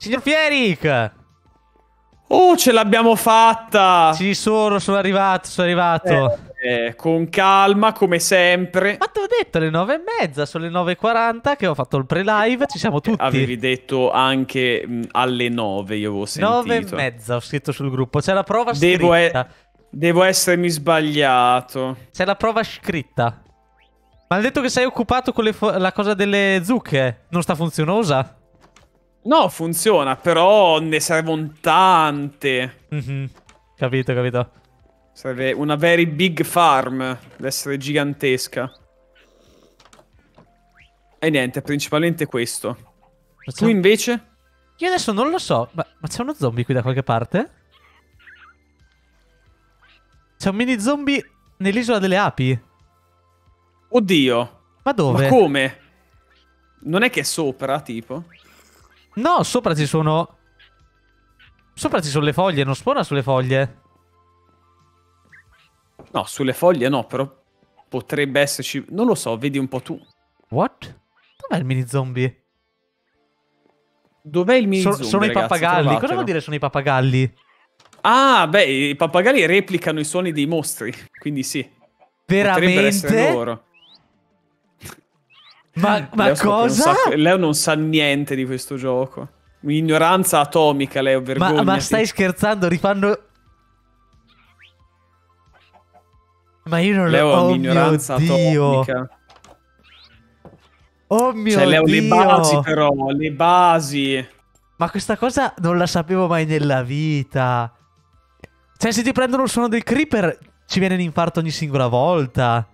Signor Fieric! Oh, ce l'abbiamo fatta! Ci sono, sono arrivato, sono arrivato. Eh, eh, con calma, come sempre. Ma ti ho detto alle nove e mezza, sono le 9.40 che ho fatto il pre-live, ci siamo tutti. Avevi detto anche mh, alle nove, io avevo sentito. Nove e mezza ho scritto sul gruppo, c'è la prova Devo, scritta. e- devo essermi sbagliato. C'è la prova scritta. Ma hanno detto che sei occupato con la cosa delle zucche. Non sta funzionosa? No, funziona, però ne servono tante. Mhm. Capito, capito. Serve una very big farm. Deve essere gigantesca. E niente, principalmente questo. Ma Tu invece? Io adesso non lo so, ma, ma c'è uno zombie qui da qualche parte? C'è un mini zombie nell'isola delle api. Oddio. Ma dove? Ma come? Non è che è sopra, tipo? No, sopra ci sono... Sopra ci sono le foglie, non spawna sulle foglie. No, sulle foglie no, però potrebbe esserci... Non lo so, vedi un po' tu. What? Dov'è il mini zombie? Dov'è il mini So- zombie, sono i ragazzi? pappagalli. Cosa vuol dire sono i pappagalli? Ah, beh, i pappagalli replicano i suoni dei mostri, quindi sì. Potrebbero essere Veramente? loro. Ma, ma Leo cosa? sacco- Leo non sa niente di questo gioco. Ignoranza atomica, Leo, Ma, vergogna. ma stai scherzando? Rifanno... Ma io non Leo lo... ha Oh mio un'ignoranza Dio. atomica. Oh mio Cioè, Leo, le Dio. basi però, le basi. Ma questa cosa non la sapevo mai nella vita. Cioè, se ti prendono il suono del creeper, ci viene un infarto ogni singola volta.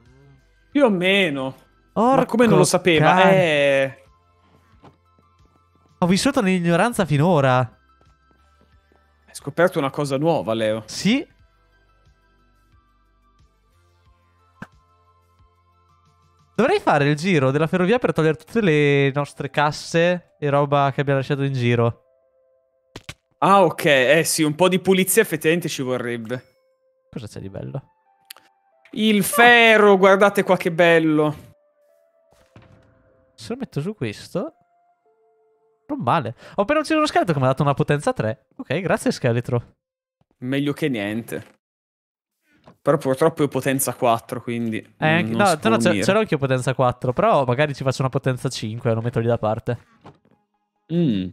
Più o meno. Ma Orco come non lo sapeva? Eh... Ho vissuto nell'ignoranza finora. Hai scoperto una cosa nuova, Leo. Sì. Dovrei fare il giro della ferrovia per togliere tutte le nostre casse e roba che abbiamo lasciato in giro. Ah, ok. Eh sì, un po' di pulizia effettivamente ci vorrebbe. Cosa c'è di bello? Il ferro, guardate qua che bello. Se lo metto su questo... Non male. Ho appena ucciso uno scheletro che mi ha dato una potenza 3. Ok, grazie scheletro. Meglio che niente. Però purtroppo è potenza 4, quindi... Eh, anche- no, no, ce, l'ho anch'io potenza 4, però magari ci faccio una potenza 5 e lo metto lì da parte. Mm.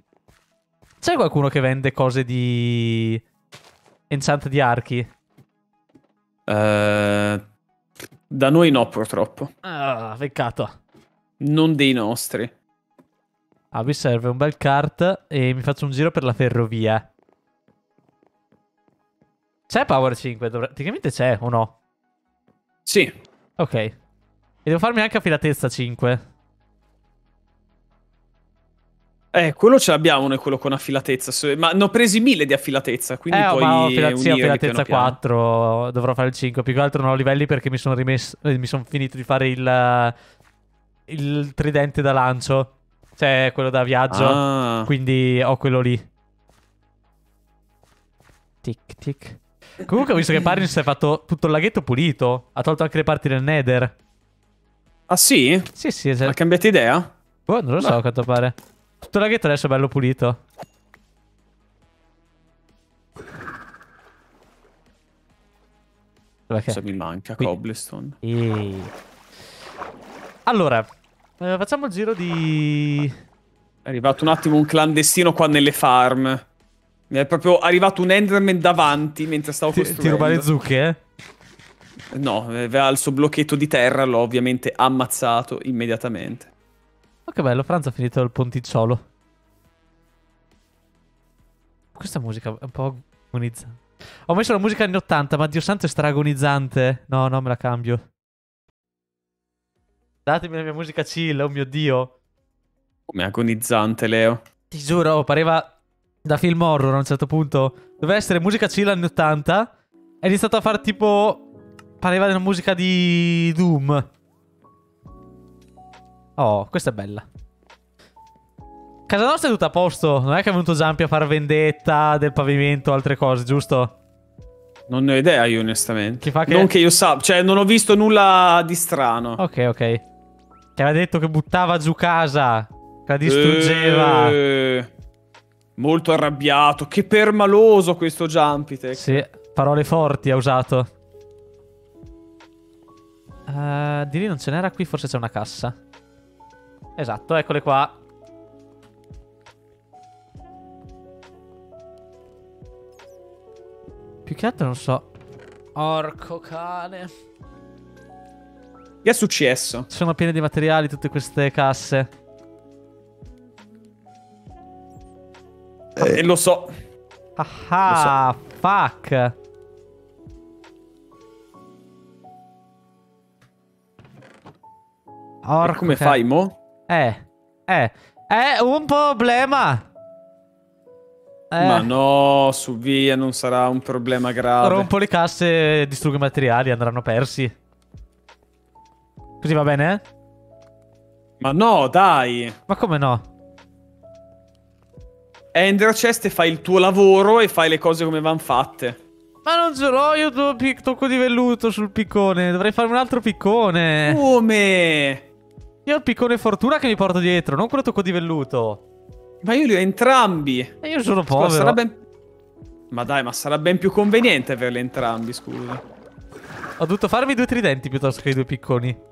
C'è qualcuno che vende cose di... Enchant di archi? Eh, da noi no, purtroppo. Ah, peccato. Non dei nostri. Ah, mi serve un bel kart e mi faccio un giro per la ferrovia. C'è Power 5? Dovre- Tecnicamente c'è o no? Sì. Ok. E devo farmi anche affilatezza 5. Eh, quello ce l'abbiamo noi, quello con affilatezza. Ma ne ho presi mille di affilatezza, quindi eh, puoi ma ho affila- sì, affilatezza piano piano. 4. Dovrò fare il 5. Più che altro non ho livelli perché mi sono rimesso. eh, mi sono finito di fare il. Il tridente da lancio. Cioè, quello da viaggio. Ah. Quindi ho quello lì. Tic tic. Comunque ho visto che Parin si è fatto tutto il laghetto pulito. Ha tolto anche le parti del Nether. Ah sì? Sì, sì, cioè- Ha cambiato idea? boh, non lo so a quanto pare. Tutto il laghetto adesso è bello pulito. Cosa mi manca? Qui. Cobblestone. Ehi. Allora, eh, facciamo il giro di... È arrivato un attimo un clandestino qua nelle farm. Mi è proprio arrivato un Enderman davanti mentre stavo Ti, costruendo. ti ruba le zucche, eh? No, aveva il suo blocchetto di terra, l'ho ovviamente ammazzato immediatamente. Oh, che bello, Franz ha finito il ponticciolo. Questa musica è un po' agonizzante. Ho messo la musica anni 80, ma Dio santo è stragonizzante. No, no, me la cambio. Datemi la mia musica chill, oh mio Dio. Come agonizzante, Leo. Ti giuro, pareva da film horror a un certo punto. Doveva essere musica chill anni 80. È iniziato a fare tipo... Pareva una musica di Doom. Oh, questa è bella. Casa nostra è tutta a posto. Non è che è venuto Zampi a fare vendetta del pavimento o altre cose, giusto? Non ne ho idea io, onestamente. Chi fa che- Non che io sappia, cioè non ho visto nulla di strano. Ok, ok. Ti aveva detto che buttava giù casa. Che la distruggeva. Eh, Molto arrabbiato. Che permaloso questo Jumpitech. Sì, parole forti ha usato. Uh, di lì non ce n'era qui, forse c'è una cassa. Esatto, eccole qua. Più che altro non so. Orco cane. Che è successo? Sono piene di materiali tutte queste casse. Eh, lo so. Ah, so. fuck. Orco come fai, mo? Eh, eh, è un problema. Eh. Ma no, su via, non sarà un problema grave. Rompo le casse, distruggo i materiali, andranno persi. Così va bene? Ma no, dai. Ma come no? Ender Chest e fai il tuo lavoro e fai le cose come vanno fatte. Ma non ce l'ho, io tocco di velluto sul piccone. Dovrei fare un altro piccone. Come? Io ho il piccone fortuna che mi porto dietro, non quello tocco di velluto. Ma io li ho entrambi. E io sono povero. Scusa, ben... Ma dai, ma sarà ben più conveniente averli entrambi, scusa. Ho dovuto farmi due tridenti piuttosto che i due picconi.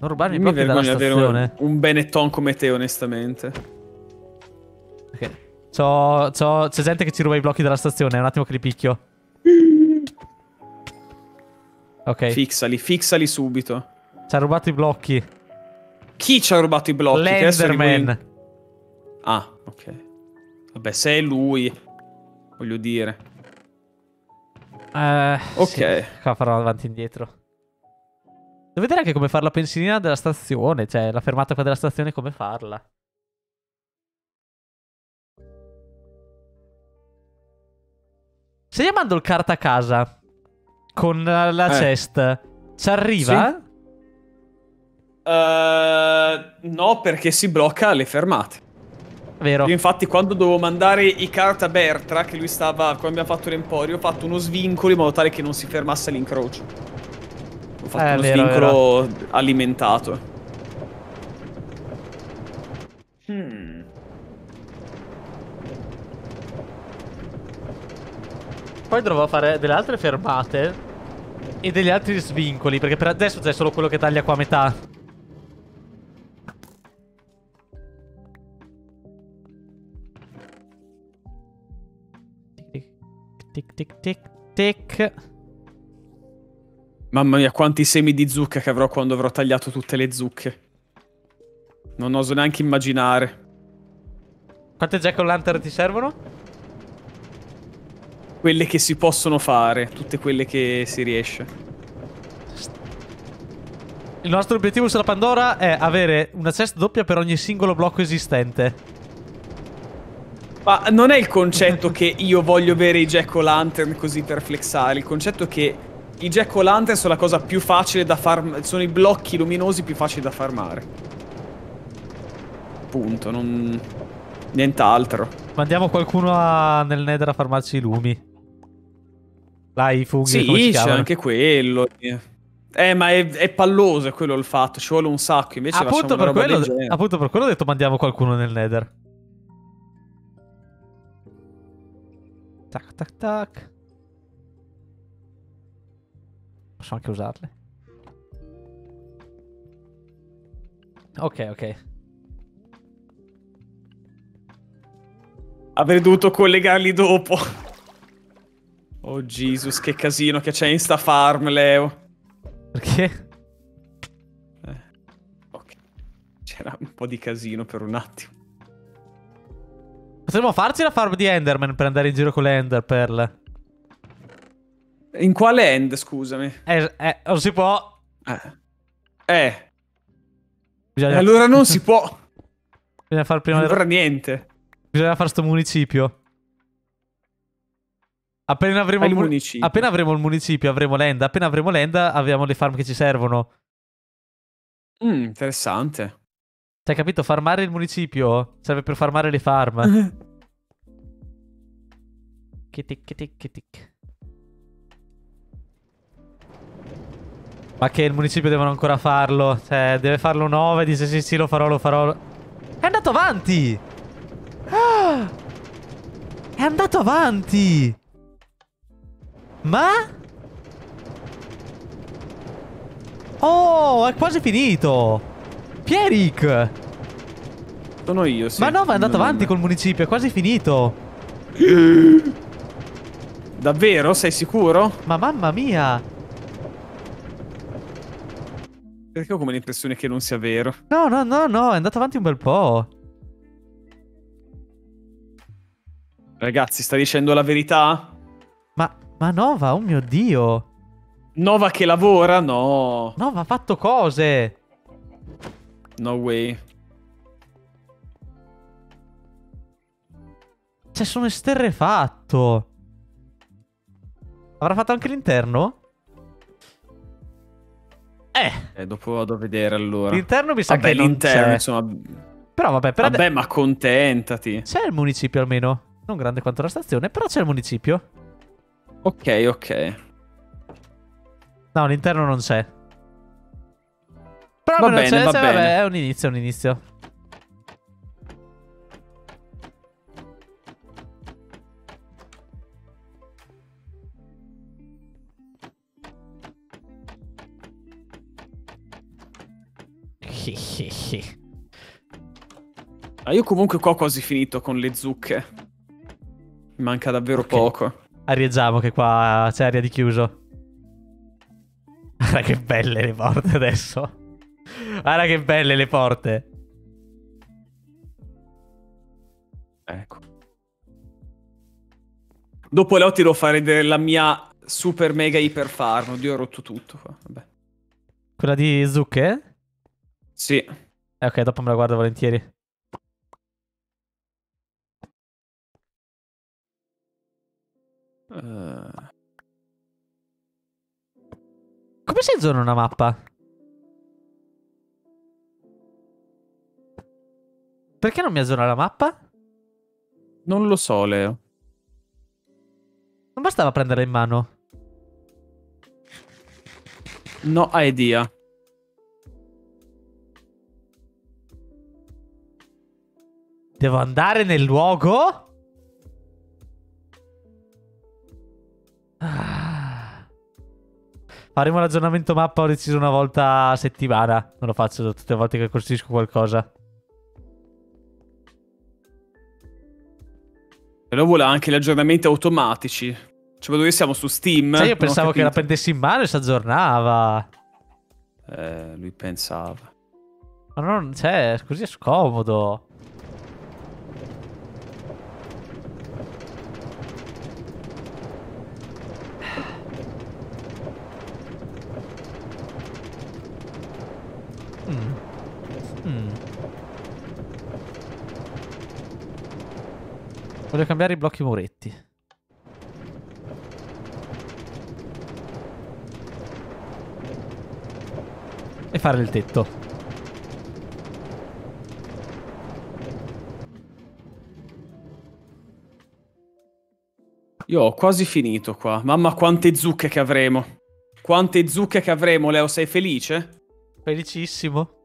Non rubarmi mi proprio dalla stazione. Un, un Benetton come te, onestamente. Ok. C'ho, c'ho, c'è gente che ci ruba i blocchi dalla stazione. Un attimo che li picchio. Ok. Fixali, fixali subito. Ci ha rubato i blocchi. Chi ci ha rubato i blocchi? L'Enderman. Ah, ok. Vabbè, se è lui, voglio dire. Uh, ok. Sì. Qua farò avanti e indietro. Devo vedere anche come fare la pensilina della stazione. Cioè, la fermata qua della stazione, come farla. Se io mando il carta a casa con la eh. chest, ci arriva? Sì. Uh, no, perché si blocca alle fermate. Vero. Io infatti quando dovevo mandare i carta a Bertra, che lui stava, quando abbiamo fatto l'emporio, ho fatto uno svincolo in modo tale che non si fermasse l'incrocio. Ho fatto eh, uno vero, svincolo vero. alimentato. Hmm. Poi dovrò fare delle altre fermate e degli altri svincoli, perché per adesso c'è solo quello che taglia qua a metà. Tic tic tic tic. Mamma mia, quanti semi di zucca che avrò quando avrò tagliato tutte le zucche. Non oso neanche immaginare. Quante Jack o Lantern ti servono? Quelle che si possono fare, tutte quelle che si riesce. Il nostro obiettivo sulla Pandora è avere una cesta doppia per ogni singolo blocco esistente. Ma non è il concetto che io voglio avere i Jack-o'-lantern così per flexare. Il concetto è che i Jack-o'-lantern sono la cosa più facile da farmare. Sono i blocchi luminosi più facili da farmare. Punto, non... Nient'altro. Mandiamo qualcuno a... nel nether a farmarci i lumi. Là, i funghi, Sì, c'è anche quello. Eh, ma è, è, palloso, quello il fatto. Ci vuole un sacco. Invece appunto per, quello, appunto per quello ho detto mandiamo qualcuno nel nether. Tac, tac, tac. Posso anche usarle. Ok, ok. Avrei dovuto collegarli dopo. Oh Jesus, che casino che c'è in sta farm, Leo. Perché? Eh, ok. C'era un po' di casino per un attimo. Potremmo farci la farm di Enderman per andare in giro con le Ender Pearl. In quale end, scusami? Eh, eh non si può. Eh. eh. Bisogna... allora non si può. Bisogna fare prima... Allora niente. Bisogna fare sto municipio. Appena avremo, il mu- appena avremo il municipio, avremo l'end. Appena avremo l'end, abbiamo le farm che ci servono. Mm, interessante. Hai capito? Farmare il municipio serve per farmare le farm. Kitik, kitik, kitik. Ma che il municipio devono ancora farlo. Cioè, deve farlo 9. Dice sì, sì, lo farò, lo farò. È andato avanti! È andato avanti! Ma? Oh, è quasi finito! Pierik! Sono io, sì. Ma no, ma è andato Non- avanti col municipio, è quasi finito! Davvero? Sei sicuro? Ma mamma mia! Perché ho come l'impressione che non sia vero. No, no, no, no, è andato avanti un bel po'. Ragazzi, sta dicendo la verità? Ma, ma Nova, oh mio Dio! Nova che lavora? No. Nova ha fatto cose! No way. Cioè, sono esterrefatto! Avrà fatto anche l'interno? Eh, Eh, dopo vado a vedere allora. l'interno mi sa Vabbè, che non l'interno, c'è. insomma. Però vabbè, per Vabbè, ade- ma contentati. c'è il municipio almeno. Non grande quanto la stazione, però c'è il municipio. Ok, ok. No, l'interno non c'è. Però Va bene, c'è, va c'è, bene. vabbè, è un inizio, è un inizio. Ah, io comunque qua ho quasi finito con le zucche. Mi manca davvero Ok. poco. Arrieggiamo che qua c'è aria di chiuso. Guarda che belle le porte adesso. Guarda che belle le porte. Ecco. Dopo Leotti devo fare della mia super mega iper farm. Oddio, ho rotto tutto qua. Vabbè. Quella di zucche? Sì. Eh, ok, dopo me la guardo volentieri. Eh, Come si zona una mappa? Perché non mi azzona la mappa? non lo so, Leo. Non bastava prenderla in mano. No idea. Devo andare nel luogo? Ah. Faremo l'aggiornamento mappa, ho deciso una volta a settimana. Non lo faccio tutte le volte che costruisco qualcosa. Leo vuole anche gli aggiornamenti automatici. Cioè, dove siamo su Steam? Cioè, io pensavo che la prendessi in mano e si aggiornava. Eh, lui pensava. Ma non, cioè, così è scomodo. Mm. Mm. Voglio cambiare i blocchi muretti. E fare il tetto. Io ho quasi finito qua. Mamma, quante zucche che avremo. Quante zucche che avremo, Leo, sei felice? Felicissimo.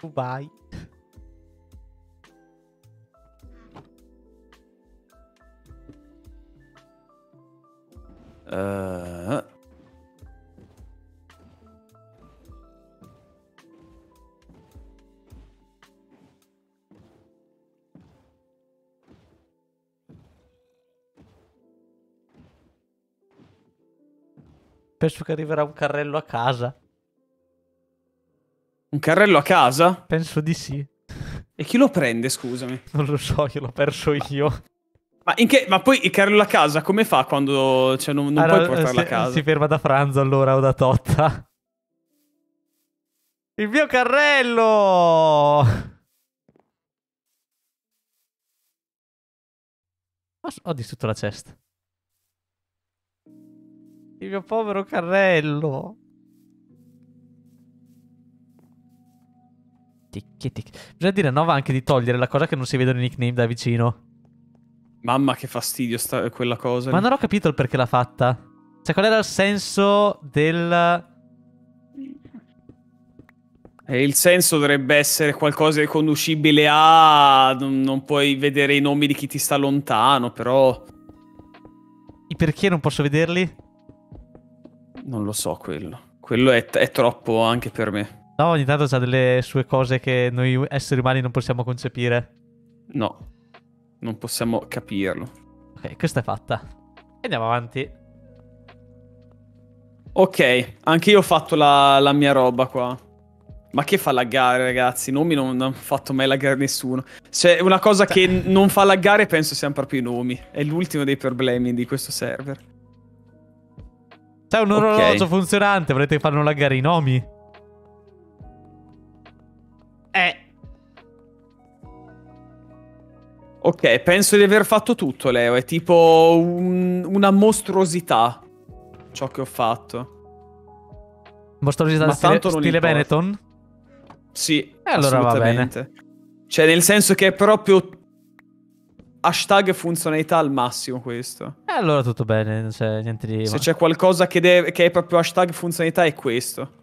Dubai. Eh, Penso che arriverà un carrello a casa. Un carrello a casa? Penso di sì. E chi lo prende, scusami? Non lo so, io l'ho perso io. Ma, in che... Ma poi il carrello a casa come fa quando... Cioè, non, non Allora, puoi portarlo si, a casa? Si ferma da Franzo allora o da Totta. Il mio carrello! Ho distrutto la cesta. Il mio povero carrello. Ticchi, ticchi. Bisogna dire a Nova anche di togliere la cosa che non si vedono i nickname da vicino. Mamma, che fastidio sta... quella cosa. Ma non ho capito il perché l'ha fatta. Cioè, qual era il senso del... E il senso dovrebbe essere qualcosa di riconducibile a... Non, non puoi vedere i nomi di chi ti sta lontano, però... I perché non posso vederli? Non lo so quello. Quello è, è troppo anche per me. No, ogni tanto ha delle sue cose che noi esseri umani non possiamo concepire. No, non possiamo capirlo. Ok, questa è fatta. Andiamo avanti. Ok, anche io ho fatto la, la mia roba qua. Ma che fa laggare, ragazzi? Nomi non, ho fatto mai laggare nessuno. Cioè, una cosa che non fa laggare penso siano proprio i nomi. È l'ultimo dei problemi di questo server. C'è un orologio funzionante, volete farlo laggare i nomi? Eh. Ok, penso di aver fatto tutto, Leo. È tipo un- una mostruosità ciò che ho fatto. Mostruosità Ma stile, tanto non stile. Benetton? Sì, allora va assolutamente. Cioè, nel senso che è proprio hashtag funzionalità al massimo questo. E allora tutto bene, non c'è niente di... Se c'è qualcosa che, deve- che è proprio hashtag funzionalità è questo.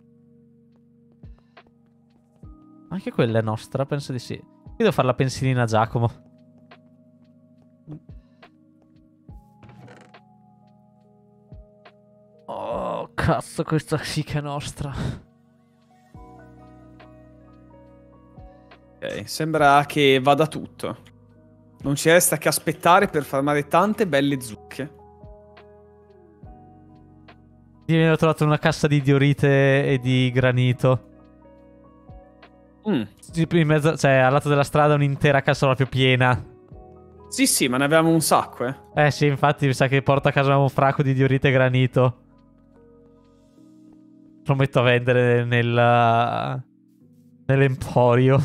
Anche quella è nostra, penso di sì. Io devo fare la pensilina a Giacomo. Oh, cazzo, questa sì che è nostra. Ok, sembra che vada tutto. Non ci resta che aspettare per farmare tante belle zucche. Io ho trovato una cassa di diorite e di granito. Mm. In mezzo, cioè, al lato della strada un'intera cassa proprio piena. Sì, sì, ma ne avevamo un sacco, eh. Eh sì, infatti mi sa che porta a casa un fracco di diorite e granito. Lo metto a vendere nel... nell'emporio.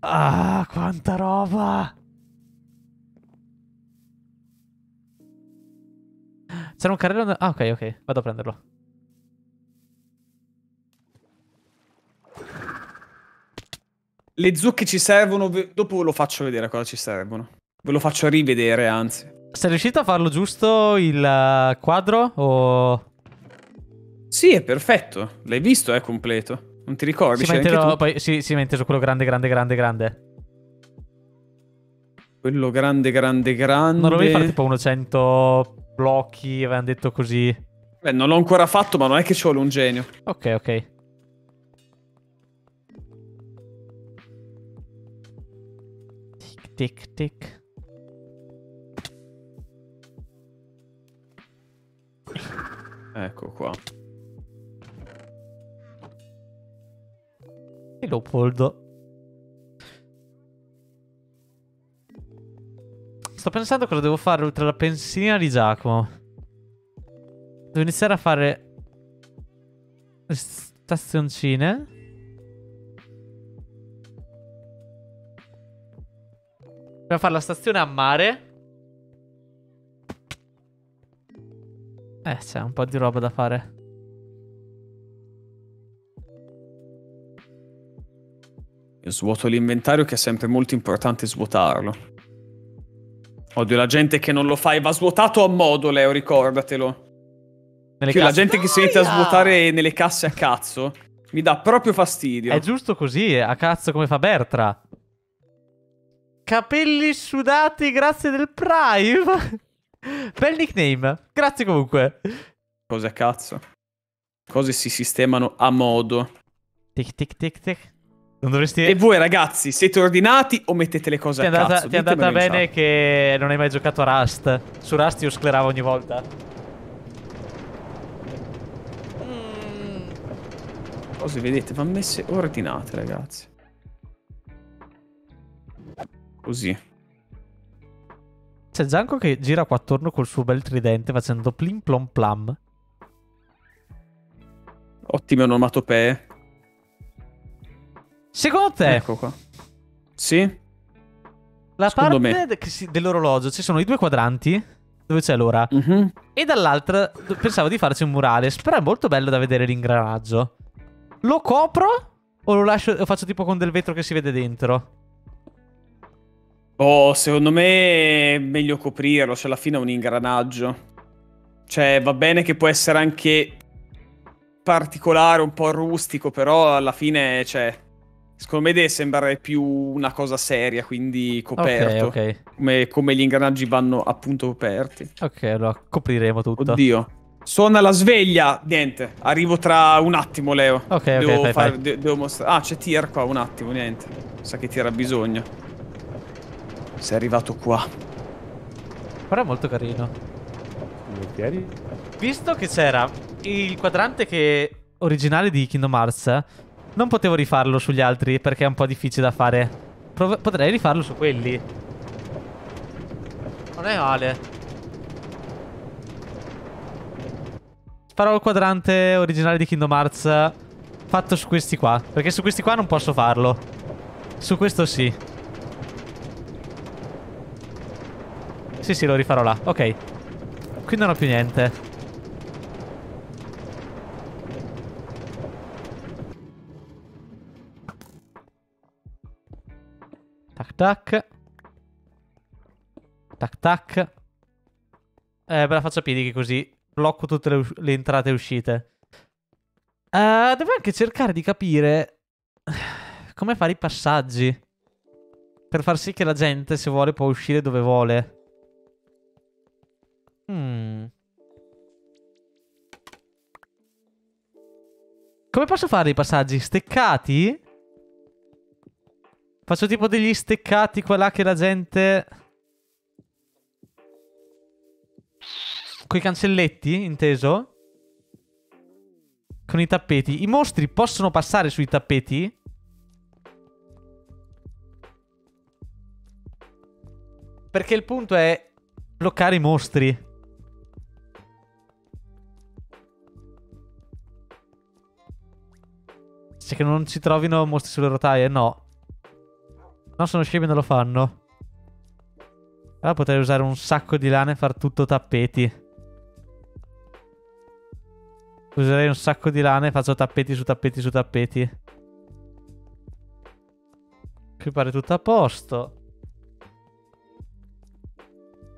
Ah, quanta roba! C'era un carrello... Ah, ok, ok. Vado a prenderlo. Le zucche ci servono. Dopo ve lo faccio vedere cosa ci servono. Ve lo faccio rivedere, anzi. Sei riuscito a farlo giusto il eh, quadro? O... Sì, è perfetto. L'hai visto, è completo. Non ti ricordi? Inteso, tu. poi, sì, sì, ma inteso quello grande, grande, grande, grande. Quello grande, grande, grande. Non dovevi fare tipo uno 100 blocchi, avevano detto così. Beh, non l'ho ancora fatto, ma non è che ci vuole un genio. Ok, ok. Tic, tic. Ecco qua. E Leopoldo. Sto pensando cosa devo fare oltre alla pensilina di Giacomo. Devo iniziare a fare stazioncine. Devo fare la stazione a mare. Eh, c'è un po' di roba da fare. Io svuoto l'inventario che è sempre molto importante svuotarlo. Odio la gente che non lo fa e va svuotato a modo, Leo, ricordatelo. Nelle Che la casse- gente che si inizia a svuotare nelle casse a cazzo mi dà proprio fastidio. È giusto così, a cazzo come fa Bertra. Capelli sudati grazie del Prime. Bel nickname. Grazie comunque. Cose a cazzo. Cose si sistemano a modo. Tic tic tic tic. Non dovresti... E voi ragazzi, siete ordinati o mettete le cose Ti a andata, cazzo? ti è andata bene che non hai mai giocato a Rust. Su Rust io scleravo ogni volta. Cose, vedete, vanno messe ordinate, ragazzi. Così. C'è Gianco che gira qua attorno col suo bel tridente facendo plim plom plam. Ottime onomatopee. Secondo te, Ecco qua. Sì? la secondo parte dell'orologio ci sono i due quadranti dove c'è l'ora. Mhm. E dall'altra pensavo di farci un murales, però è molto bello da vedere l'ingranaggio. Lo copro o lo lascio o faccio tipo con del vetro che si vede dentro? Oh, secondo me è meglio coprirlo, cioè alla fine è un ingranaggio. Cioè, va bene che può essere anche particolare, un po' rustico, però alla fine, cioè, secondo me deve sembrare più una cosa seria, quindi coperto. Ok, ok. Come, come gli ingranaggi vanno appunto coperti. Ok, allora copriremo tutto. Oddio. Suona la sveglia. Niente, arrivo tra un attimo, Leo. Ok, devo ok, fai, fare- fai. de- devo mostrare. Ah, c'è Tier qua, un attimo, niente. Sa che ti era bisogno. Sei arrivato qua. Però è molto carino. Volentieri. Visto che c'era il quadrante che originale di Kingdom Hearts, non potevo rifarlo sugli altri perché è un po' difficile da fare. Prov- potrei rifarlo su quelli. Non è male. Farò il quadrante originale di Kingdom Hearts eh, fatto su questi qua. Perché su questi qua non posso farlo. Su questo sì. Sì, sì, lo rifarò là. Ok. Qui non ho più niente. Tac tac. Tac tac. Eh, me la faccio a piedi che così blocco tutte le, le entrate e uscite. Eh, devo anche cercare di capire come fare i passaggi. Per far sì che la gente, se vuole, può uscire dove vuole. Mm. Come posso fare i passaggi? Steccati? Faccio tipo degli steccati qua là che la gente... Coi cancelletti, inteso? Con i tappeti. I mostri possono passare sui tappeti? Perché il punto è bloccare i mostri. Cioè che non si trovino mostri sulle rotaie? No. No, sono scemi non lo fanno. Allora potrei usare un sacco di lana e far tutto tappeti. Userei un sacco di lana e faccio tappeti su tappeti su tappeti. Qui pare tutto a posto.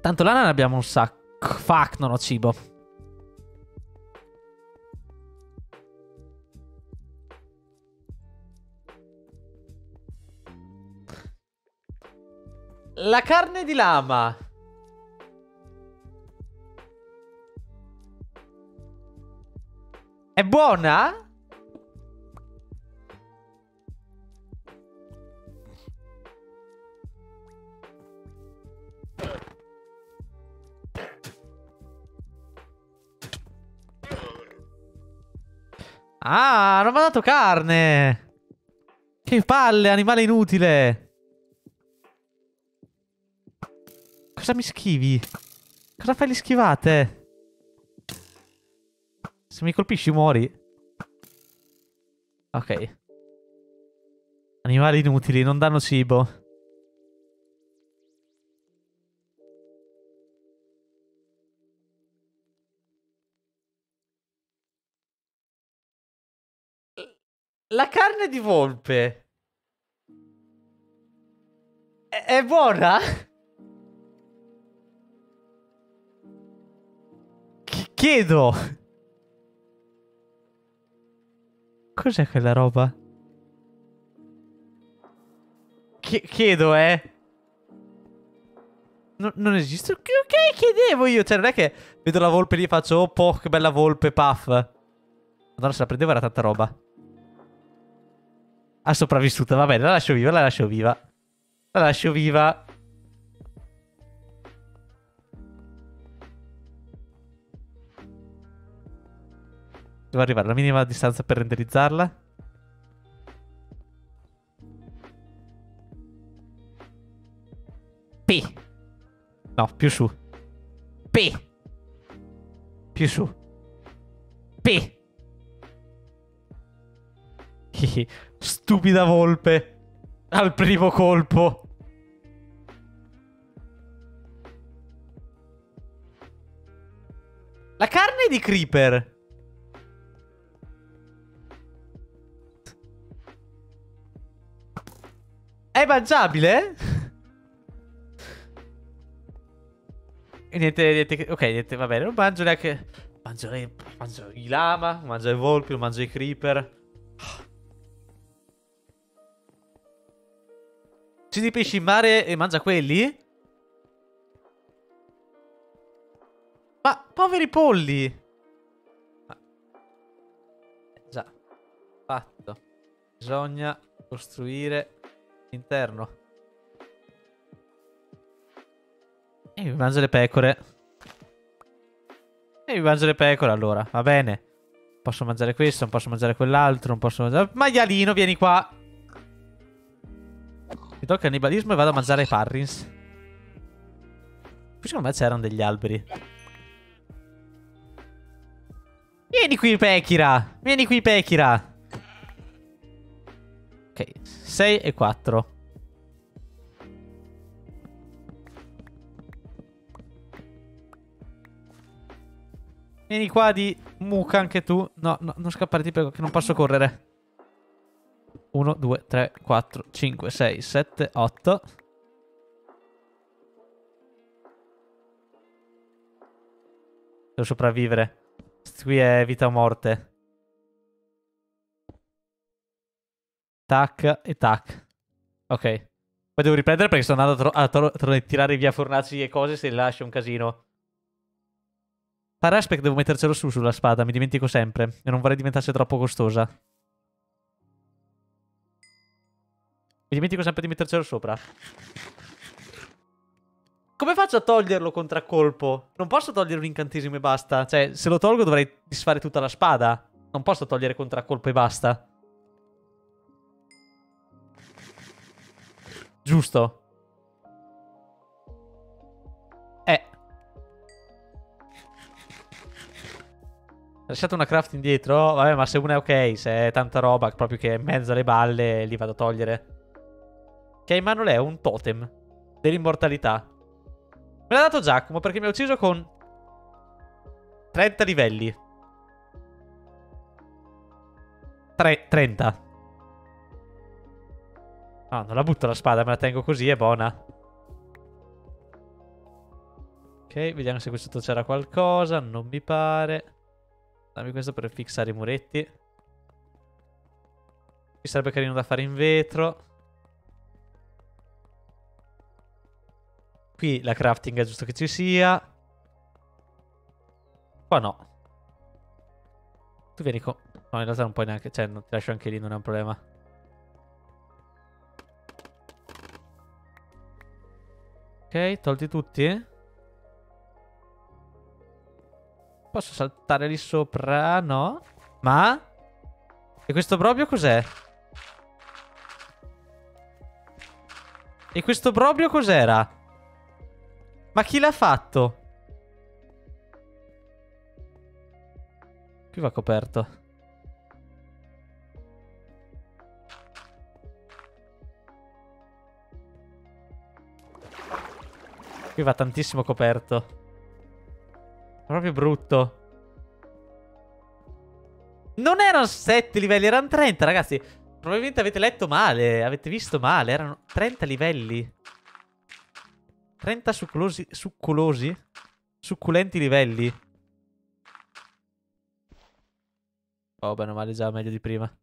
Tanto lana ne abbiamo un sacco. Fuck, non ho cibo. La carne di lama. È buona? Ah, non mi ha dato carne. Che palle, animale inutile. Cosa mi schivi? Cosa fai le schivate? Se mi colpisci muori. Ok. Animali inutili, non danno cibo. La carne di volpe. È, è buona? Chiedo. Cos'è quella roba? Chie- chiedo, eh. No- non esiste. Ok, chiedevo io. Cioè, non è che vedo la volpe lì e faccio, oh, po, che bella volpe, puff. Madonna, se la prendevo era tanta roba. Ha sopravvissuto, va bene, la lascio viva, la lascio viva. La lascio viva. Devo arrivare alla minima distanza per renderizzarla. P. No, più su. P. Più su. P. Stupida volpe. Al primo colpo. La carne di Creeper. È mangiabile? niente, niente, ok, niente, va bene, non mangio neanche... Mangio, le, mangio i lama, mangio i volpi, mangio i creeper. Ci di pesci in mare e mangia quelli? Ma, poveri polli! Ah. Già, fatto. Bisogna costruire l'interno. E mi mangio le pecore. E mi mangio le pecore allora, va bene. Posso mangiare questo, non posso mangiare quell'altro, non posso mangiare... Maialino, vieni qua! Mi tocca cannibalismo e vado a mangiare parrins. Qui secondo me c'erano degli alberi. Vieni qui, Pechira! Vieni qui, Pechira! Ok, 6 e 4. Vieni qua di mucca anche tu. No, no, non scappare, ti prego, che non posso correre. 1, 2, 3, 4, 5, 6, 7, 8. Devo sopravvivere. Qui è vita o morte. Tac e tac. Ok. Poi devo riprendere perché sto andando a, a, a tirare via fornaci e cose se lascio un casino. Per aspect devo mettercelo su sulla spada, mi dimentico sempre. E non vorrei diventasse troppo costosa. Mi dimentico sempre di mettercelo sopra. Come faccio a toglierlo contraccolpo? Non posso togliere un incantesimo e basta. Cioè, se lo tolgo dovrei disfare tutta la spada. Non posso togliere contraccolpo e basta. Giusto. Eh. Lasciate una craft indietro. Vabbè, ma se una è ok, se è tanta roba proprio che è in mezzo alle balle, li vado a togliere. Che in mano lei un totem dell'immortalità. Me l'ha dato Giacomo perché mi ha ucciso con 30 livelli. 3, 30. No, non la butto la spada, me la tengo così, è buona. Ok, vediamo se qui sotto c'era qualcosa. Non mi pare. Dammi questo per fissare i muretti. Qui sarebbe carino da fare in vetro. Qui la crafting è giusto che ci sia. Qua no. Tu vieni con... No, in realtà non puoi neanche... Cioè, non ti lascio anche lì, non è un problema. Ok, tolti tutti? Posso saltare lì sopra? No? Ma? E questo proprio cos'è? E questo proprio cos'era? Ma chi l'ha fatto? Qui va coperto. Qui va tantissimo coperto. Proprio brutto. Non erano 7 livelli, erano 30, ragazzi. Probabilmente avete letto male, avete visto male, erano 30 livelli. 30 succolosi, succolosi? Succulenti livelli. Oh, bene o male, già meglio di prima.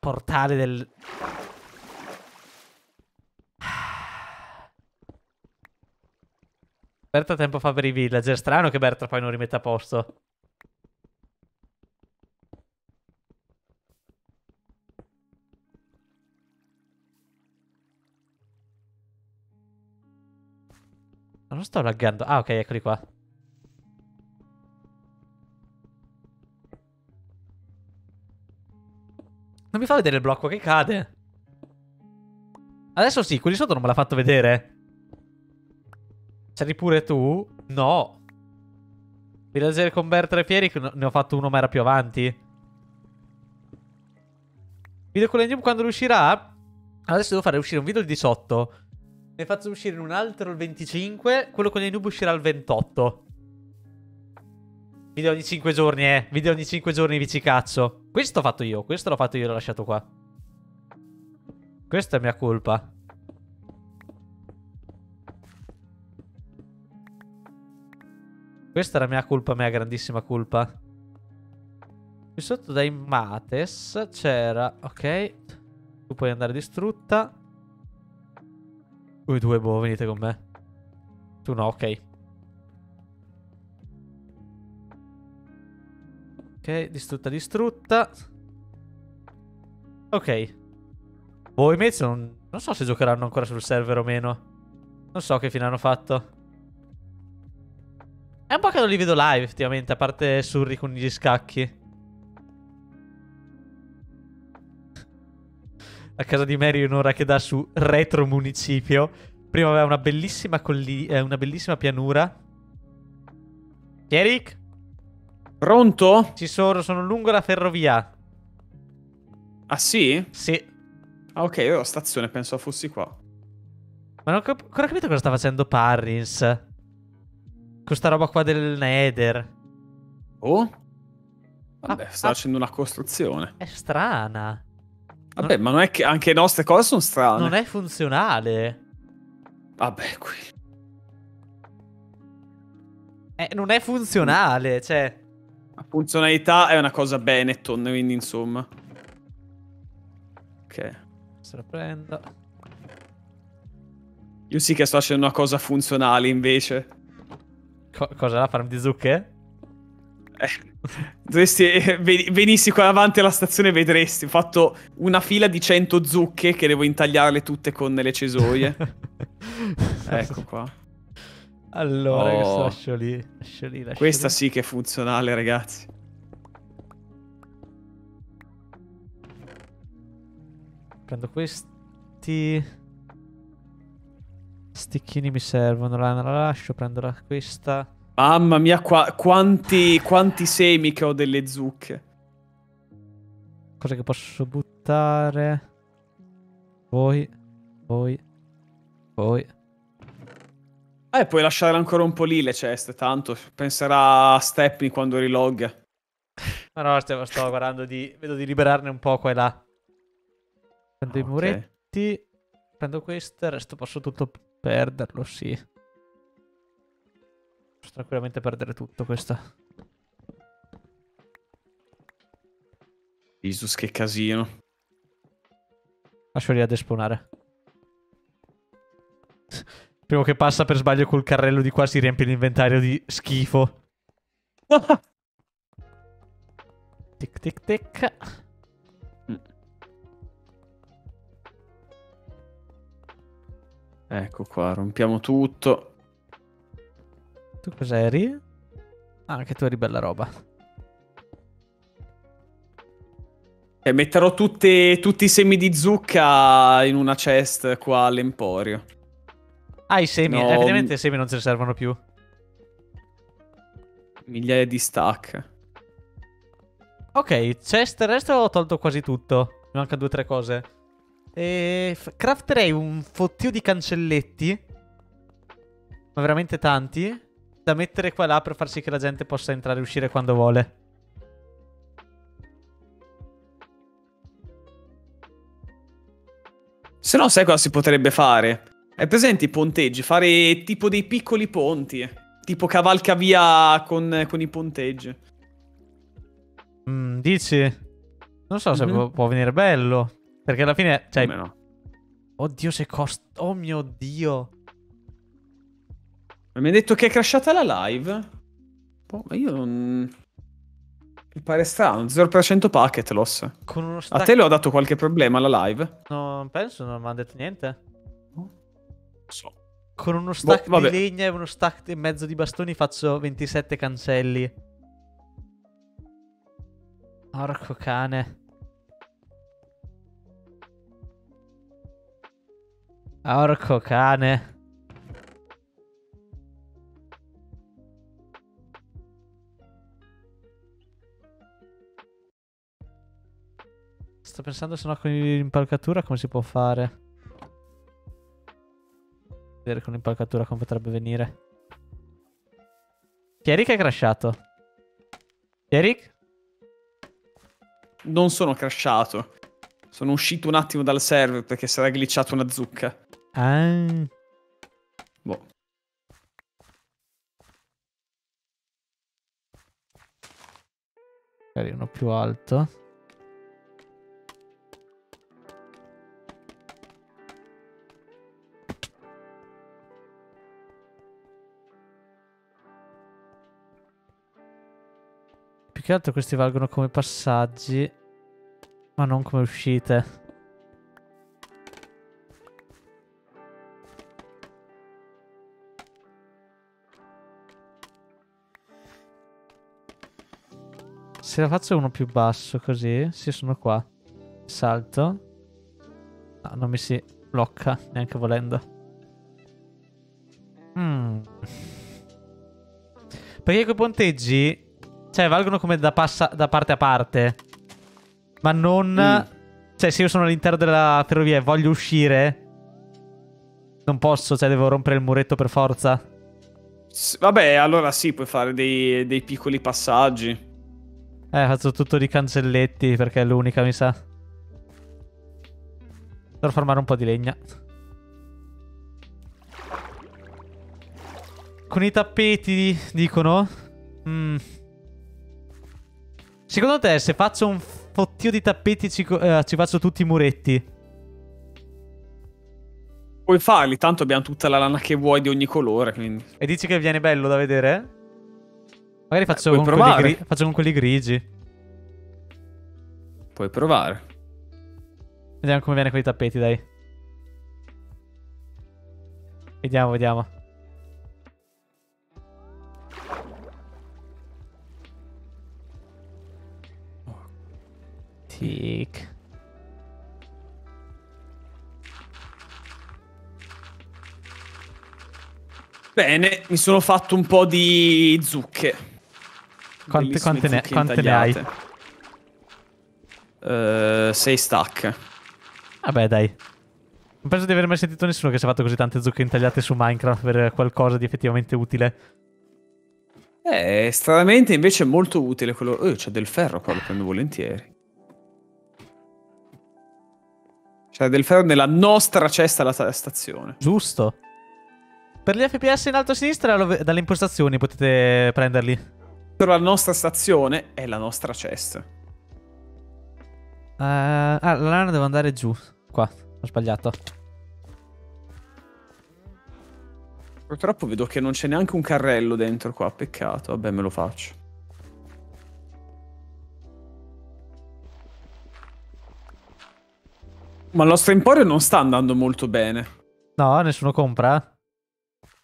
Portale del... Berta tempo fa per i villager. Strano che Berta poi non rimetta a posto. Non sto laggando. Ah, ok, eccoli qua. Non mi fa vedere il blocco che cade. Adesso sì, quelli sotto non me l'ha fatto vedere. C'eri pure tu? No. Villager con Bertra e Fieri, ne ho fatto uno ma era più avanti. Video con l'Endium quando riuscirà? Adesso devo fare uscire un video il 18. Ne faccio uscire un altro il 25. Quello con noob uscirà il 28. Video ogni 5 giorni, eh. Video ogni 5 giorni vi ci cazzo. Questo l'ho fatto io. Questo l'ho fatto io e l'ho lasciato qua. Questa è mia colpa. Questa era mia colpa, mia grandissima colpa. Qui sotto dai Mates c'era... Ok. Tu puoi andare distrutta. Voi due, boh, venite con me. Tu no, ok. Ok, distrutta, distrutta. Ok. Voi invece non, non so se giocheranno ancora sul server o meno. Non so che fine hanno fatto. È un po' che non li vedo live, effettivamente, a parte Surri con gli scacchi. A casa di Mary un'ora che dà su retro municipio. Prima aveva una bellissima, eh, una bellissima pianura. Eric? Pronto? Ci sono, sono lungo la ferrovia. Ah sì? Sì. Ah ok, io ero a stazione, pensavo fossi qua. Ma non ho ancora capito cosa sta facendo Parrins. Con sta roba qua del Nether. Oh? Vabbè, Ah, sta ah. facendo una costruzione. È strana. Vabbè, ma non è che anche le nostre cose sono strane. Non è funzionale. Vabbè, qui. Eh, non è funzionale, cioè... La funzionalità è una cosa Benetton, quindi insomma. Ok. Se lo prendo. Io sì che sto facendo una cosa funzionale invece. Co- cosa la farm di zucche? Eh, dovresti, eh, veni- venissi qua davanti alla stazione e vedresti. Ho fatto una fila di 100 zucche che devo intagliarle tutte con le cesoie. ecco qua. Allora, Oh. lascio lì. Lascio lì, lascio Questa lì. sì che è funzionale, ragazzi. Prendo questi. Sticchini mi servono. La, la lascio. Prendo la- questa. Mamma mia, qua- quanti, quanti semi che ho delle zucche. Cose che posso buttare. Voi. Voi. Voi. Eh, puoi lasciare ancora un po' lì le ceste, tanto penserà a Stepney quando rilogga. Ma no, sto, sto guardando di. Vedo di liberarne un po' qua e là. Prendo i Ok. muretti. Prendo questo. Il resto posso tutto perderlo, sì. Posso tranquillamente perdere tutto questo. Jesus, che casino. Lascio lì a despawnare. Primo che passa per sbaglio col carrello di qua si riempie l'inventario di schifo. Tic tic tic. Ecco qua, rompiamo tutto. Tu cos'eri? Ah, anche tu eri bella roba. E metterò tutte- tutti i semi di zucca in una chest qua all'emporio. Ah, i semi. No. Effettivamente i semi non ce ne servono più. Migliaia di stack. Ok, chest il resto ho tolto quasi tutto. Mi mancano due o tre cose. E crafterei un fottio di cancelletti. Ma veramente tanti. Da mettere qua e là per far sì che la gente possa entrare e uscire quando vuole. Se no, sai cosa si potrebbe fare? È presente i ponteggi? Fare tipo dei piccoli ponti. Tipo cavalcavia con, con i ponteggi. Mm, dici? Non so se Mhm. può, può venire bello. Perché alla fine, cioè, no? oddio se costa... Oh mio Dio. Mi hai detto che è crashata la live? Boh, ma io non... Mi pare strano, 0% packet loss. Uno A stack... te le ho dato qualche problema alla live? Non penso, non mi ha detto niente. So. Con uno stack vabbè. di legna e uno stack e mezzo di bastoni faccio 27 cancelli. Porco cane. Porco cane. Sto pensando se no con l'impalcatura come si può fare. Vedere con l'impalcatura come potrebbe venire. Chieric è crashato. Chieric? Non sono crashato. Sono uscito un attimo dal server perché si era glitchata una zucca. Ah. Boh. Magari uno più alto. Più che altro questi valgono come passaggi, ma non come uscite. Se la faccio uno più basso così, sì, sono qua. Salto. No, non mi si blocca neanche volendo. Mm. Perché quei ponteggi, cioè, valgono come da, passa- da parte a parte. Ma non... Mm. Cioè, se io sono all'interno della ferrovia e voglio uscire... Non posso, cioè, devo rompere il muretto per forza. S- vabbè, allora sì, puoi fare dei, dei piccoli passaggi. Eh, faccio tutto di cancelletti perché è l'unica, mi sa. Devo formare un po' di legna. Con i tappeti, dicono? Mm. Secondo te, se faccio un fottio di tappeti, ci, eh, ci faccio tutti i muretti? Puoi farli, tanto abbiamo tutta la lana che vuoi di ogni colore, quindi... E dici che viene bello da vedere? Magari faccio, puoi con quelli, faccio con quelli grigi. Puoi provare. Vediamo come viene con i tappeti, dai. Vediamo, vediamo. Tic. Bene, mi sono fatto un po' di zucche. Quante- quante ne- quante ne hai? Eh, sei stack. Vabbè, dai. Non penso di aver mai sentito nessuno che si è fatto così tante zucche intagliate su Minecraft per qualcosa di effettivamente utile. Eh, stranamente invece è molto utile quello... Eh, c'è del ferro qua, lo prendo volentieri. C'è del ferro nella nostra cesta alla ta- stazione. Giusto. Per gli FPS in alto a sinistra, dalle impostazioni potete prenderli. Però la nostra stazione è la nostra cesta. Eh, ah, la lana devo andare giù. Qua, ho sbagliato. Purtroppo vedo che non c'è neanche un carrello dentro qua, peccato. Vabbè, me lo faccio. Ma il nostro emporio non sta andando molto bene. No, nessuno compra.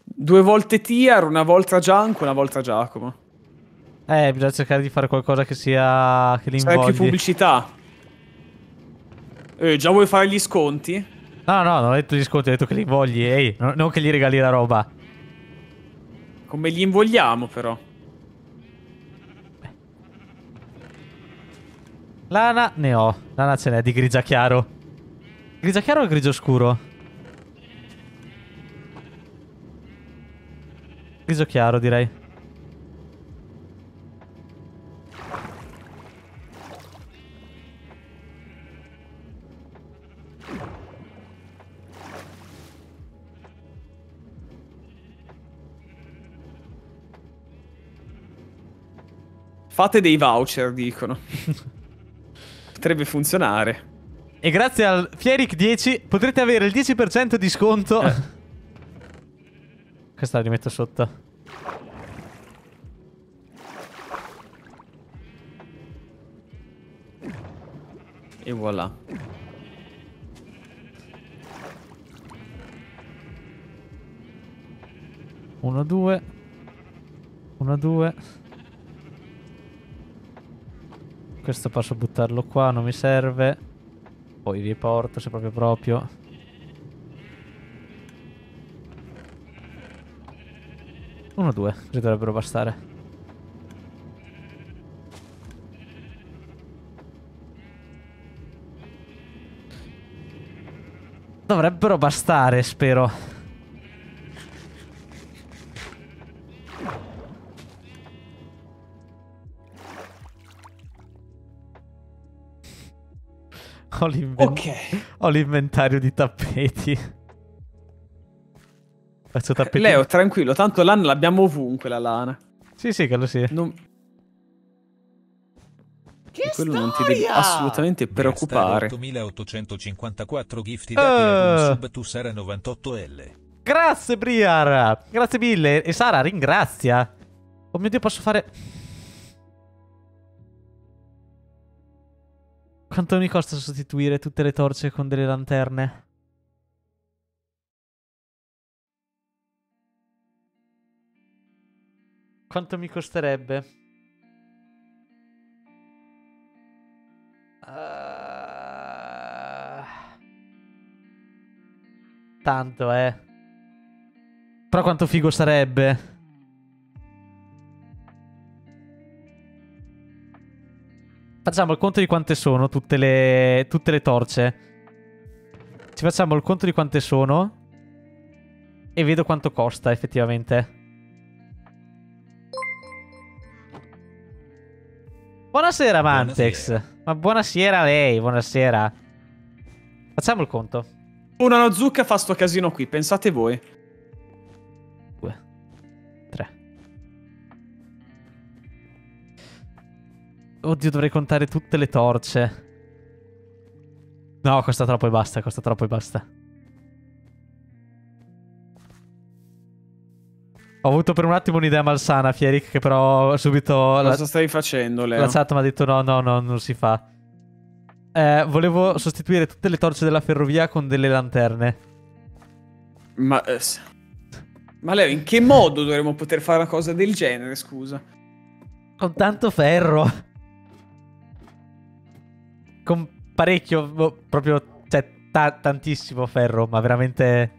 Due volte Tiar, una volta Gianco, una volta Giacomo. Eh, bisogna cercare di fare qualcosa che sia. che li Serve più invogli. pubblicità. Eh, già vuoi fare gli sconti? No, no, non ho detto gli sconti, ho detto che li invogli. Ehi, no- non che gli regali la roba. Come li invogliamo, però? Lana ne ho. Lana ce n'è di grigia chiaro. Grigia chiaro o grigio scuro? Grigio chiaro, direi. Fate dei voucher, dicono. Potrebbe funzionare. E grazie al Fieric 10 potrete avere il 10% di sconto. Questa la rimetto sotto. E voilà. Uno, due. Uno, due. Questo posso buttarlo qua, non mi serve. Poi riporto se proprio proprio. Uno, due, così dovrebbero bastare. Dovrebbero bastare, spero. Ho, l'inven- Ok. ho l'inventario di tappeti. Faccio tappeti. Leo, tranquillo, tanto lana l'abbiamo ovunque la lana. Sì, sì, quello sì. Non... Di quello non ti devi assolutamente preoccupare. 8854 gifti dati uh. Sub tu Sara 98L. Grazie, Briar. Grazie mille. E Sara, ringrazia. Oh mio Dio, posso fare... Quanto mi costa sostituire tutte le torce con delle lanterne? Quanto mi costerebbe? Ah. Tanto, eh. Però quanto figo sarebbe? Facciamo il conto di quante sono tutte le, tutte le torce. Ci facciamo il conto di quante sono. E vedo quanto costa effettivamente. Buonasera, Mantex. Buonasera. Ma buonasera a lei, buonasera. Facciamo il conto. Una Nozuka fa sto casino qui, pensate voi. Oddio, dovrei contare tutte le torce. No, costa troppo e basta, costa troppo e basta. Ho avuto per un attimo un'idea malsana, Fierik, che però subito la, Cosa stai facendo, Leo? la chat mi ha detto no, no, no, non si fa. Eh, volevo sostituire tutte le torce della ferrovia con delle lanterne. Ma, eh, ma Leo, in che modo dovremmo poter fare una cosa del genere, scusa? Con tanto ferro. Con parecchio, boh, proprio, cioè, ta- tantissimo ferro, ma veramente...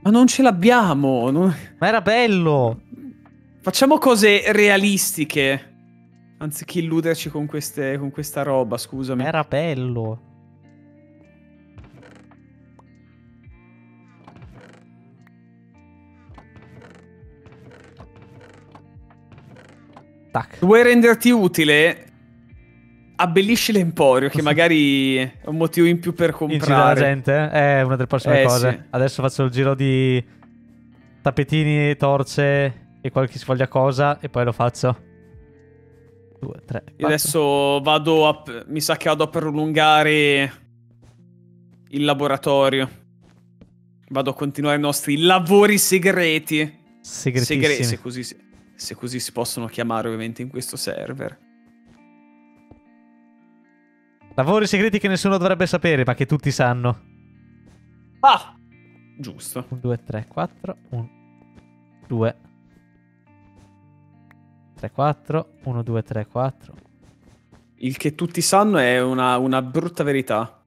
Ma non ce l'abbiamo. non- Ma era bello! Facciamo cose realistiche. Anziché illuderci con, queste, con questa roba, scusami. Era bello. Tac. Vuoi renderti utile? Abbellisci l'emporio, che magari è un motivo in più per Incide la comprare. gente? eh? È una delle prossime Eh, cose. sì. Adesso faccio il giro di tappetini, torce e qualche sfoglia cosa e poi lo faccio. Due, tre, Io adesso vado a... Mi sa che vado a prolungare il laboratorio. Vado a continuare i nostri lavori segreti. Segretissimi. Segreti, se così, se così si possono chiamare ovviamente in questo server. Lavori segreti che nessuno dovrebbe sapere, ma che tutti sanno. Ah! Giusto. 1, 2, 3, 4. 1, 2, 3, 4. 1, 2, 3, 4. Il che tutti sanno è una, una brutta verità.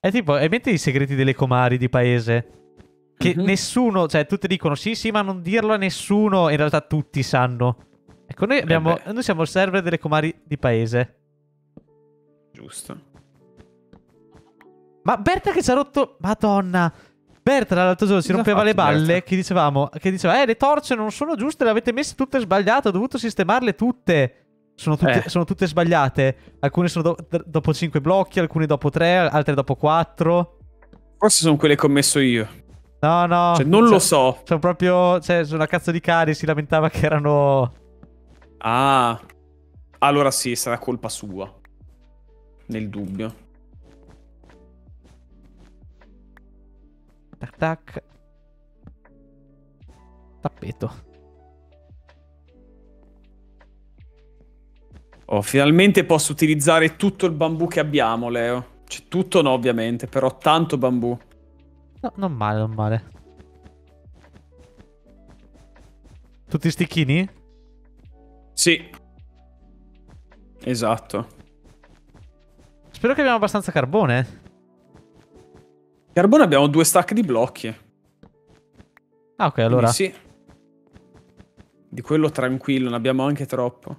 È tipo, hai mente i segreti delle comari di paese? Che Mhm. nessuno, cioè tutti dicono sì sì ma non dirlo a nessuno, in realtà tutti sanno. Ecco, noi, abbiamo, beh. noi siamo il server delle comari di paese. Giusto. Ma Berta che ci ha rotto... Madonna! Berta l'altro giorno si rompeva le balle Berta? che dicevamo... Che diceva, eh le torce non sono giuste, le avete messe tutte sbagliate, ho dovuto sistemarle tutte. Sono tutte, Eh. sono tutte sbagliate. Alcune sono do- dopo 5 blocchi, alcune dopo 3, altre dopo 4. Forse sono quelle che ho messo io. No, no. Cioè, non lo Cioè, so. Sono proprio. Cioè, sono una cazzo di cari. Si lamentava che erano. Ah. Allora sì, sarà colpa sua. Nel dubbio. Tac tac. Tappeto. Oh, finalmente posso utilizzare tutto il bambù che abbiamo, Leo. Cioè, tutto no, ovviamente, però tanto bambù. No, non male, non male. Tutti sticchini? Sì. Esatto. Spero che abbiamo abbastanza carbone. Carbone abbiamo due stack di blocchi. Ah, ok, allora. Quindi Sì. Di quello tranquillo, ne abbiamo anche troppo.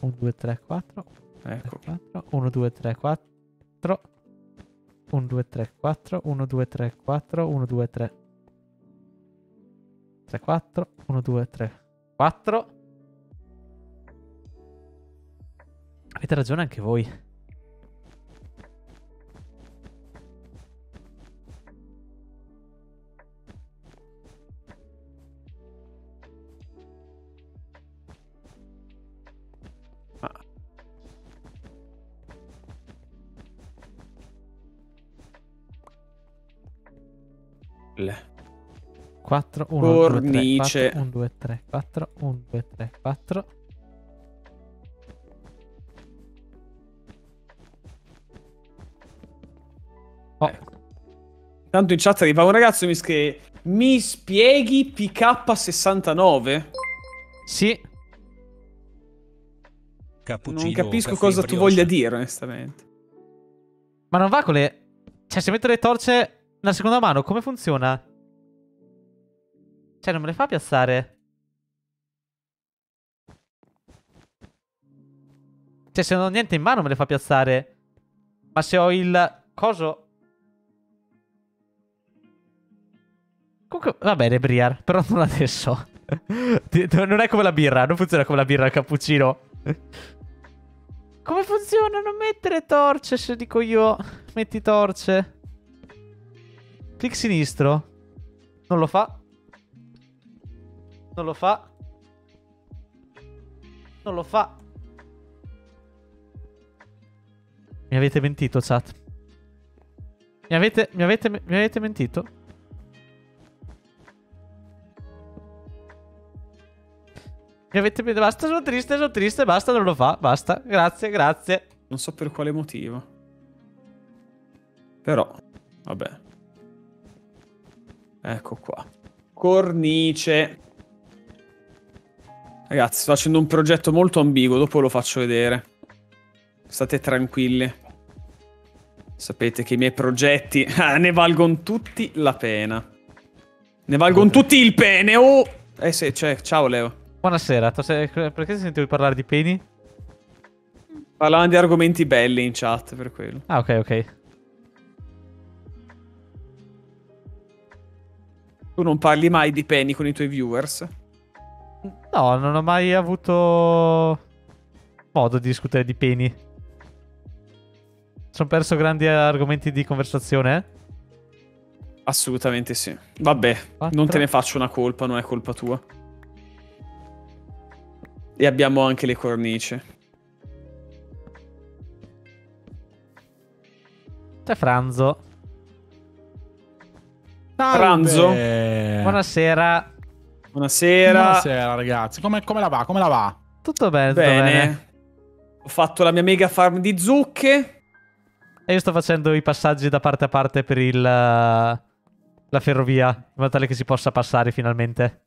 1, 2, 3, 4. Ecco. 1, 2, 3, 4. 1, 2, 3, 4. 1, 2, 3, 4. 1, 2, 3. 3, 4. 1, 2, 3, 4. Avete ragione anche voi. 4, 1, 2, 3, Cornice. 4, 1, 2, 3, 4, 1, 2, 3, 4. Oh, Tanto in chat arriva un ragazzo e mi scrive Mi spieghi PK69? sì, Cappuccino Non capisco cosa tu voglia dire, onestamente. ma non va con le... Cioè, se metto le torce nella seconda mano, come funziona? Cioè, non me le fa piazzare. Cioè, se non ho niente in mano, me le fa piazzare. Ma se ho il coso... Comunque, va bene, Briar, però non adesso. Non è come la birra, non funziona come la birra al cappuccino. Come funziona non mettere torce se dico io metti torce? Clic sinistro. Non lo fa. Non lo fa. Non lo fa. Mi avete mentito, chat. Mi avete, mi avete, mi avete mentito? Mi avete mentito. Basta, sono triste, sono triste. Basta, non lo fa. Basta. Grazie, grazie. Non so per quale motivo. Però, vabbè. Ecco qua. Cornice. Ragazzi, sto facendo un progetto molto ambiguo, dopo lo faccio vedere. State tranquilli. Sapete che i miei progetti ah, ne valgono tutti la pena. Ne valgono tutti il pene. Oh! Eh sì, cioè, ciao Leo. Buonasera. Perché ti sentivo parlare di peni? Parlavamo di argomenti belli in chat per quello. Ah, ok, ok. Tu non parli mai di peni con i tuoi viewers? No, non ho mai avuto modo di discutere di peni. Sono perso grandi argomenti di conversazione. eh? Assolutamente sì. Vabbè, Quattro. non te ne faccio una colpa, non è colpa tua. E abbiamo anche le cornici. C'è Franzo. Pranzo? Buonasera. Buonasera. Buonasera. Buonasera ragazzi, come, come la va? Come la va? Tutto bene, tutto Bene. bene. Ho fatto la mia mega farm di zucche. E io sto facendo i passaggi da parte a parte per il... uh, la ferrovia. In modo tale che si possa passare finalmente.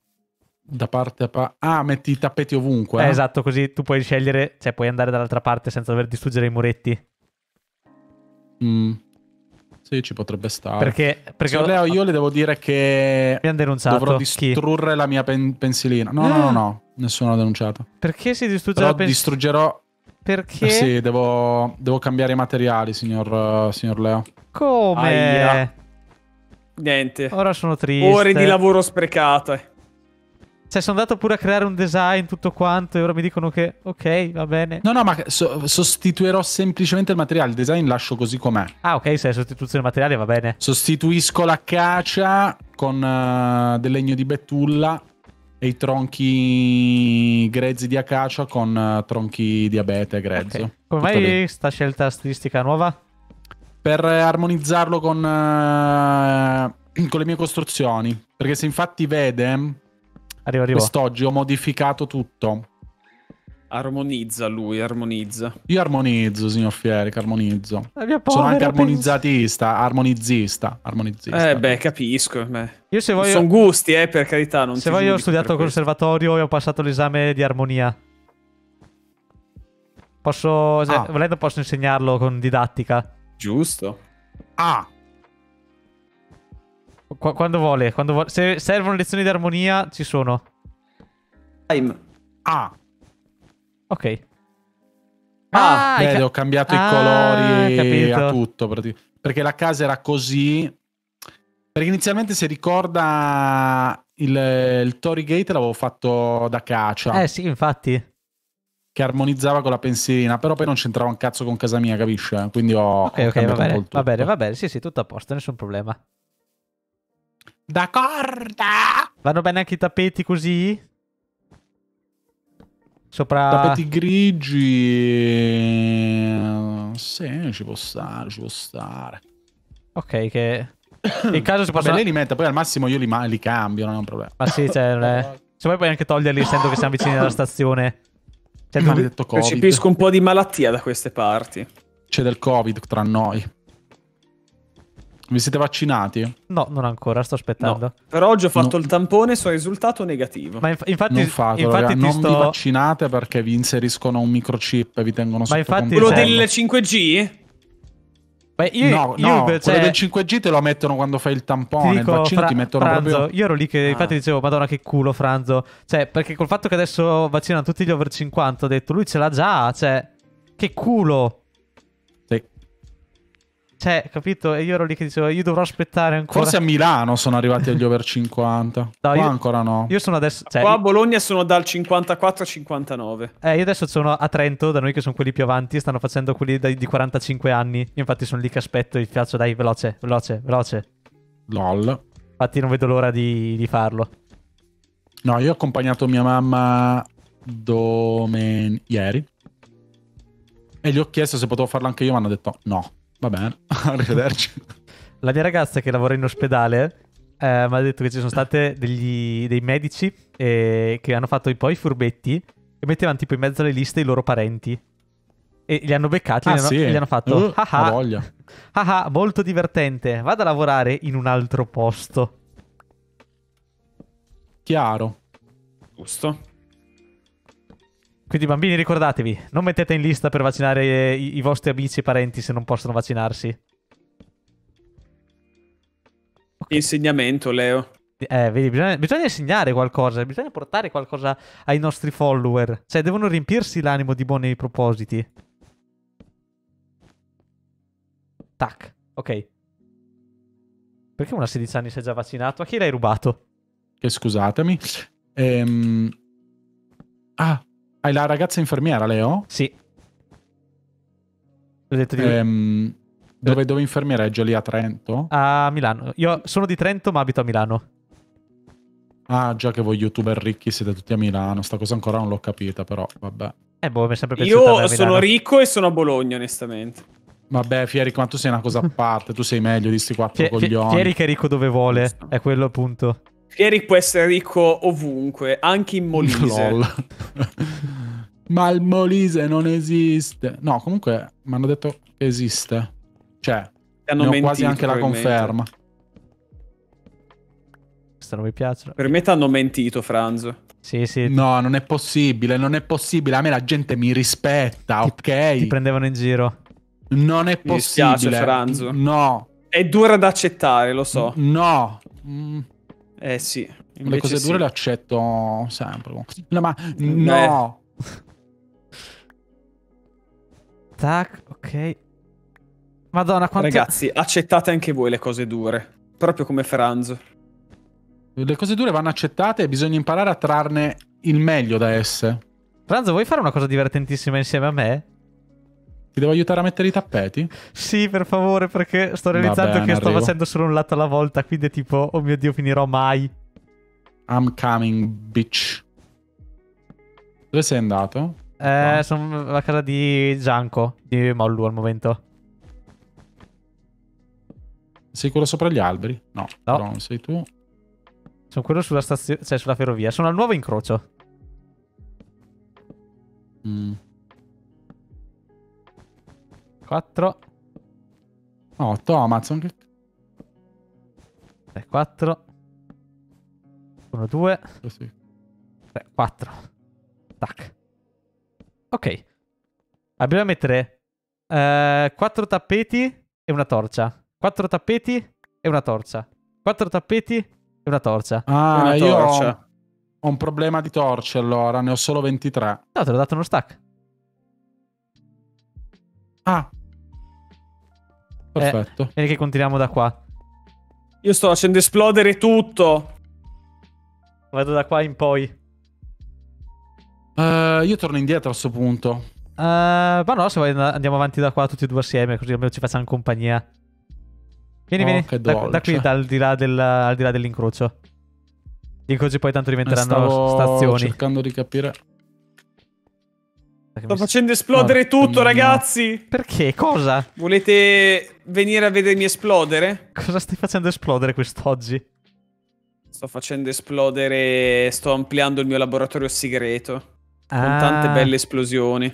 Da parte a pa- Ah, metti i tappeti ovunque. Eh, eh? esatto, così tu puoi scegliere... Cioè, puoi andare dall'altra parte senza dover distruggere i muretti. Mm. Sì, ci potrebbe stare. Perché... perché Signor Leo, io le devo dire che Mi hanno denunciato. dovrò Chi? distrurre la mia pen- pensilina. No, no, no, no, nessuno ha denunciato. Perché si distrugge Però la pens- distruggerò... Perché? Eh sì, devo, devo cambiare i materiali, signor, eh, signor Leo. Come? Aia. Niente. Ora sono triste. Ore di lavoro sprecate. Cioè, sono andato pure a creare un design, tutto quanto, e ora mi dicono che, ok, va bene. No, no, ma so- sostituirò semplicemente il materiale. Il design lascio così com'è. Ah, ok, se è sostituzione materiale va bene. Sostituisco l'acacia con eh, del legno di betulla e i tronchi grezzi di acacia con eh, tronchi di abete grezzo. Ok. Come mai sta scelta stilistica nuova? Per eh, armonizzarlo con, eh, con le mie costruzioni. Perché se infatti vede, Arrivo, arrivo. quest'oggi ho modificato tutto. Armonizza lui, armonizza. Io armonizzo, signor Fieric, armonizzo. Mia Sono povera anche armonizzatista, armonizzista, armonizzista. Eh beh, capisco. beh. Io se voglio, Sono gusti, eh, per carità. Non se voglio ho studiato al conservatorio e ho passato l'esame di armonia. Posso, Ah. volendo posso insegnarlo con didattica. Giusto. Ah, Qu- quando vuole, quando vuole. Se servono lezioni di armonia, ci sono. Time. ah. Ok. Ah, hai Vede, ca- ho cambiato Ah, i colori capito. a tutto. Perché la casa era così. Perché inizialmente, se ricorda, il, il Tory Gate l'avevo fatto da cacia, Eh sì, infatti. che armonizzava con la pensilina. Però poi non c'entrava un cazzo con casa mia, capisci? Quindi ho, Ok, ho ok, va bene. Va bene, va bene. Sì, sì, tutto a posto, nessun problema. D'accordo. Vanno bene anche i tappeti così? Sopra... Tappeti grigi. Sì, ci può stare, ci può stare. Ok, che... In caso si possono... lei li mette, poi al massimo io li, li cambio, non è un problema. Ma sì, cioè, non è- Se vuoi puoi anche toglierli essendo che siamo vicini alla stazione. Cioè, Maledetto Covid. Percepisco un po' di malattia da queste parti. C'è del Covid tra noi. Vi siete vaccinati? No, non ancora, sto aspettando. No. Però oggi ho fatto No. il tampone e sono risultato negativo. Ma inf- infatti, non fatelo, infatti raga, ti non sto... vi vaccinate perché vi inseriscono un microchip e vi tengono sotto infatti- Quello controllo. del 5G? Beh, io, no, io, no, cioè, quello del 5G te lo mettono quando fai il ti tampone, il dico, vaccino Fra- ti mettono Franzo, proprio... io ero lì che Ah. infatti dicevo, madonna che culo Franzo. Cioè, perché col fatto che adesso vaccinano tutti gli over 50, ho detto, lui ce l'ha già, cioè, che culo. Cioè, capito? E io ero lì che dicevo, io dovrò aspettare ancora. Forse a Milano sono arrivati agli over 50. Qua io- ancora no. Io sono adesso... Cioè, Qua a Bologna sono dal 54 al 59. Eh, io adesso sono a Trento, da noi che sono quelli più avanti, stanno facendo quelli dai- di 45 anni. Io infatti sono lì che aspetto e faccio, dai, veloce, veloce, veloce. LOL. Infatti non vedo l'ora di, di farlo. No, io ho accompagnato mia mamma domen... ieri. E gli ho chiesto se potevo farlo anche io, mi hanno detto no. Va bene, arrivederci. La mia ragazza che lavora in ospedale eh, mi ha detto che ci sono state degli- dei medici eh, che hanno fatto poi i furbetti e mettevano tipo in mezzo alle liste i loro parenti. E li hanno beccati e Ah gli hanno, sì? e gli hanno fatto... Uh, "Ah ah, voglia. ah ah, molto divertente, vado a lavorare in un altro posto. Chiaro. Giusto. Quindi bambini ricordatevi, non mettete in lista per vaccinare i, i vostri amici e parenti se non possono vaccinarsi. Insegnamento, Leo. Eh, vedi, bisogna, bisogna insegnare qualcosa, bisogna portare qualcosa ai nostri follower. Cioè, devono riempirsi l'animo di buoni propositi. Tac, ok. Perché uno a 16 anni si è già vaccinato? A chi l'hai rubato? Che scusatemi. Ehm... Ah, hai la ragazza infermiera, Leo? Sì. L'ho detto di Ehm, dove, dove infermiereggia lì a Trento? A Milano. Io sono di Trento, ma abito a Milano. Ah, già che voi youtuber ricchi siete tutti a Milano. Sta cosa ancora non l'ho capita, però vabbè. Eh, boh, mi è sempre Io sono ricco e sono a Bologna, onestamente. Vabbè, Fieri, ma tu sei una cosa a parte. Tu sei meglio di sti quattro Fie- coglioni. Fieri che è ricco dove vuole. È quello il punto. Fieri può essere ricco ovunque, anche in Molise. Ma il Molise non esiste. No, comunque mi hanno detto che esiste. Cioè, Ti hanno ne ho mentito, quasi anche la conferma. Queste non mi piacciono. Per me ti hanno mentito, Franzo. Sì, sì. No, non è possibile, non è possibile. A me la gente mi rispetta, ok? Ti prendevano in giro. Non è Mi dispiace, possibile. Franzo. No, È dura da accettare, lo so. no. Mm, Eh sì. le cose sì. dure le accetto sempre. No, ma no. Tac, ok. Madonna, quanti... Ragazzi, accettate anche voi le cose dure. Proprio come Franzo. Le cose dure vanno accettate e bisogna imparare a trarne il meglio da esse. Franzo, vuoi fare una cosa divertentissima insieme a me? Ti devo aiutare a mettere i tappeti? Sì, per favore, perché sto realizzando bene, che sto arrivo. facendo solo un lato alla volta, quindi è tipo, oh mio Dio, finirò mai. I'm coming, bitch. Dove sei andato? Eh, No. sono a casa di Gianco, di Mollu al momento. Sei quello sopra gli alberi? No, No. non sei tu. Sono quello sulla stazione, cioè sulla ferrovia. Sono al nuovo incrocio. Mm. 4, Oh, Thomas, che... 3, 4. 1, 2, così. 3, 4. Tac. Ok. Dobbiamo mettere 4 tappeti e una torcia. 4 tappeti e una torcia. 4 tappeti e una torcia. Ah, Una io torcia. ho un problema di torce allora, ne ho solo 23. No, te l'ho dato uno stack. Ah. Perfetto. Vieni che continuiamo da qua. Io sto facendo esplodere tutto. Vado da qua in poi. Eh, io torno indietro a questo punto. Eh, ma no, se vuoi and- andiamo avanti da qua tutti e due assieme, così almeno ci facciamo compagnia. Vieni, Oh, vieni. che Da, da qui, da- al, di là del- al di là dell'incrocio. Gli incroci poi tanto diventeranno Stavo stazioni. cercando di capire. Sto facendo esplodere No, tutto, no. ragazzi. Perché? Cosa? Volete venire a vedermi esplodere? Cosa stai facendo esplodere quest'oggi? Sto facendo esplodere. Sto ampliando il mio laboratorio segreto. Con Ah. tante belle esplosioni.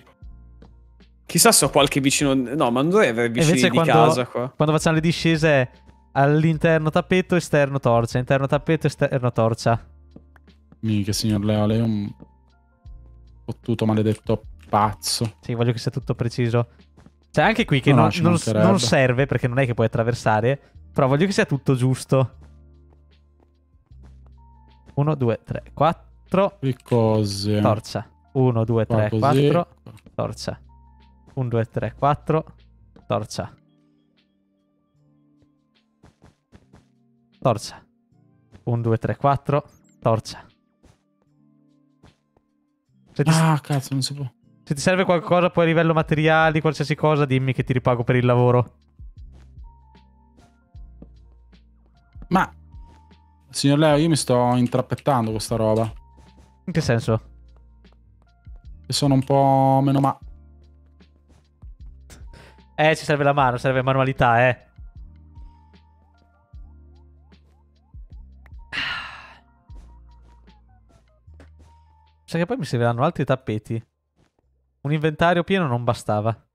Chissà se ho qualche vicino. No, ma non dovrei avere vicini invece di quando- casa qua. Quando facciamo le discese all'interno tappeto, esterno torcia, interno tappeto, esterno torcia. Mica, signor Leo, lei è un fottuto maledetto pazzo. Sì, voglio che sia tutto preciso. Cioè, anche qui che No, non, non- non serve perché non è che puoi attraversare. Però voglio che sia tutto giusto. 1, 2, 3, 4. Che cose. Torcia. 1, 2, Qua 3, così. 4. Torcia. 1, 2, 3, 4. Torcia. Torcia. 1, 2, 3, 4. Torcia. Se ti, Ah, cazzo, non si può. se ti serve qualcosa poi a livello materiali, qualsiasi cosa, dimmi che ti ripago per il lavoro. Ma, signor Leo, io mi sto intrappettando con sta roba. In che senso? E sono un po' meno ma... Eh, ci serve la mano, serve manualità, eh. Sa che poi mi serviranno altri tappeti. Un inventario pieno non bastava.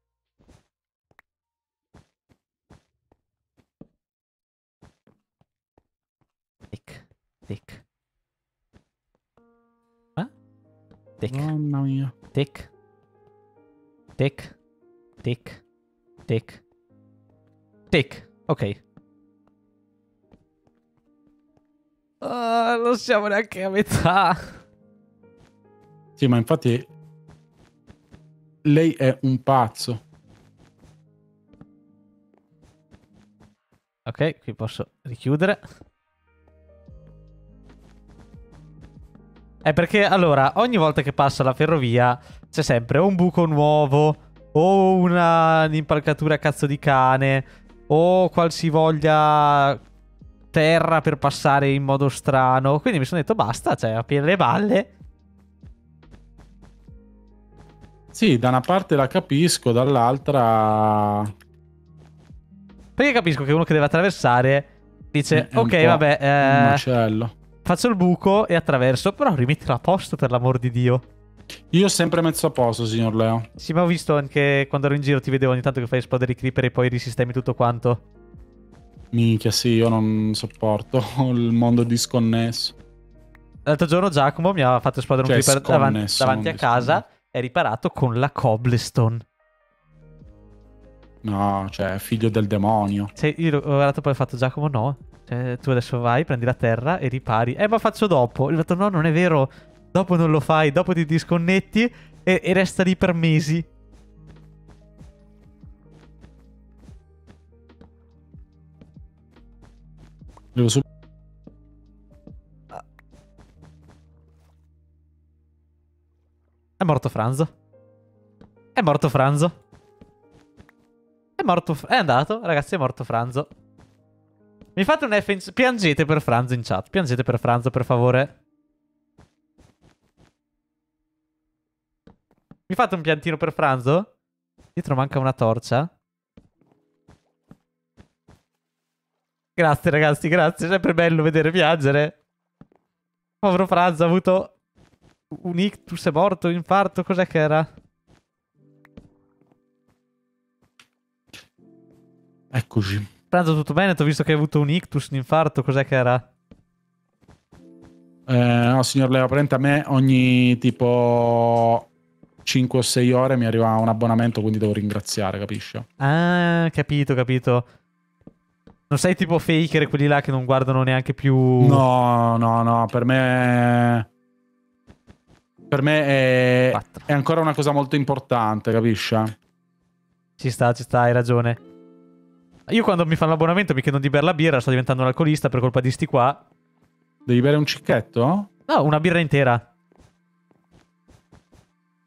Tic, tic. Eh? Tic. Mamma mia. Tic. Tic. Tic. Tic. Tic. Ok. Ah, non siamo neanche a metà. Sì, ma infatti... Lei è un pazzo. Ok, qui posso richiudere. È perché allora, ogni volta che passa la ferrovia c'è sempre o un buco nuovo o una un'impalcatura a cazzo di cane o qualsivoglia terra per passare in modo strano. Quindi mi sono detto basta, cioè aprire le balle. Sì, da una parte la capisco, dall'altra... Perché capisco che uno che deve attraversare dice È un ok vabbè, un eh, macello. Faccio il buco e attraverso, però rimettila a posto per l'amor di Dio. Io ho sempre messo a posto, signor Leo. Sì, ma ho visto anche quando ero in giro, ti vedevo ogni tanto che fai esplodere i creeper e poi risistemi tutto quanto. Minchia, sì, io non sopporto il mondo disconnesso. L'altro giorno Giacomo mi ha fatto esplodere un Cioè, creeper davan- sconnesso, davanti, non a casa e riparato con la cobblestone. No, cioè, figlio del demonio. Cioè, io ho guardato poi ho fatto Giacomo no. Cioè, tu adesso vai, prendi la terra e ripari. Eh, ma faccio dopo. Ho detto no, non è vero. Dopo non lo fai, dopo ti disconnetti e, e resta lì per mesi. Devo sub- È morto Franzo. È morto Franzo. È morto. È andato, ragazzi. È morto Franzo. Mi fate un F in... Piangete per Franzo in chat. Piangete per Franzo, per favore. Mi fate un piantino per Franzo? Dietro manca una torcia. Grazie, ragazzi, grazie. È sempre bello vedere piangere. Povero Franzo ha avuto un ictus, è morto, un infarto, cos'è che era? Eccoci. Franzo, tutto bene? Ti ho visto che hai avuto un ictus, un infarto, cos'è che era? Eh, no, signor Leo, prende a me ogni tipo 5 o 6 ore mi arriva un abbonamento, quindi devo ringraziare, capisci? Ah, capito, capito. Non sei tipo faker, quelli là che non guardano neanche più... No, no, no, per me... Per me è, è ancora una cosa molto importante, capisci? Ci sta, ci sta, hai ragione. Io quando mi fanno l'abbonamento mi chiedono di bere la birra, sto diventando un alcolista per colpa di sti qua. Devi bere un cicchetto? No, una birra intera.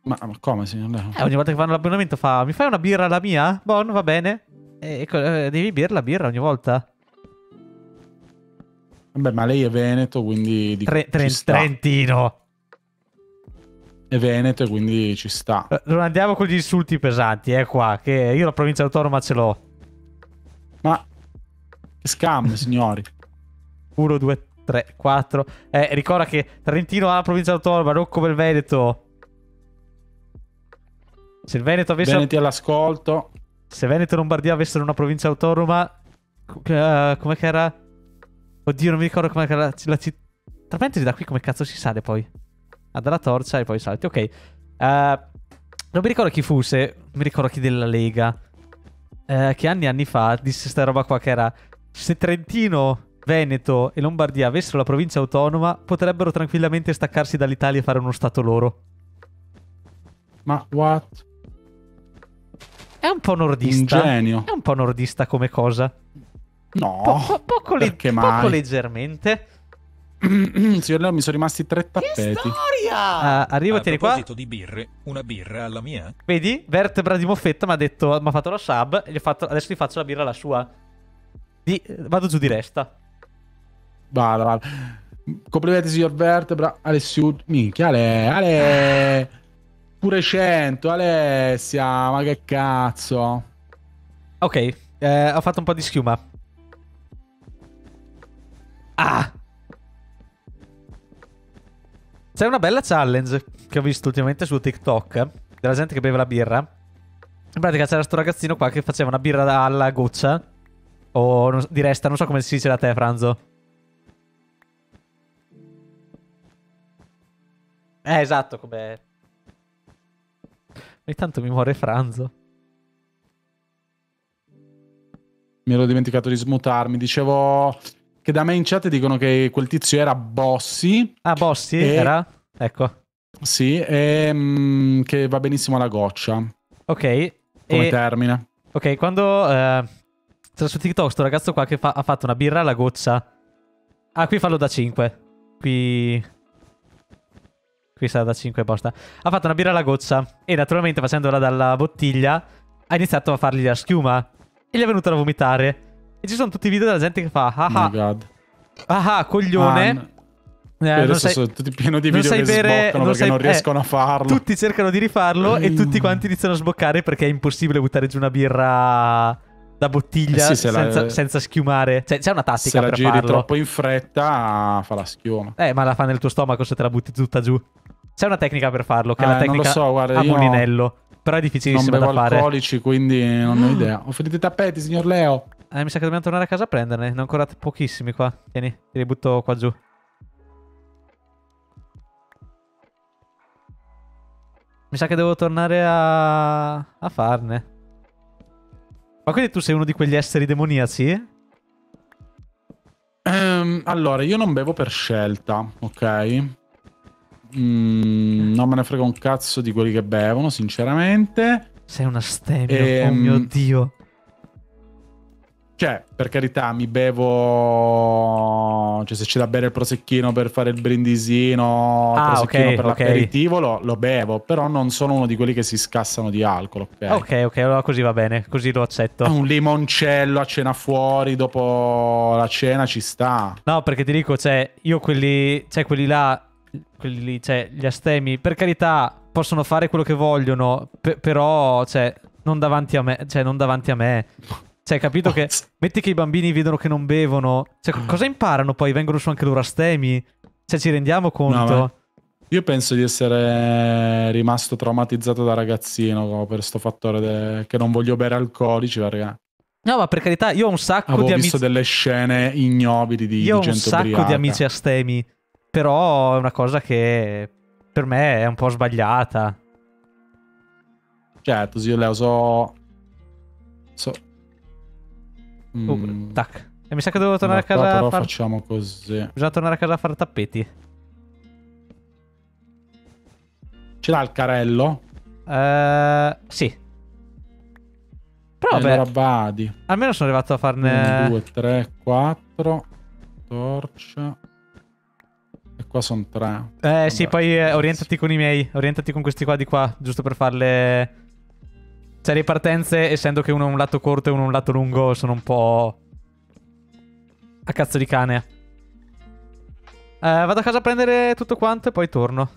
Ma, ma come, signor Leo? Eh, ogni volta che fanno l'abbonamento fa, mi fai una birra la mia? Bon, va bene. E eh, devi bere la birra ogni volta. Vabbè, ma lei è veneto, quindi... Di, Tre- sta. Trentino. è Veneto quindi ci sta. Non andiamo con gli insulti pesanti, eh, qua. Che io la provincia autonoma ce l'ho. Ma che scam, signori. 1, 2, 3, 4. Eh, ricorda che Trentino ha la provincia autonoma, non come il Veneto. Se il Veneto avesse. Veneti all'ascolto. Se Veneto e Lombardia avessero una provincia autonoma. eh, com'è che era? Oddio, non mi ricordo com'è che era la, città. Tra parentesi, da qui come cazzo si sale poi? Ah, dalla torcia e poi salti. Ok. Eh, non mi ricordo chi fosse. Non mi ricordo chi della Lega. Eh, che anni e anni fa disse sta roba qua che era. Se Trentino, Veneto e Lombardia avessero la provincia autonoma, potrebbero tranquillamente staccarsi dall'Italia e fare uno stato loro. Ma what? È un po' nordista. Un genio. È un po' nordista come cosa. No. Po- po- poco, le- poco leggermente. Signor Leo, mi sono rimasti tre tappeti. Ah, arrivo, A tieni qua. proposito di birre, una birra alla mia? Vedi, vertebra di moffetta mi ha detto, mi ha fatto la sub gli ho fatto, adesso gli faccio la birra alla sua. Di- vado giù di resta. Vada, vada. Complimenti, signor Vertebra. Alessio. Minchia, Ale. Ale. Pure 100, Alessia. Ma che cazzo. Ok, eh, ho fatto un po' di schiuma. Ah! C'è una bella challenge che ho visto ultimamente su TikTok della gente che beve la birra. In pratica c'era sto ragazzino qua che faceva una birra alla goccia o di resta, non so come si dice da te, Franzo. Eh, esatto, come... Ogni tanto mi muore Franzo. Mi ero dimenticato di smutarmi. Dicevo che da me in chat dicono che quel tizio era Bossi. Ah, Bossi E- era? Ecco. Sì, e mm, che va benissimo alla goccia Ok. come e- termine. ok, quando eh, c'era su TikTok sto ragazzo qua che fa- ha fatto una birra alla goccia. Ah, qui fallo da 5. Qui... Qui sarà da 5 posta. Ha fatto una birra alla goccia e naturalmente facendola dalla bottiglia ha iniziato a fargli la schiuma e gli è venuto da vomitare. E ci sono tutti i video della gente che fa ah ah, ah, ah, coglione. Ah, n- Eh, adesso non sai- sono tutti pieno di non video che bere- sboccano non perché sai- non eh, riescono a farlo. Tutti cercano di rifarlo e Mm. tutti quanti iniziano a sboccare perché è impossibile buttare giù una birra da bottiglia Eh sì, se la- senza, senza schiumare. Cioè, c'è una tattica Se la giri farlo. troppo in fretta, fa la schiuma. Eh, ma la fa nel tuo stomaco se te la butti tutta giù. C'è una tecnica per farlo, che è la Eh, non tecnica so, guarda, a mulinello. Però è Non difficilissima bevo da fare. alcolici, quindi non ho idea. Ho finito i tappeti, signor Leo. Eh, mi sa che dobbiamo tornare a casa a prenderne. Ne ho ancora pochissimi qua. Tieni, te li butto qua giù. Mi sa che devo tornare a, a farne. Ma quindi tu sei uno di quegli esseri demoniaci? Ehm, allora, io non bevo per scelta, ok? Mm, non me ne frega un cazzo di quelli che bevono, sinceramente. Sei una stemio, Ehm, oh mio dio. Cioè, per carità, mi bevo. Cioè, se c'è da bere il prosecchino per fare il brindisino, il Ah, prosecchino ok, per l'aperitivo, lo, lo bevo. Però non sono uno di quelli che si scassano di alcol, ok? Ok, ok, allora così va bene, così lo accetto. Un limoncello a cena fuori dopo la cena ci sta. No, perché ti dico, cioè, io quelli, cioè, quelli là, quelli lì, cioè, gli astemi, per carità, possono fare quello che vogliono, pe- però, cioè, non davanti a me, cioè, non davanti a me. Cioè, capito che, metti che i bambini vedono che non bevono, cioè, co- cosa imparano poi? Vengono su anche loro astemi? Cioè, ci rendiamo conto? ma- Io penso di essere rimasto traumatizzato da ragazzino per sto fattore de- che non voglio bere alcolici perché No, ma per carità, io ho un sacco avevo di visto amici... delle scene ignobili di, Io ho di un gente sacco ubriaca. di amici astemi, però è una cosa che per me è un po' sbagliata. Certo, sì, io Leo so... so... Uh, Mm, tac. E mi sa che devo tornare da a casa però a far... facciamo così. Bisogna tornare a casa a fare tappeti. Ce l'ha il carello? Eh, sì. Però E vabbè, allora vadi. almeno sono arrivato a 1, farne... 2, 3, 4. Torcia. E qua sono 3. Eh sì, poi eh, orientati con i miei. Orientati con questi qua di qua, giusto per farle... Cioè, le partenze, essendo che uno è un lato corto e uno è un lato lungo, sono un po'... A cazzo di cane. Eh, vado a casa a prendere tutto quanto e poi torno.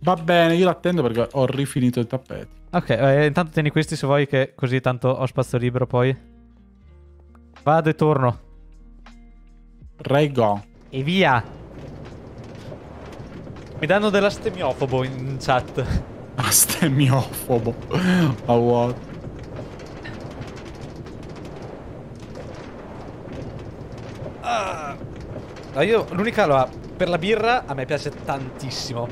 Va bene, io l'attendo perché ho rifinito i tappeti. Ok, eh, intanto tieni questi se vuoi che così tanto ho spazio libero poi. Vado e torno. Ray go. E via. Mi danno della stemiofobo in chat. Astemiofobo. A what? Ah, io l'unica allora, per la birra a me piace tantissimo.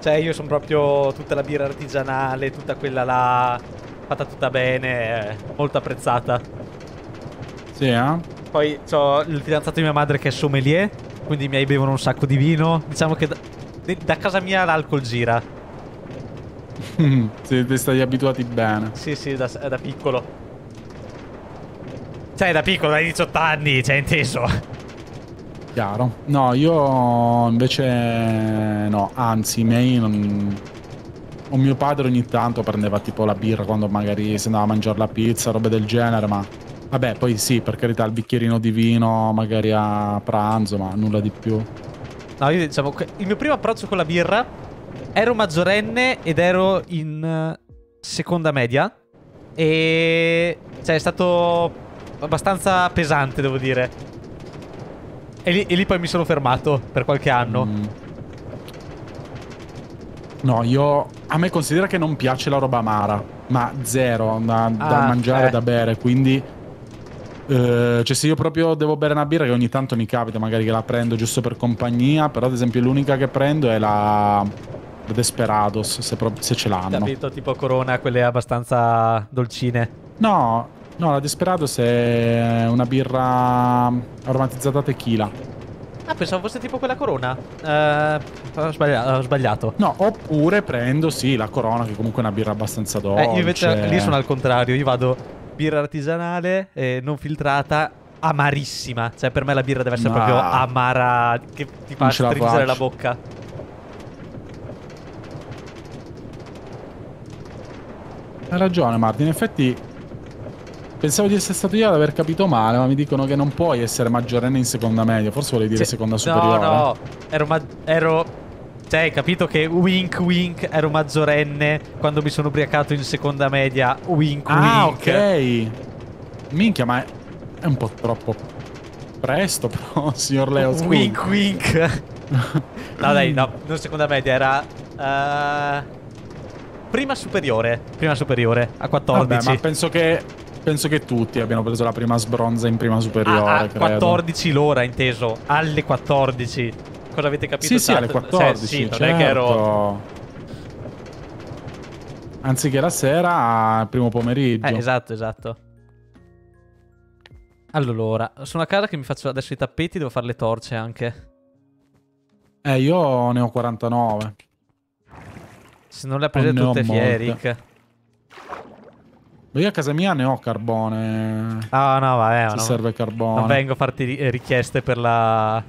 Cioè io sono proprio tutta la birra artigianale, tutta quella là fatta tutta bene, eh, molto apprezzata. Sì, eh? Poi ho il fidanzato di mia madre che è sommelier, quindi i miei bevono un sacco di vino. Diciamo che da, da casa mia l'alcol gira. Siete stati abituati bene. Sì, sì, da, da piccolo. Cioè, da piccolo, dai 18 anni, cioè, inteso. Chiaro. No, io invece no, anzi, i miei non... O mio padre ogni tanto prendeva tipo la birra quando magari si andava a mangiare la pizza, robe del genere, ma... Vabbè, poi sì, per carità, il bicchierino di vino magari a pranzo, ma nulla di più. No, io diciamo, il mio primo approccio con la birra ero maggiorenne ed ero in eh, seconda media e cioè è stato abbastanza pesante, devo dire. E lì, e lì poi mi sono fermato per qualche anno. Mm. No, io... A me considera che non piace la roba amara, ma zero, da, da Ah, mangiare, eh. da bere, quindi... eh, cioè se io proprio devo bere una birra che ogni tanto mi capita magari che la prendo giusto per compagnia però ad esempio l'unica che prendo è la Desperados se, se ce l'hanno Capito? Tipo Corona, quelle abbastanza dolcine. no no la Desperados è una birra aromatizzata a tequila Ah, pensavo fosse tipo quella Corona. Eh, ho, sbagliato, ho sbagliato. no oppure prendo sì la Corona che comunque è una birra abbastanza dolce Eh, io invece lì sono al contrario. Io vado birra artigianale, eh, non filtrata, amarissima. Cioè, per me la birra deve essere Ma- proprio amara, che ti fa la stringere la faccio. bocca. Hai ragione, Martin. In effetti, pensavo di essere stato io ad aver capito male, ma mi dicono che non puoi essere maggiorenne in seconda media. Forse vuole dire Sì. seconda superiore. No, no, ero, ma- ero... Cioè, hai capito che wink wink ero maggiorenne quando mi sono ubriacato in seconda media. Wink Ah, wink. ok. Minchia, ma è, è un po' troppo presto, però, signor Leo. scusi. Wink wink. no, dai, no, non seconda media, era... eh, prima superiore. Prima superiore, a 14. Vabbè, ma penso che, penso che tutti abbiano preso la prima sbronza in prima superiore. a, a credo. 14 l'ora, inteso. Alle 14. Cosa avete capito? Sì, sì, alle 14. Cioè, sì, non certo. è che ero... Anziché la sera, primo pomeriggio. Eh, esatto, esatto. Allora, sono a casa che mi faccio adesso i tappeti, devo fare le torce anche. Eh, io ne ho 49. Se non le ha prese ho tutte. Fieric. Ma io a casa mia ne ho carbone. Ah, no, vabbè, Se no. serve carbone. Non vengo a farti ri- richieste per la...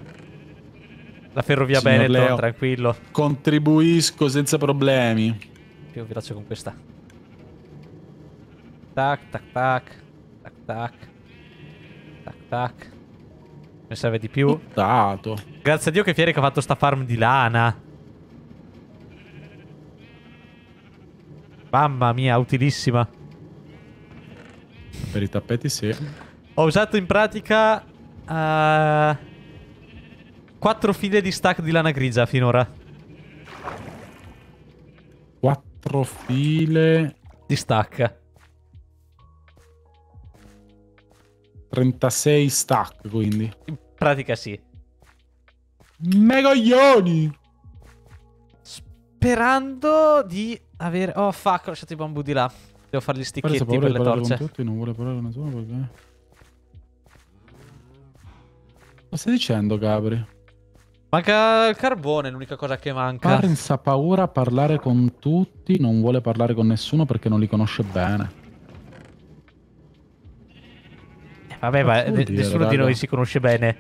La ferrovia Signor Benetton, Leo. tranquillo. Contribuisco senza problemi. Più veloce con questa. Tac, tac, tac. Tac, tac. Tac, tac. Ne serve di più. Dato. Grazie a Dio che Fieric ha fatto sta farm di lana. Mamma mia, utilissima. Per i tappeti sì. Ho usato in pratica... eh, quattro file di stack di lana grigia finora. Quattro file. Di stack. 36 stack quindi. In pratica sì. Megaglioni! Sperando di avere... Oh fuck, ho lasciato i bambù di là. Devo fare gli sticchetti per di le parlare con torce. tutti, non vuole parlare con nessuno perché... Cosa stai dicendo, Gabri? Manca il carbone, l'unica cosa che manca. Parens ha paura a parlare con tutti, non vuole parlare con nessuno perché non li conosce bene. Eh, Vabbè, ma nessuno di raga? noi si conosce bene.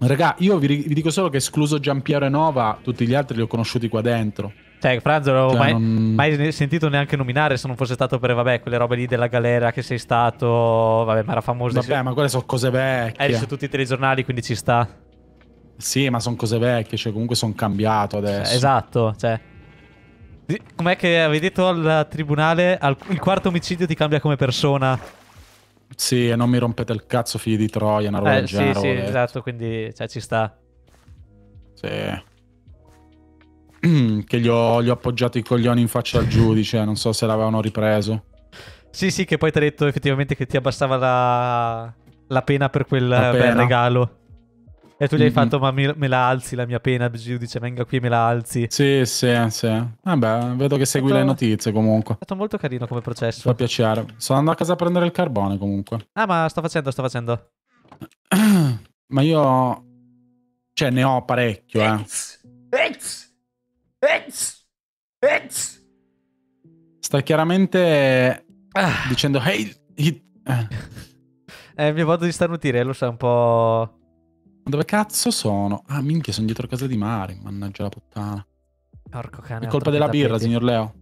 Raga, io vi, vi dico solo che escluso Giampiero e Nova, tutti gli altri li ho conosciuti qua dentro. Cioè, Franz non Cioè, mai, non- mai sentito neanche nominare se non fosse stato per, vabbè, quelle robe lì della galera che sei stato. Vabbè, ma era famoso. Vabbè, ma quelle sono cose Eri su vecchie. tutti i telegiornali, quindi ci sta. Sì, ma sono cose vecchie, cioè comunque sono cambiato adesso. Eh, esatto, cioè. Com'è che avevi detto al tribunale? al- il quarto omicidio ti cambia come persona. Sì, e non mi rompete il cazzo, figli di Troia, una roba Eh, del sì, genere. sì, detto. esatto, quindi cioè, ci sta. Sì. che gli ho, gli ho appoggiato i coglioni in faccia al giudice, non so se l'avevano ripreso. Sì, sì, che poi ti ha detto effettivamente che ti abbassava la, la pena per quel La bel pena. regalo. E tu gli hai fatto, ma mi- me la alzi la mia pena? Il giudice, venga qui e me la alzi. È Sì, sì, sì. Vabbè, vedo che segui Stato- le notizie comunque. stato molto carino come Fa processo. piacere. Sono andato a casa a prendere il carbone comunque. Ah, ma sto facendo, sto facendo. Ma io... Cioè, ne ho parecchio, eh. Sta chiaramente Ah, dicendo... Hey, hit- eh, è il mio modo di starnutire, lo so, un po'... dove cazzo sono? Ah, minchia, sono dietro casa di Mari. Mannaggia la puttana. Porco cane. È colpa della birra, signor Leo.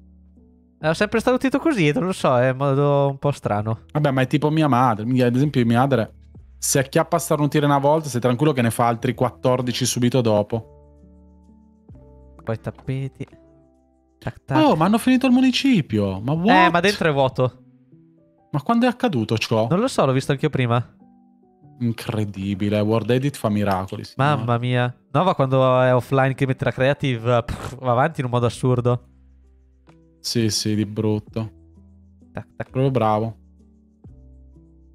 Eh, Ho sempre starnutito così, non lo so, è in modo un po' strano. Vabbè, ma è tipo mia madre. Ad esempio, mia madre... Se acchiappa a starnutire una volta, sei tranquillo che ne fa altri 14 subito dopo. Poi tappeti. Tac, tac. Oh, ma hanno finito il municipio. Ma what? eh, ma dentro è vuoto. Ma quando è accaduto ciò? Non lo so, l'ho visto anch'io prima. Incredibile. Word Edit fa miracoli. signore. Mamma mia. Nova quando è offline che mette la creative pff, va avanti in un modo assurdo. Sì, sì, di brutto. Tac, tac. Proprio bravo.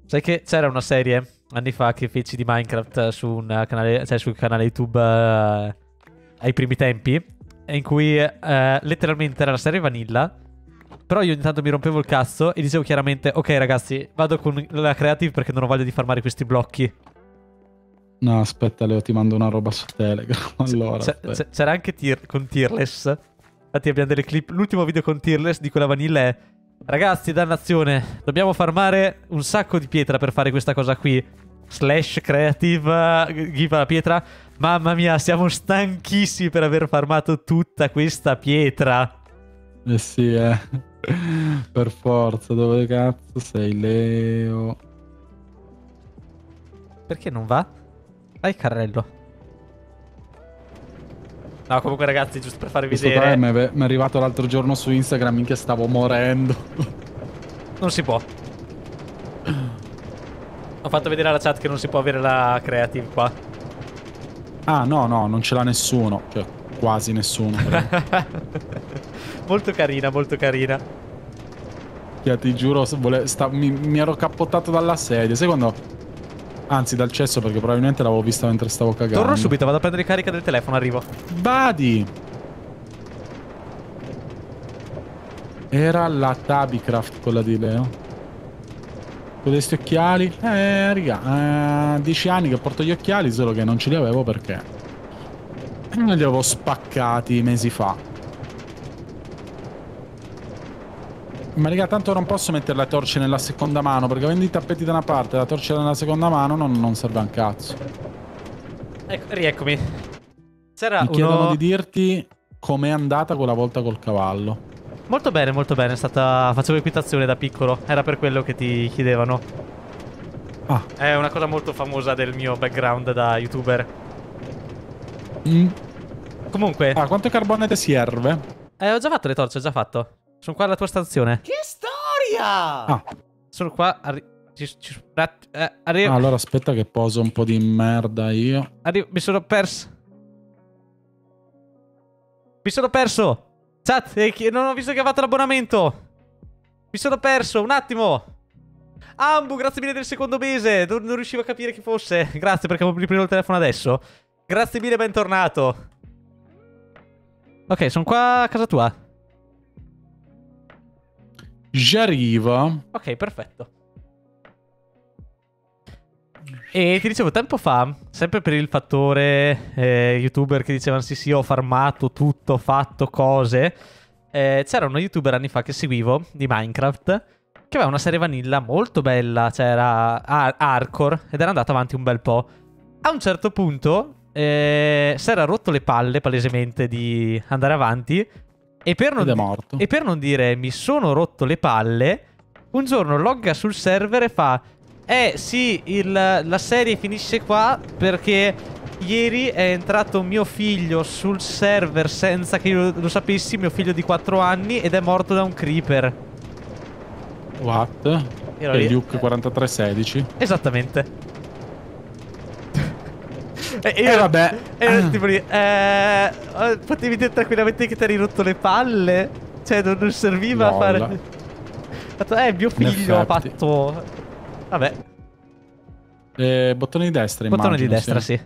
Sai che c'era una serie anni fa che feci di Minecraft eh, su un canale, cioè sul canale YouTube eh, ai primi tempi, in cui eh, letteralmente era la serie Vanilla. Però io ogni tanto mi rompevo il cazzo e dicevo chiaramente: Ok, ragazzi, vado con la creative perché non ho voglia di farmare questi blocchi. No, aspetta, Leo, ti mando una roba su Telegram. Allora, c'era anche tier- con Tearless. Infatti, abbiamo delle clip. L'ultimo video con Tearless di quella vanilla è: Ragazzi, dannazione, dobbiamo farmare un sacco di pietra per fare questa cosa qui. Slash creative eh, give la pietra. Mamma mia, siamo stanchissimi per aver farmato tutta questa pietra. Eh sì, eh. per forza, dove cazzo sei, Leo? Perché non va? Vai, carrello. No, comunque, ragazzi, giusto per farvi Questo vedere. mi è- è arrivato l'altro giorno su Instagram minchia stavo morendo. Non si può. Ho fatto vedere alla chat che non si può avere la creative qua. ah, no, no, non ce l'ha nessuno. Cioè, quasi nessuno. molto carina, molto carina. Cioè, ti giuro, vole- sta- mi, mi ero cappottato dalla sedia. Secondo... Anzi, dal cesso perché probabilmente l'avevo vista mentre stavo cagando. Torno subito, vado a prendere carica del telefono, arrivo. Badi! Era la Tabicraft quella di Leo. Con questi occhiali. Eh, raga, eh, 10 anni che porto gli occhiali, solo che non ce li avevo perché. Non li avevo spaccati mesi fa. Ma raga, tanto non posso mettere le torce nella seconda mano, perché avendo i tappeti da una parte e la torcia nella seconda mano non, non serve a un cazzo. Ecco, rieccomi. C'era Mi chiedono uno... di dirti com'è andata quella volta col cavallo. Molto bene, molto bene. È stata... Facevo equitazione da piccolo. Era per quello che ti chiedevano. Ah, È una cosa molto famosa del mio background da youtuber. mm. Comunque, ah quanto carbone ti serve? eh, ho già fatto le torce, ho già fatto. Sono qua alla tua stazione. Che storia! Ah, Sono qua. Arri... ci- ci- eh, arri- ah, allora aspetta che poso un po' di merda io. arri- Mi sono perso. Mi sono perso. Chat, eh, non ho visto che ha fatto l'abbonamento. Mi sono perso, un attimo. Ambu, grazie mille del secondo mese. Non, non riuscivo a capire chi fosse. Grazie perché ho ripreso il telefono adesso. Grazie mille, bentornato. Ok, sono qua a casa tua. J'arriva. Ok, perfetto. E ti dicevo, tempo fa, sempre per il fattore eh, youtuber che dicevano sì sì ho farmato tutto, ho fatto cose, eh, c'era uno youtuber anni fa che seguivo di Minecraft che aveva una serie vanilla molto bella, cioè era har- hardcore ed era andata avanti un bel po'. A un certo punto eh, si era rotto le palle palesemente di andare avanti e per non Ed è morto. e per non dire mi sono rotto le palle, un giorno logga sul server e fa: Eh sì, il- la serie finisce qua perché Ieri è entrato mio figlio sul server senza che io lo sapessi, mio figlio di 4 anni, ed è morto da un creeper. What? Lì- Luke eh. 4316. Esattamente. E Eh, vabbè. E tipo lì, eh, eh, potevi dire tranquillamente che ti eri rotto le palle. Cioè, non, non serviva a Lol. fare. Fatto, eh, mio figlio ha fatto. Vabbè, Eh, bottone di destra, bottone di immagino, destra, sì.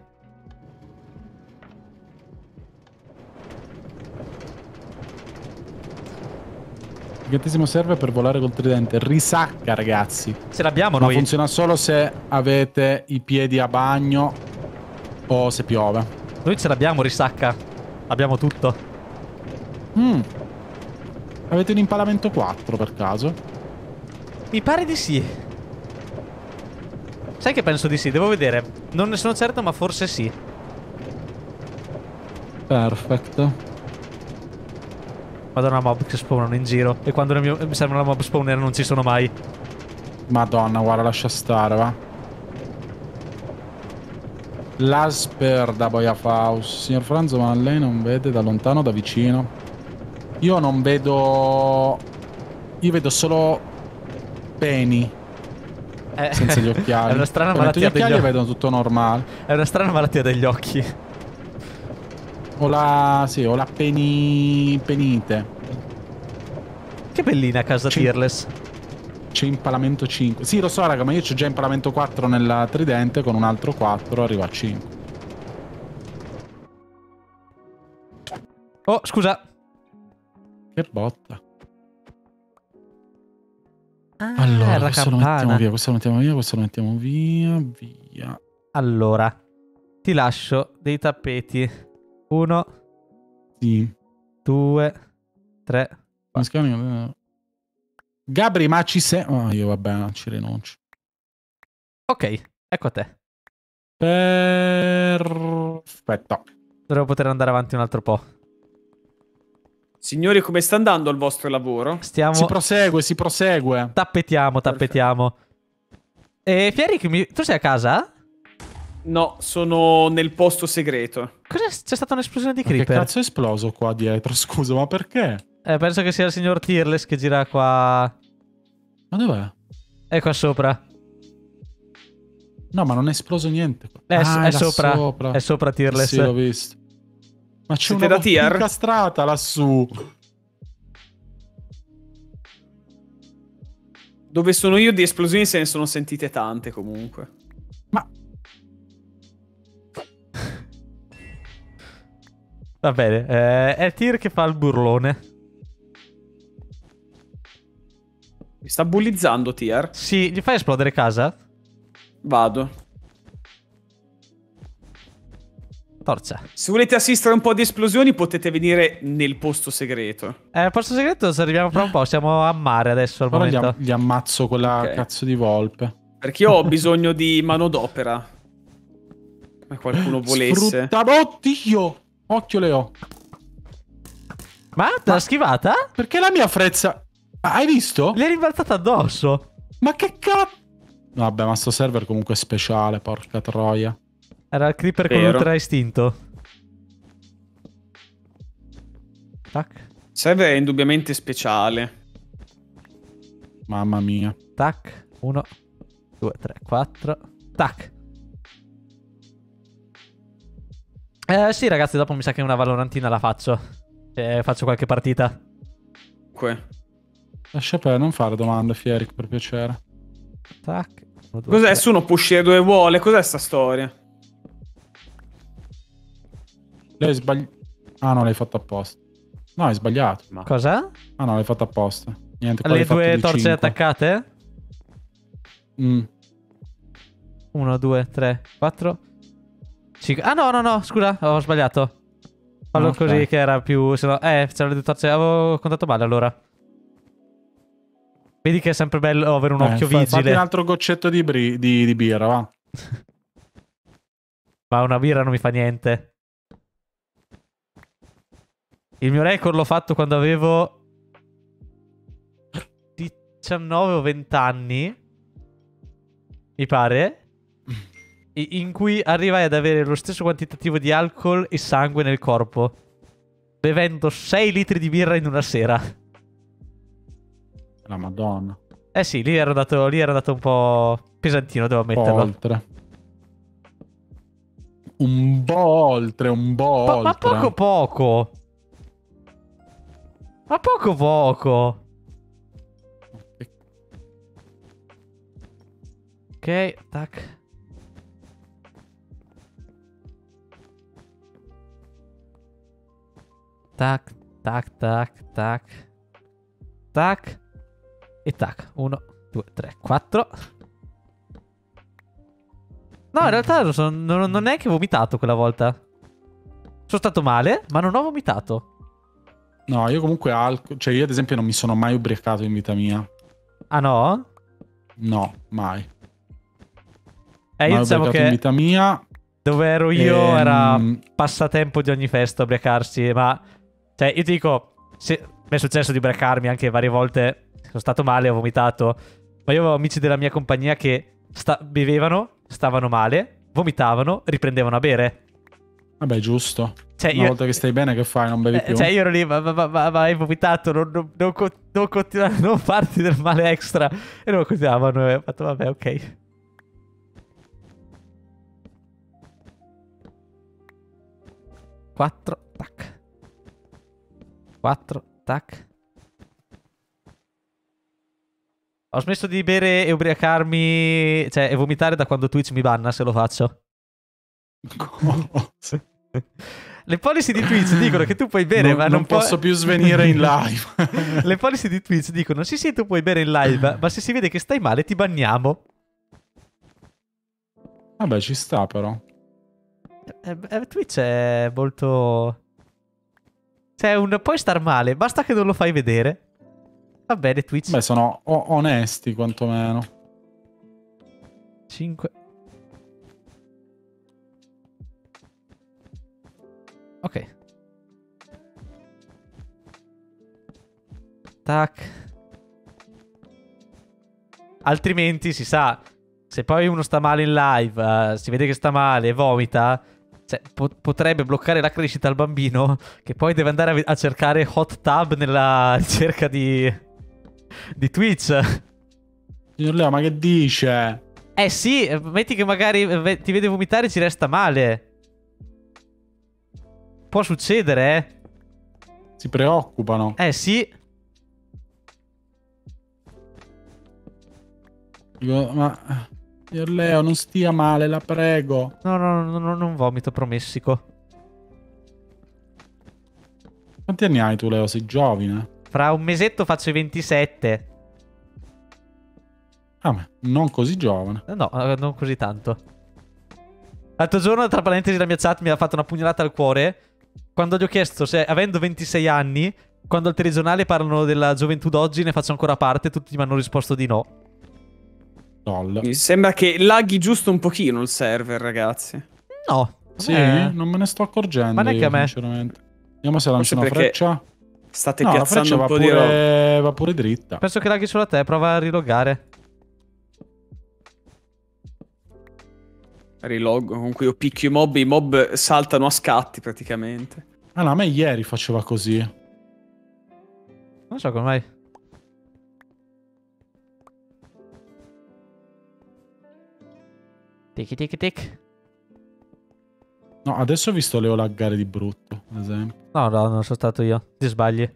Gigantesimo serve per volare col tridente. Risacca, ragazzi. Ce l'abbiamo Ma noi. funziona solo se avete i piedi a bagno o se piove. Noi ce l'abbiamo, risacca. Abbiamo tutto. Mm. Avete un impalamento 4 per caso? Mi pare di sì. Sai che penso di sì, devo vedere. Non ne sono certo, ma forse sì. Perfetto. Madonna mob che spawnano in giro. E quando mio- mi servono la mob spawner non ci sono mai. Madonna, guarda, lascia stare, va. L'Asper da Boia Faust. Signor Franzo, ma lei non vede da lontano o da vicino? Io non vedo... Io vedo solo peni Eh, senza gli occhiali. È una strana gli malattia occhiali degli occhi. vedono tutto normale. È una strana malattia degli occhi. Ho la... sì, ho la peni... penite. Che bellina casa Ci- Tearless. C'è impalamento 5. Sì, lo so, raga, ma io c'ho già impalamento 4 nella tridente, con un altro 4 arriva a 5. Oh, scusa. Che botta. Ah, Allora, questo lo mettiamo campana. via, questo lo mettiamo via, questo lo mettiamo via, via. Allora, ti lascio dei tappeti. Uno, Sì. due, tre. Come si chiama? Gabri, ma ci sei? Oh, io vabbè, non ci rinuncio. Ok, ecco a te. Perfetto. Dovremmo poter andare avanti un altro po'. Signori, come sta andando il vostro lavoro? Stiamo... Si prosegue, si prosegue. Tappetiamo, tappetiamo. E Fieri, mi- tu sei a casa? No, sono nel posto segreto. Cos'è? C'è stata un'esplosione di Ma che creeper. cazzo è esploso qua dietro? Scusa, ma perché? Eh, penso che sia il signor Tearless che gira qua. Ma dov'è? È qua sopra. No, ma non è esploso niente. qua. È, Ah, è là sopra. sopra. È sopra Tearless. Sì, l'ho visto. Ma c'è Siete una tier? incastrata lassù. Dove sono io di esplosioni se ne sono sentite tante comunque. Ma Va bene. eh, è Tyr che fa il burlone. Mi sta bullizzando Tier. Sì, gli fai esplodere casa? Vado. Torcia. Se volete assistere a un po' di esplosioni potete venire nel posto segreto. Eh, posto segreto, se arriviamo fra un po'. Siamo a mare adesso al ora gli, momento. am- gli ammazzo quella Ok. cazzo di volpe. Perché io ho bisogno di manodopera. Come qualcuno volesse. Sfrutta... Oddio! Occhio Leo. Ma te l'ha schivata? Perché la mia frezza... Hai visto? È rimbalzata addosso. Ma che cazzo... Vabbè, ma sto server comunque è speciale, porca troia. Era il creeper con Vero. ultra istinto. Tac, Server è indubbiamente speciale. Mamma mia. tac. Uno, due, tre, quattro. Tac. Eh sì ragazzi, dopo mi sa che una Valorantina la faccio. Eh, faccio qualche partita. Comunque. Lascia per non fare domande, Fieric, per piacere. Tac. Cos'è? Nessuno può uscire dove vuole. Cos'è sta storia? Lei sbagli... Ah no, l'hai fatto apposta. No, hai sbagliato. Cosa? Ah no, l'hai fatto apposta. Niente, Le due torce cinque. attaccate? Mm. Uno, due, tre, quattro. Cinque. Ah no, no, no, scusa, ho sbagliato. Fallo Ok. così che era più... Se no... Eh, c'erano le due torce... Avevo contato male allora. Vedi che è sempre bello avere un Eh, occhio fa- Fatti vigile. un altro goccetto di, bri- di, di birra, va. Ma una birra non mi fa niente. Il mio record l'ho fatto quando avevo 19 o 20 anni. Mi pare. in cui arrivai ad avere lo stesso quantitativo di alcol e sangue nel corpo, bevendo 6 litri di birra in una sera. La madonna. Eh sì, lì ero andato, lì ero andato un po' pesantino, devo Un po' ammetterlo. oltre. Un po' oltre, un po' Ma, ma oltre. poco poco. Ma poco poco. Ok, tac. Tac, tac, tac, tac. Tac. E tac. Uno, due, tre, quattro. No, in realtà non, sono- non, non ho neanche vomitato quella volta. Sono stato male, ma non ho vomitato. No, io comunque alcol. Cioè, io ad esempio non mi sono mai ubriacato in vita mia. Ah no? No, mai. Eh, io diciamo ubriacato in che vita mia. dove ero io Ehm, era passatempo di ogni festa ubriacarsi, ma... Cioè, io ti dico, se- mi è successo di ubriacarmi anche varie volte, sono stato male, ho vomitato, ma io avevo amici della mia compagnia che sta- bevevano, stavano male, vomitavano, riprendevano a bere. Vabbè, giusto. Cioè, Una io... volta che stai bene, che fai? Non bevi eh, più? cioè, io ero lì, ma, ma, ma, ma- hai vomitato, non, non, non, co- non continuare, non farti del male extra. E non continuavano, e ho fatto, vabbè, ok. Quattro, tac. Quattro, tac. Ho smesso di bere e ubriacarmi, cioè, e vomitare da quando Twitch mi banna se lo faccio. Le policy di Twitch dicono che tu puoi bere, non, ma non, non puoi- posso più svenire in live. Le policy di Twitch dicono: Sì, sì, tu puoi bere in live, ma se si vede che stai male, ti banniamo. Vabbè, ci sta però. Eh, eh, Twitch è molto. Cioè, un... puoi star male, basta che non lo fai vedere. Va bene, Twitch. Beh, sono onesti quantomeno. 5. Ok. Tac. Altrimenti si sa, se poi uno sta male in live, eh, si vede che sta male e vomita, cioè, po- potrebbe bloccare la crescita al bambino che poi deve andare a, a cercare hot tub nella ricerca di, di Twitch. Signor Leo, ma che dice? Eh sì, eh, metti che magari eh, ti vede vomitare e ci resta male. Può succedere, Si preoccupano. eh? Eh sì. Dico, ma... Signor Leo, non stia male, la prego. No, no, no, no, non vomito, promessico. Quanti anni hai tu, Leo? Sei giovane? Fra un mesetto faccio i 27. Ah, ma non così giovane. No, eh, non così tanto. L'altro giorno, tra parentesi, la mia chat mi ha fatto una pugnalata al cuore. Quando gli ho chiesto se, avendo 26 anni, quando al telegiornale parlano della gioventù d'oggi, ne faccio ancora parte, tutti mi hanno risposto di no. LOL. Mi sembra che laghi giusto un pochino il server, ragazzi. No. Sì, Eh, non me ne sto accorgendo. Ma neanche io, a me. Sinceramente. Vediamo se lancia Forse una perché freccia. State No, piazzando un va po' di roba. pure, va pure dritta. Penso che laghi solo a te, prova a riloggare. Rilog con cui io picchio i mob, i mob saltano a scatti praticamente. Ah, no, a me ieri faceva così. Non so come mai. Tic tic tic. No, adesso ho visto Leo laggare di brutto, ad esempio. No, no, non sono stato io. Ti sbagli.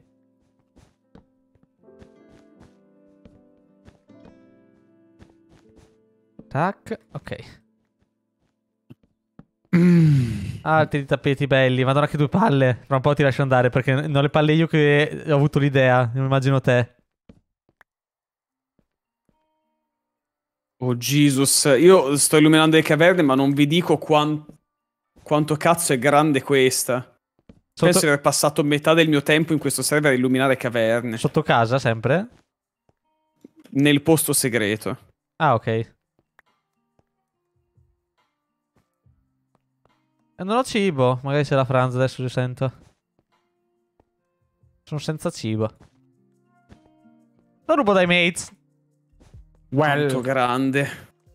Tac, ok. Altri tappeti belli. Madonna che due palle. Tra un po' ti lascio andare perché non le palle io che ho avuto l'idea. Non immagino te. Oh Jesus, io sto illuminando le caverne, ma non vi dico quan- quanto cazzo è grande questa. Penso Sotto, di aver passato metà del mio tempo in questo server a illuminare caverne. sotto casa sempre? Nel posto segreto. Ah, ok. E non ho cibo. Magari c'è la Franz adesso ci sento. Sono senza cibo. Non rubo dai mates. Quanto Well, grande.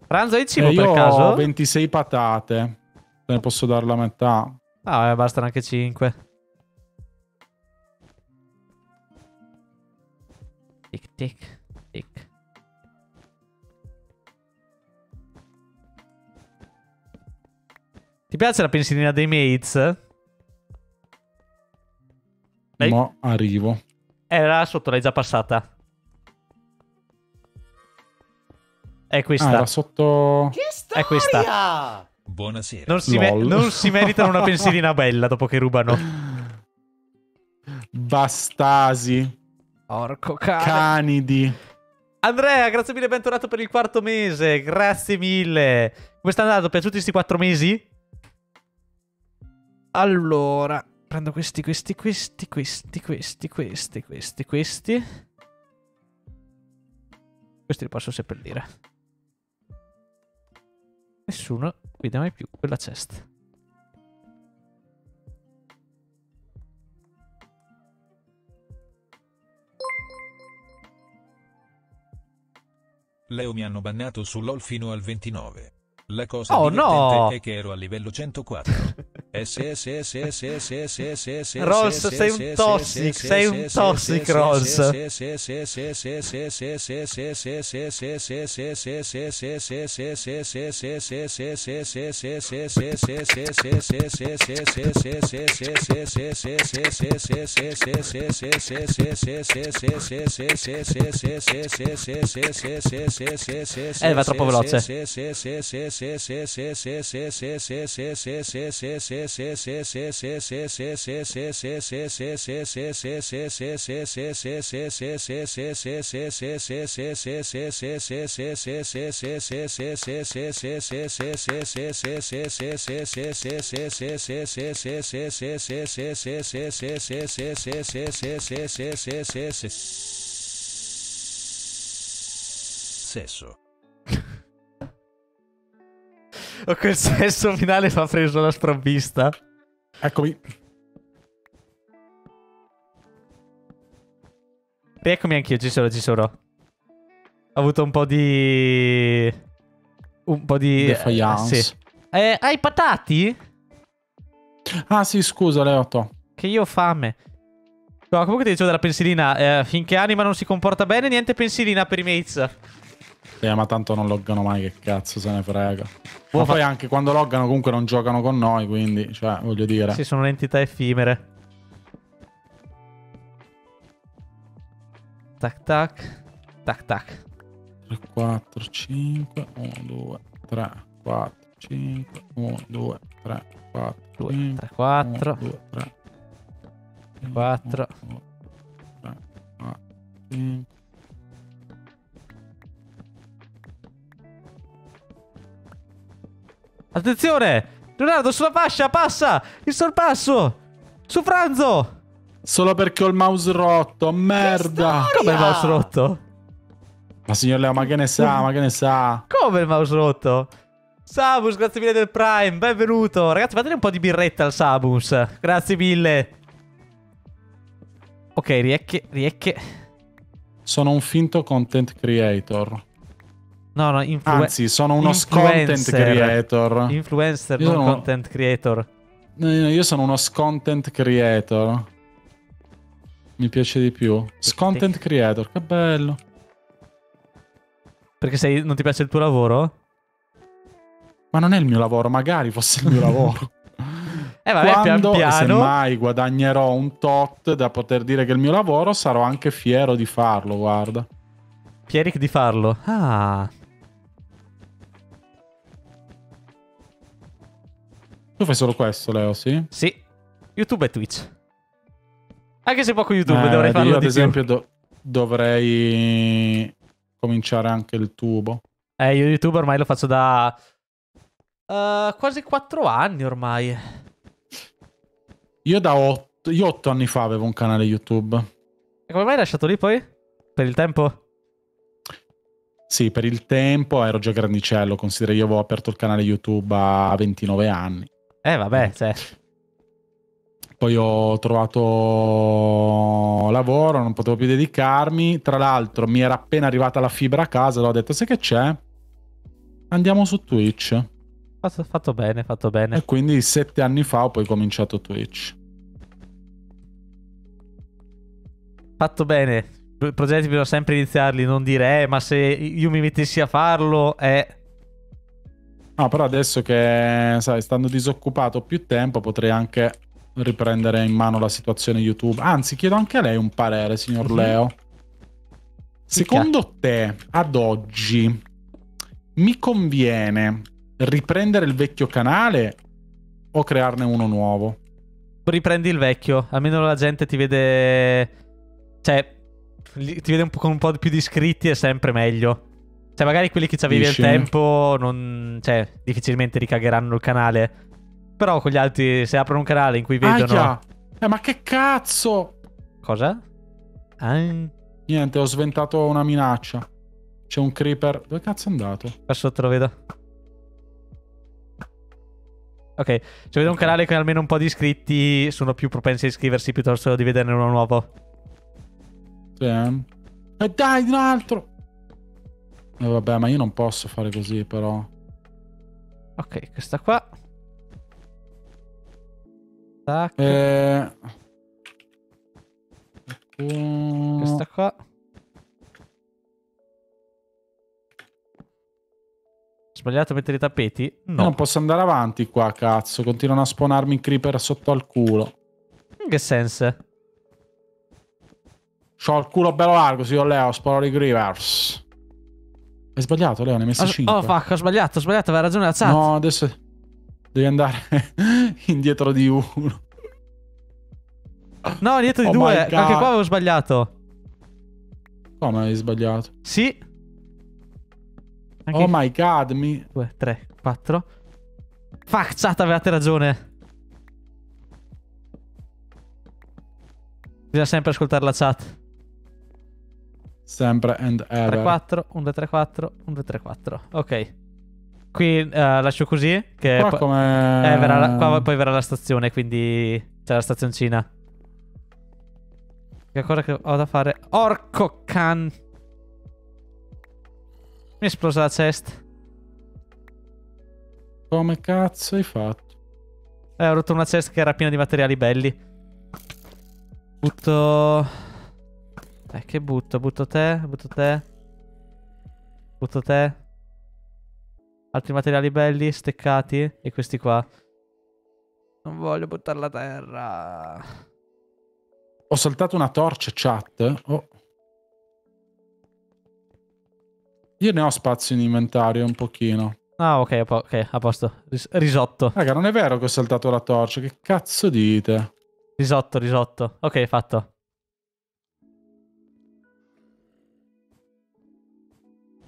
Pranzo e cibo Eh, io per ho caso? 26 patate. Te ne posso dare la metà. Ah, vabbè, bastano anche 5. Tic tic tic. Ti piace la pensilina dei mates? Lei- Mo arrivo. Era sotto, l'hai già passata. È Ah, questa. era sotto... Che È questa. Buonasera. non, si me- non si meritano una pensilina bella dopo che rubano. Bastasi. Porco cane. Canidi. Andrea, grazie mille, bentornato per il quarto mese. Grazie mille. Come sta andando? Piaciuti questi quattro mesi? Allora, prendo questi, questi, questi, questi, questi, questi, questi, questi. Questi li posso seppellire. Nessuno guida mai più quella cesta. Leo mi hanno bannato su LOL fino al 29. La cosa Oh, divertente no! è che ero a livello 104. Rolls, sei un toxic, sei un toxic, Rolls. Eh, va troppo veloce. Sesso. O quel sesso finale fa preso la sprovvista. Eccomi. Rieccomi anch'io, ci sono, ci sono. Ho avuto un po' di... Un po' di... Defiance. eh, sì. Eh, hai patati? Ah sì, scusa Leotto. Che io ho fame. No, comunque ti dicevo della pensilina. eh, finché Anima non si comporta bene, niente pensilina per i mates. Eh, ma tanto non loggano mai, che cazzo se ne frega. Ma poi anche quando loggano comunque non giocano con noi, quindi, cioè, voglio dire. Sì, sono entità effimere. Tac tac. Tac tac. 3, 4, 5, 1, 2, 3, 4, 5, 1, 2, 3, 4, 2, 5, 3, 4. 2, 3, 4. 3, 4, 5. Attenzione! Leonardo sulla fascia, passa! Il sorpasso! Su Franzo! Solo perché ho il mouse rotto, merda! Come il mouse rotto? Ma signor Leo, ma che ne sa, ma che ne sa? Come il mouse rotto? Samus, grazie mille del Prime, benvenuto. Ragazzi, fatene un po' di birretta al Samus. Grazie mille. Ok, riecche, riecche. Sono un finto content creator. No, no, influ- Anzi, sono uno content creator. Influencer, Io non sono- content creator. No, no, Io sono uno content creator. Mi piace di più. Content creator, che bello. Perché sei, non ti piace il tuo lavoro? Ma non è il mio lavoro, magari fosse il mio lavoro. Eh vabbè, Quando, pian se piano. mai guadagnerò un tot da poter dire che è il mio lavoro, sarò anche fiero di farlo, guarda. Pieric di farlo. Ah. Tu fai solo questo, Leo, sì? Sì. YouTube e Twitch. Anche se poco YouTube, Eh, dovrei farlo io, ad esempio, do- dovrei cominciare anche il tubo. Eh, io YouTube ormai lo faccio da... eh, quasi 4 anni ormai. Io da otto, io otto anni fa avevo un canale YouTube. E come mai hai lasciato lì poi? Per il tempo? Sì, per il tempo ero già grandicello. Considera io avevo aperto il canale YouTube a 29 anni. Eh, vabbè, cioè... Poi ho trovato lavoro, non potevo più dedicarmi. Tra l'altro, mi era appena arrivata la fibra a casa. L'ho detto: Sai che c'è? Andiamo su Twitch. Fatto, fatto bene, fatto bene. E quindi sette anni fa ho poi cominciato Twitch. Fatto bene. I progetti bisogna sempre iniziarli, non dire, eh, ma se io mi mettessi a farlo, eh... No, però adesso che, sai, stando disoccupato più tempo, potrei anche riprendere in mano la situazione YouTube. Anzi, chiedo anche a lei un parere, signor Mhm. Leo. Secondo te, ad oggi, mi conviene riprendere il vecchio canale o crearne uno nuovo? Riprendi il vecchio, almeno la gente ti vede... Cioè, ti vede un con un po' più di iscritti è sempre meglio. Cioè, magari quelli che avevi al tempo, non... Cioè, difficilmente ricagheranno il canale. Però con gli altri, se aprono un canale in cui vedono... Ahia! Eh, ma che cazzo! Cosa? Ah, Niente, ho sventato una minaccia. C'è un creeper. Dove cazzo è andato? qua sotto lo vedo. Ok, se vedo un canale con almeno un po' di iscritti, sono più propensi a iscriversi piuttosto di vederne uno nuovo. Sì. eh. E dai, un altro! E vabbè, ma io non posso fare così, però. Ok, questa qua. Tac, Eh... questa qua. Sbagliato a mettere i tappeti? No. non posso andare avanti qua, cazzo. Continuano a spawnarmi i creeper sotto al culo. In che senso? C'ho il culo bello largo, signor Leo, sparo i creepers. Hai sbagliato, Leo, ne hai messi Oh, 5. oh, fuck, ho sbagliato, ho sbagliato, aveva ragione la chat. No, adesso devi andare indietro di uno. No, dietro di Oh due. Anche qua avevo sbagliato. Come hai sbagliato? Sì. Anche Oh my god, mi... 2, 3, 4. Fuck, chat, avevate ragione. Bisogna sempre ascoltare la chat. Sempre and 3, ever. 4, 1, 2, 3, 4, 1, 2, 3, 4. Ok. Qui eh, lascio così. Che Qua po- come... eh, verrà la- qua poi verrà la stazione, quindi c'è la stazioncina. Che cosa che ho da fare? Orco can. Mi è esplosa la chest. Come cazzo hai fatto? Eh, ho rotto una chest che era piena di materiali belli. Butto. Eh, che butto? Butto te, butto te. Butto te. Altri materiali belli, steccati. E questi qua. Non voglio buttarla a terra. Ho saltato una torcia, chat. Oh. Io ne ho spazio in inventario un pochino. Ah, ok, ok, a posto. Ris- risotto. Raga, non è vero che ho saltato la torcia. Che cazzo dite? Risotto, risotto. Ok, fatto.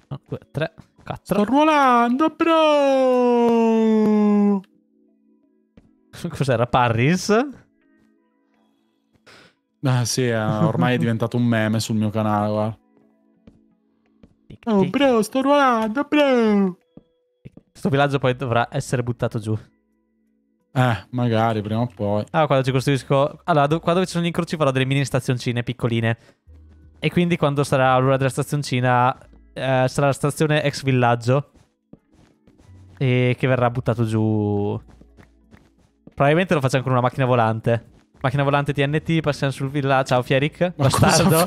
Uno, due, tre, Sto quattro. ruolando, bro! Cos'era? Parris? Ah, sì, eh, ormai è diventato un meme sul mio canale, guarda. Oh, bro, sto ruolando, bro! Questo villaggio poi dovrà essere buttato giù. Eh, magari, prima o poi. Ah, quando ci costruisco. Allora, do- qua dove ci sono gli incroci farò delle mini stazioncine piccoline. E quindi quando sarà l'ora della stazioncina, eh, sarà la stazione ex villaggio. E che verrà buttato giù. Probabilmente lo facciamo con una macchina volante. Macchina volante TNT, passiamo sul villaggio. Ciao Fieric, Ma bastardo.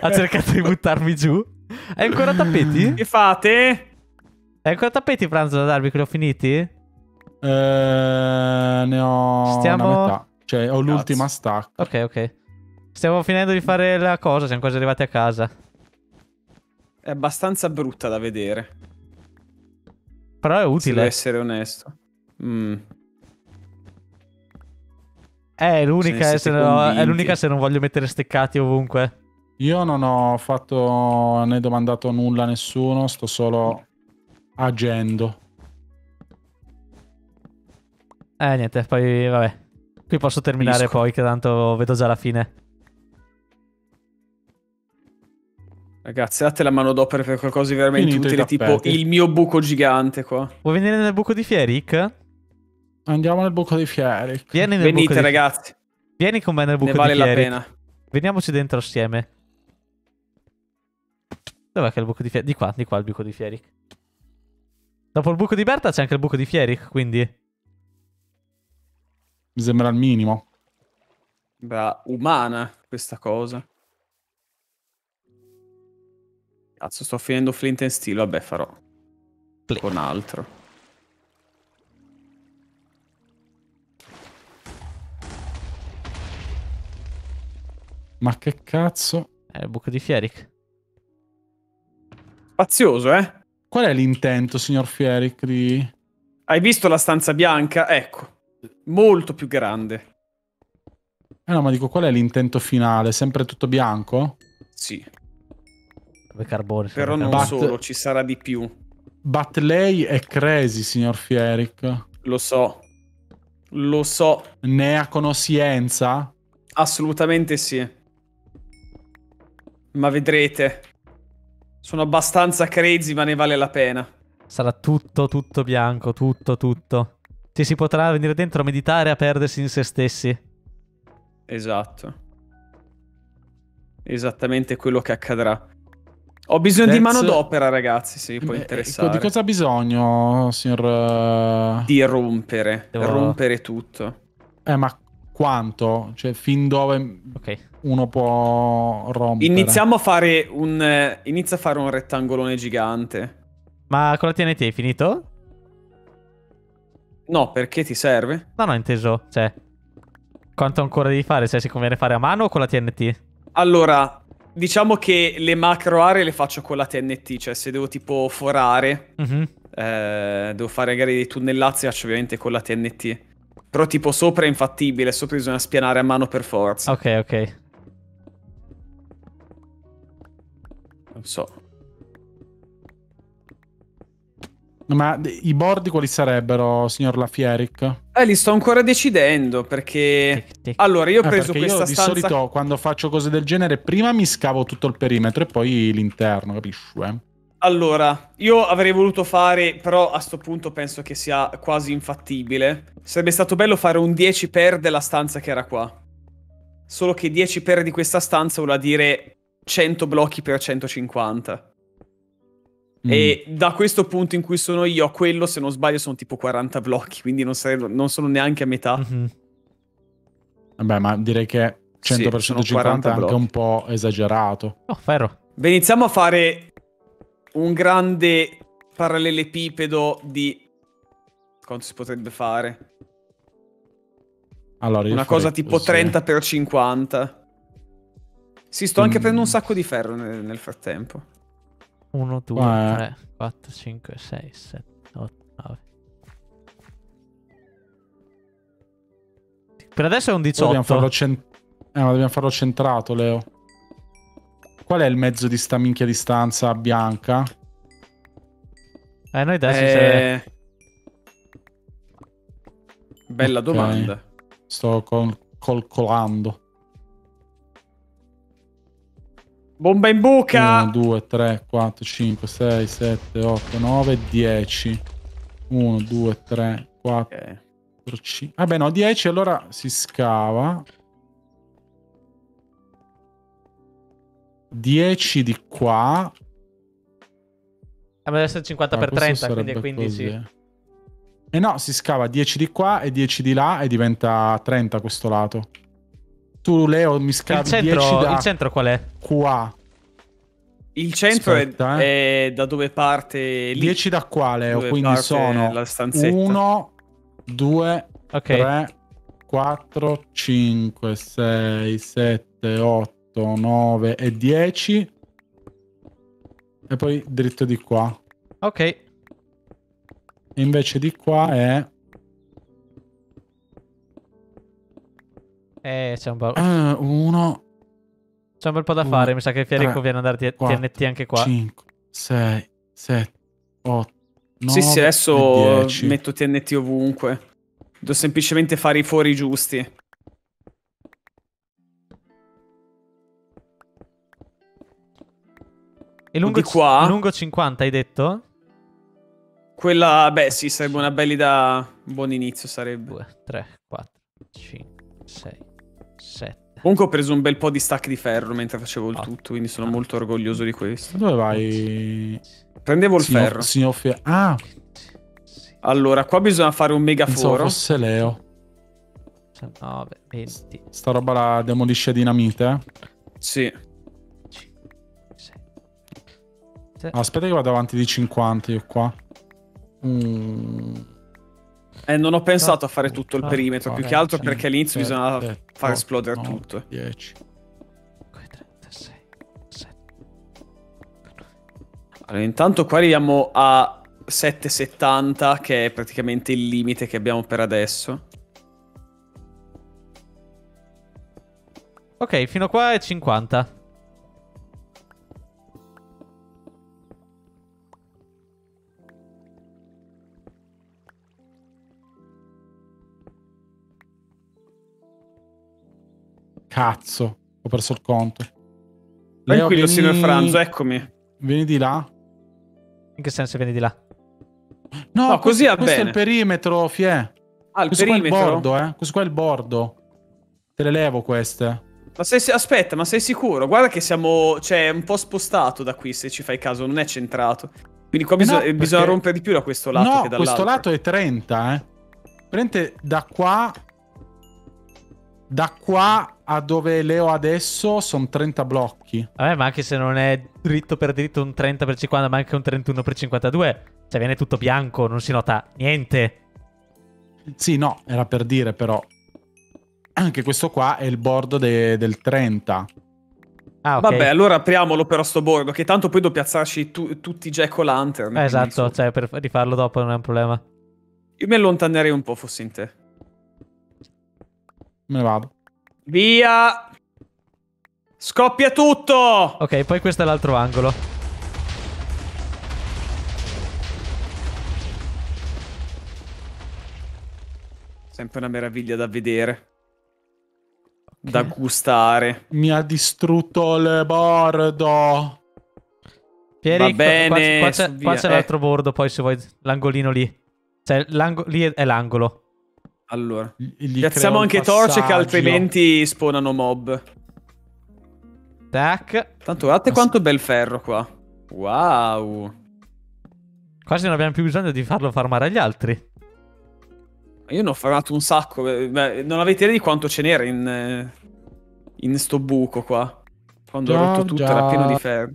Ha cercato di buttarmi giù. Hai ancora tappeti? Che fate? Hai ancora tappeti, Franzo, da darmi che li ho finiti? Eh, ne ho Stiamo- una metà. Cioè, ho l'ultima stack. Ok, ok. Stiamo finendo di fare la cosa, siamo quasi arrivati a casa. È abbastanza brutta da vedere. Però è Se devo utile. essere onesto. Mm. È l'unica, Se se no- è l'unica se non voglio mettere steccati ovunque. Io non ho fatto né domandato nulla a nessuno, sto solo agendo. Eh, niente, poi vabbè. Qui posso terminare Capisco. poi, che tanto vedo già la fine. Ragazzi, date la mano d'opera per qualcosa di veramente Finito utile, tipo il mio buco gigante qua. Vuoi venire nel buco di Fieric? Andiamo nel buco dei fieri. Vieni nel buco Venite di ragazzi, Vieni con me nel buco ne vale di la Fieric. pena. Veniamoci dentro assieme. Dov'è che è il buco di Fieric? Di qua, di qua il buco di Fieric. Dopo il buco di Berta c'è anche il buco di Fierich, quindi... Mi sembra il minimo. Bra, umana questa cosa. Cazzo, sto finendo Flint and Steel, vabbè farò Flint. con altro. Ma che cazzo? È il buco di Fierich. Spazioso, eh? Qual è l'intento, signor Fieric, di... Hai visto la stanza bianca? Ecco, molto più grande. Eh no, ma dico, qual è l'intento finale? Sempre tutto bianco? Sì, carbone. però non But- solo, ci sarà di più. But lei è crazy, signor Fieric. Lo so. Lo so. Ne ha conoscenza? Assolutamente sì. Ma vedrete. Sono abbastanza crazy, ma ne vale la pena. Sarà tutto, tutto bianco, tutto, tutto. Ci si potrà venire dentro a meditare, a perdersi in se stessi. Esatto. Esattamente quello che accadrà. Ho bisogno di That's- manodopera, ragazzi, se vi può Eh, interessare. Di cosa ha bisogno, signor... eh, Di rompere. Devo- Rompere tutto. Eh, ma quanto? Cioè, fin dove Ok. uno può rompere? Iniziamo a fare un... eh, inizia a fare un rettangolone gigante. Ma con la TNT hai finito? No, perché ti serve? No, no, inteso. Cioè, quanto ancora devi fare? Cioè, si conviene fare a mano o con la TNT? Allora, diciamo che le macro aree le faccio con la TNT, cioè se devo tipo forare, Mhm. eh, devo fare magari dei tunnellazzi, faccio ovviamente con la TNT. Però tipo sopra è infattibile, sopra bisogna spianare a mano per forza. Ok, ok. Non so. Ma i bordi quali sarebbero, signor Lafieric? Eh, li sto ancora decidendo perché... Tic, tic. Allora, io ho Eh, preso perché questa io di stanza... solito quando faccio cose del genere prima mi scavo tutto il perimetro e poi l'interno, capisci? eh? Allora, io avrei voluto fare, però a sto punto penso che sia quasi infattibile. Sarebbe stato bello fare un 10 per della stanza che era qua. Solo che 10 per di questa stanza vuol dire 100 blocchi per 150. E da questo punto in cui sono io a quello, se non sbaglio, sono tipo 40 blocchi, quindi non, sarei- non sono neanche a metà. Mhm. Vabbè, ma direi che 100 Sì, per sono 150 è 40 anche un po' esagerato. Oh, ferro. Beh, iniziamo a fare un grande parallelepipedo di... Quanto si potrebbe fare? Allora, Una cosa tipo così. 30 per 50. Sì, sto anche Mm. prendendo un sacco di ferro nel, nel frattempo. 1, 2, Qua è- 3, 4, 5, 6, 7, 8, 9. Per adesso è un Poi Dobbiamo 18. farlo, cen- eh, ma dobbiamo farlo centrato, Leo. Qual è il mezzo di sta minchia di stanza bianca? Eh, noi adesso. Eh, Bella Ok. domanda. Sto col- calcolando. Bomba in buca! 1, 2, 3, 4, 5, 6, 7, 8, 9, 10. 1, 2, 3, 4, Ok. 5. Vabbè, no, 10 allora si scava. 10 di qua. Ah, ma deve essere 50 Ah, per questo 30, quindi è sarebbe 15. così. E no, si scava 10 di qua e 10 di là e diventa 30 questo lato. Tu, Leo, mi Il scavi 10 centro, da il centro qual è? qua. Il centro è- Aspetta, è, da dove parte lì. 10 da qua, Leo. dove Quindi sono la stanzetta. 1, 2, Ok. 3, 4, 5, 6, 7, 8, 9 e 10. E poi dritto di qua. Ok. E invece di qua è... Eh, c'è un, po'... 1, c'è un bel po' da due, fare. Mi sa che Fierico tre, viene andare quattro, TNT anche qua. 5, 6, 7, 8, 9 Sì, sì, adesso 10. metto TNT ovunque. Devo semplicemente fare i fori giusti. E lungo, Di qua? lungo 50 hai detto? Quella, beh, sì, sarebbe una bella buon inizio, sarebbe. 2, 3, 4, 5, 6, 7. Comunque ho preso un bel po' di stack di ferro mentre facevo il Ah. tutto, quindi sono molto orgoglioso di questo. Dove vai? Prendevo il signor, ferro. signor Fie- Ah, Allora, qua bisogna fare un Pensavo megaforo. fosse Leo. 19, 20, Sta roba la demolisce dinamite. eh? Sì. 6. Ah, Aspetta che vado avanti di 50 io qua. Mm. Eh, non ho pensato a fare tutto il perimetro, più che altro perché all'inizio sette, bisogna otto, far esplodere tutto. 10. 36, 7. Allora, intanto qua arriviamo a 7,70, che è praticamente il limite che abbiamo per adesso. Ok, fino a qua è 50. Cazzo, ho perso il conto. Leo, Tranquillo, vieni- signor Franzo, eccomi. Vieni di là. In che senso vieni di là? No, No, così va questo, questo è il perimetro, Fie. Ah, il Questo qua è il perimetro? bordo, eh. Questo qua è il bordo. Te le levo queste. Ma sei, aspetta, ma sei sicuro? Guarda che siamo. Cioè, è un po' spostato da qui, se ci fai caso, non è centrato. Quindi qua bisogna, No, perché- bisogna rompere di più da questo lato no, che dall'altro. questo lato è 30, eh. Prende da qua... Da qua a dove Leo adesso sono 30 blocchi. Vabbè, ma anche se non è dritto per dritto un 30 per 50, ma anche un 31 per 52, cioè viene tutto bianco, non si nota niente. Sì, no, era per dire però. Anche questo qua è il bordo de- del 30. Ah, ok. Vabbè, allora apriamolo però sto bordo, che tanto poi devo piazzarci tu- tutti i Jack o Lantern. Eh, esatto, cioè per rifarlo dopo non è un problema. Io mi allontanerei un po' fossi in te. Me ne vado. Via! Scoppia tutto! Ok, poi questo è l'altro angolo. Sempre una meraviglia da vedere. Da gustare. Mi ha distrutto il bordo. Pieri, Va bene, qua, c'è- qua c'è, Eh. l'altro bordo, poi se vuoi l'angolino lì. Cioè, lì è l'angolo. Allora. Gli Piazziamo anche torce che altrimenti spawnano mob. Tac. Tanto guardate Ma quanto bel ferro qua. Wow. Quasi non abbiamo più bisogno di farlo farmare agli altri. Io ne ho farmato un sacco. eh, beh, non avete idea di quanto ce n'era in, eh, in sto buco qua. Quando ho Già, rotto tutto già. era pieno di ferro.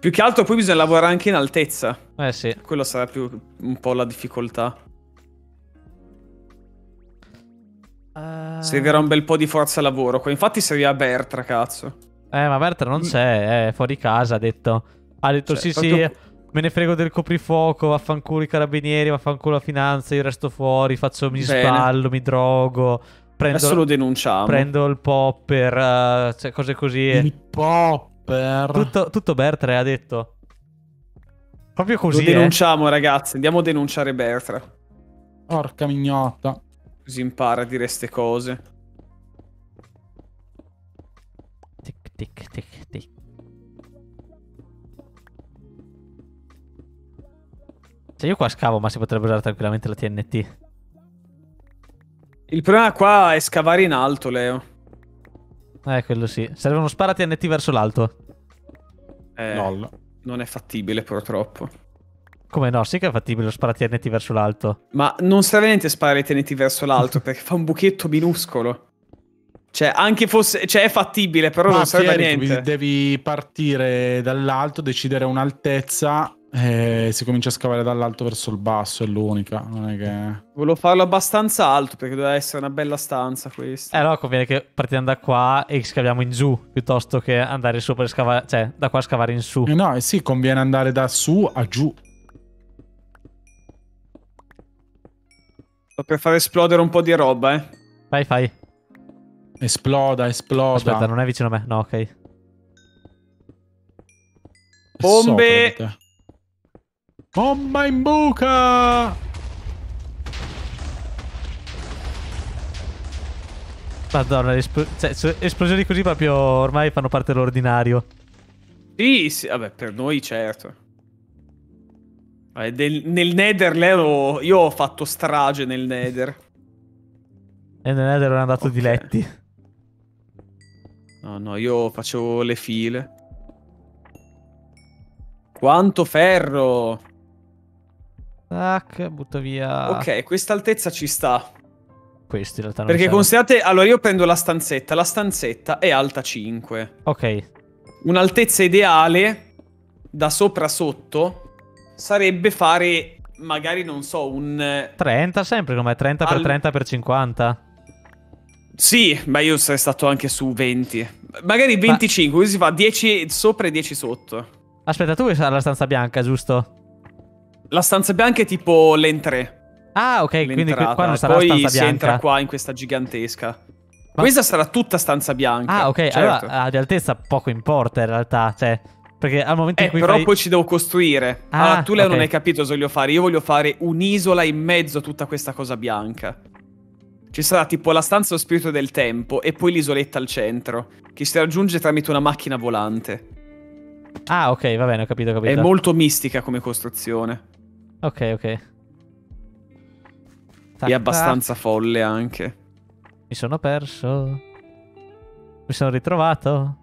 Più che altro poi bisogna lavorare anche in altezza. Eh sì. Quello sarà più un po' la difficoltà. Servirà un bel po' di forza lavoro. Qua infatti serviva Bertra, cazzo. Eh, ma Berta non c'è, è fuori casa, ha detto. Ha detto Cioè, sì, proprio- sì, me ne frego del coprifuoco, vaffanculo i carabinieri, vaffanculo la finanza, io resto fuori, faccio, mi Bene. sballo, mi drogo, prendo, Adesso lo denunciamo. prendo il popper, eh, cioè, cose così. Il popper. Tutto, tutto Bertre ha detto. Proprio Lo così, eh. denunciamo, ragazzi. Andiamo a denunciare Bertra. Porca mignotta. Così impara a dire ste cose. Tic, tic, tic, tic. Cioè, io qua scavo, ma si potrebbe usare tranquillamente la TNT. Il problema qua è scavare in alto, Leo. Eh, quello sì. Serve uno spara TNT verso l'alto. Eh, Lol. non è fattibile, purtroppo. Come no? Sì che è fattibile lo spara TNT verso l'alto. Ma non serve niente sparare i teneti verso l'alto perché fa un buchetto minuscolo. Cioè, anche fosse. Cioè, è fattibile, però Ma non serve a niente. Devi partire dall'alto, decidere un'altezza e si comincia a scavare dall'alto verso il basso, è l'unica. Non è che... Volevo farlo abbastanza alto perché doveva essere una bella stanza questa. Eh, allora conviene che partiamo da qua e scaviamo in giù piuttosto che andare su per scavare. Cioè, da qua a scavare in su. Eh no, eh sì, conviene andare da su a giù. Sto per far esplodere un po' di roba, eh. Vai, fai. Esploda, esploda. Aspetta, non è vicino a me. No, ok. Bombe! sopra. Bomba in buca! Madonna, espl- cioè, esplosioni così proprio ormai fanno parte dell'ordinario. Sì, sì, vabbè, per noi certo. Eh, del- nel Nether, Leo, io ho fatto strage nel Nether. E nel Nether erano andato Ok. diletti. No, no, io facevo le file. Quanto ferro! Tac, butto via. Ok, questa altezza ci sta. Questi in realtà non Perché considerate, allora io prendo la stanzetta, la stanzetta è alta 5. Ok. Un'altezza ideale da sopra sotto sarebbe fare magari non so un eh, 30 sempre come 30 per Al- 30 per 50. Sì, ma io sarei stato anche su 20. Magari 25, così si fa 10 sopra e 10 sotto. Aspetta, tu sei alla stanza bianca, giusto? La stanza bianca è tipo l'entrée. Ah, ok, quindi qui- l'entrata. qua non sarà Poi stanza si bianca. entra qua in questa gigantesca. Ma- Questa sarà tutta stanza bianca. Ah, ok, certo. allora di altezza poco importa in realtà, cioè perché al momento Eh, in cui però fai... poi ci devo costruire. Ah, allora, tu Leo ok. non hai capito cosa voglio fare. Io voglio fare un'isola in mezzo a tutta questa cosa bianca. Ci sarà tipo la stanza dello spirito del tempo e poi l'isoletta al centro, che si raggiunge tramite una macchina volante. Ah, ok, va bene, ho capito, ho È capito. molto mistica come costruzione. Ok, ok. Tac, E abbastanza folle anche. Mi sono perso. Mi sono ritrovato.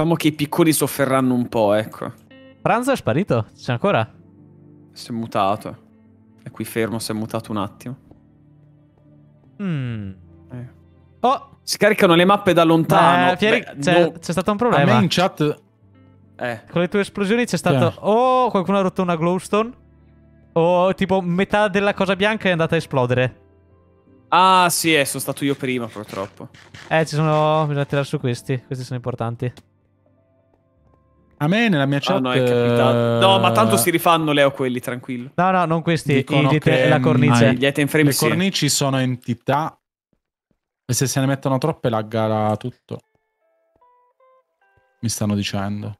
Diciamo che i piccoli sofferranno un po', ecco. Pranzo è sparito? C'è ancora? Si è mutato. È qui fermo, si è mutato un attimo. Mm. Eh. Oh, Si caricano le mappe da lontano. eh, Pieri, Beh, c'è, no- c'è stato un A me problema. in chat eh. Con le tue esplosioni c'è stato... Sì. O qualcuno ha rotto una glowstone. O tipo metà della cosa bianca è andata a esplodere. Ah, sì, eh, sono stato io prima, purtroppo. Eh, ci sono... Bisogna tirare su questi. Questi sono importanti. A me nella mia chat Ah, no, è capitato. No, ma tanto si eh, rifanno, Leo, quelli, tranquillo. No, no, non questi. Dicono i- che, la mm, cornice. Ah, gli item frame le sì. cornici sono entità e se se ne mettono troppe lagga tutto. Mi stanno dicendo.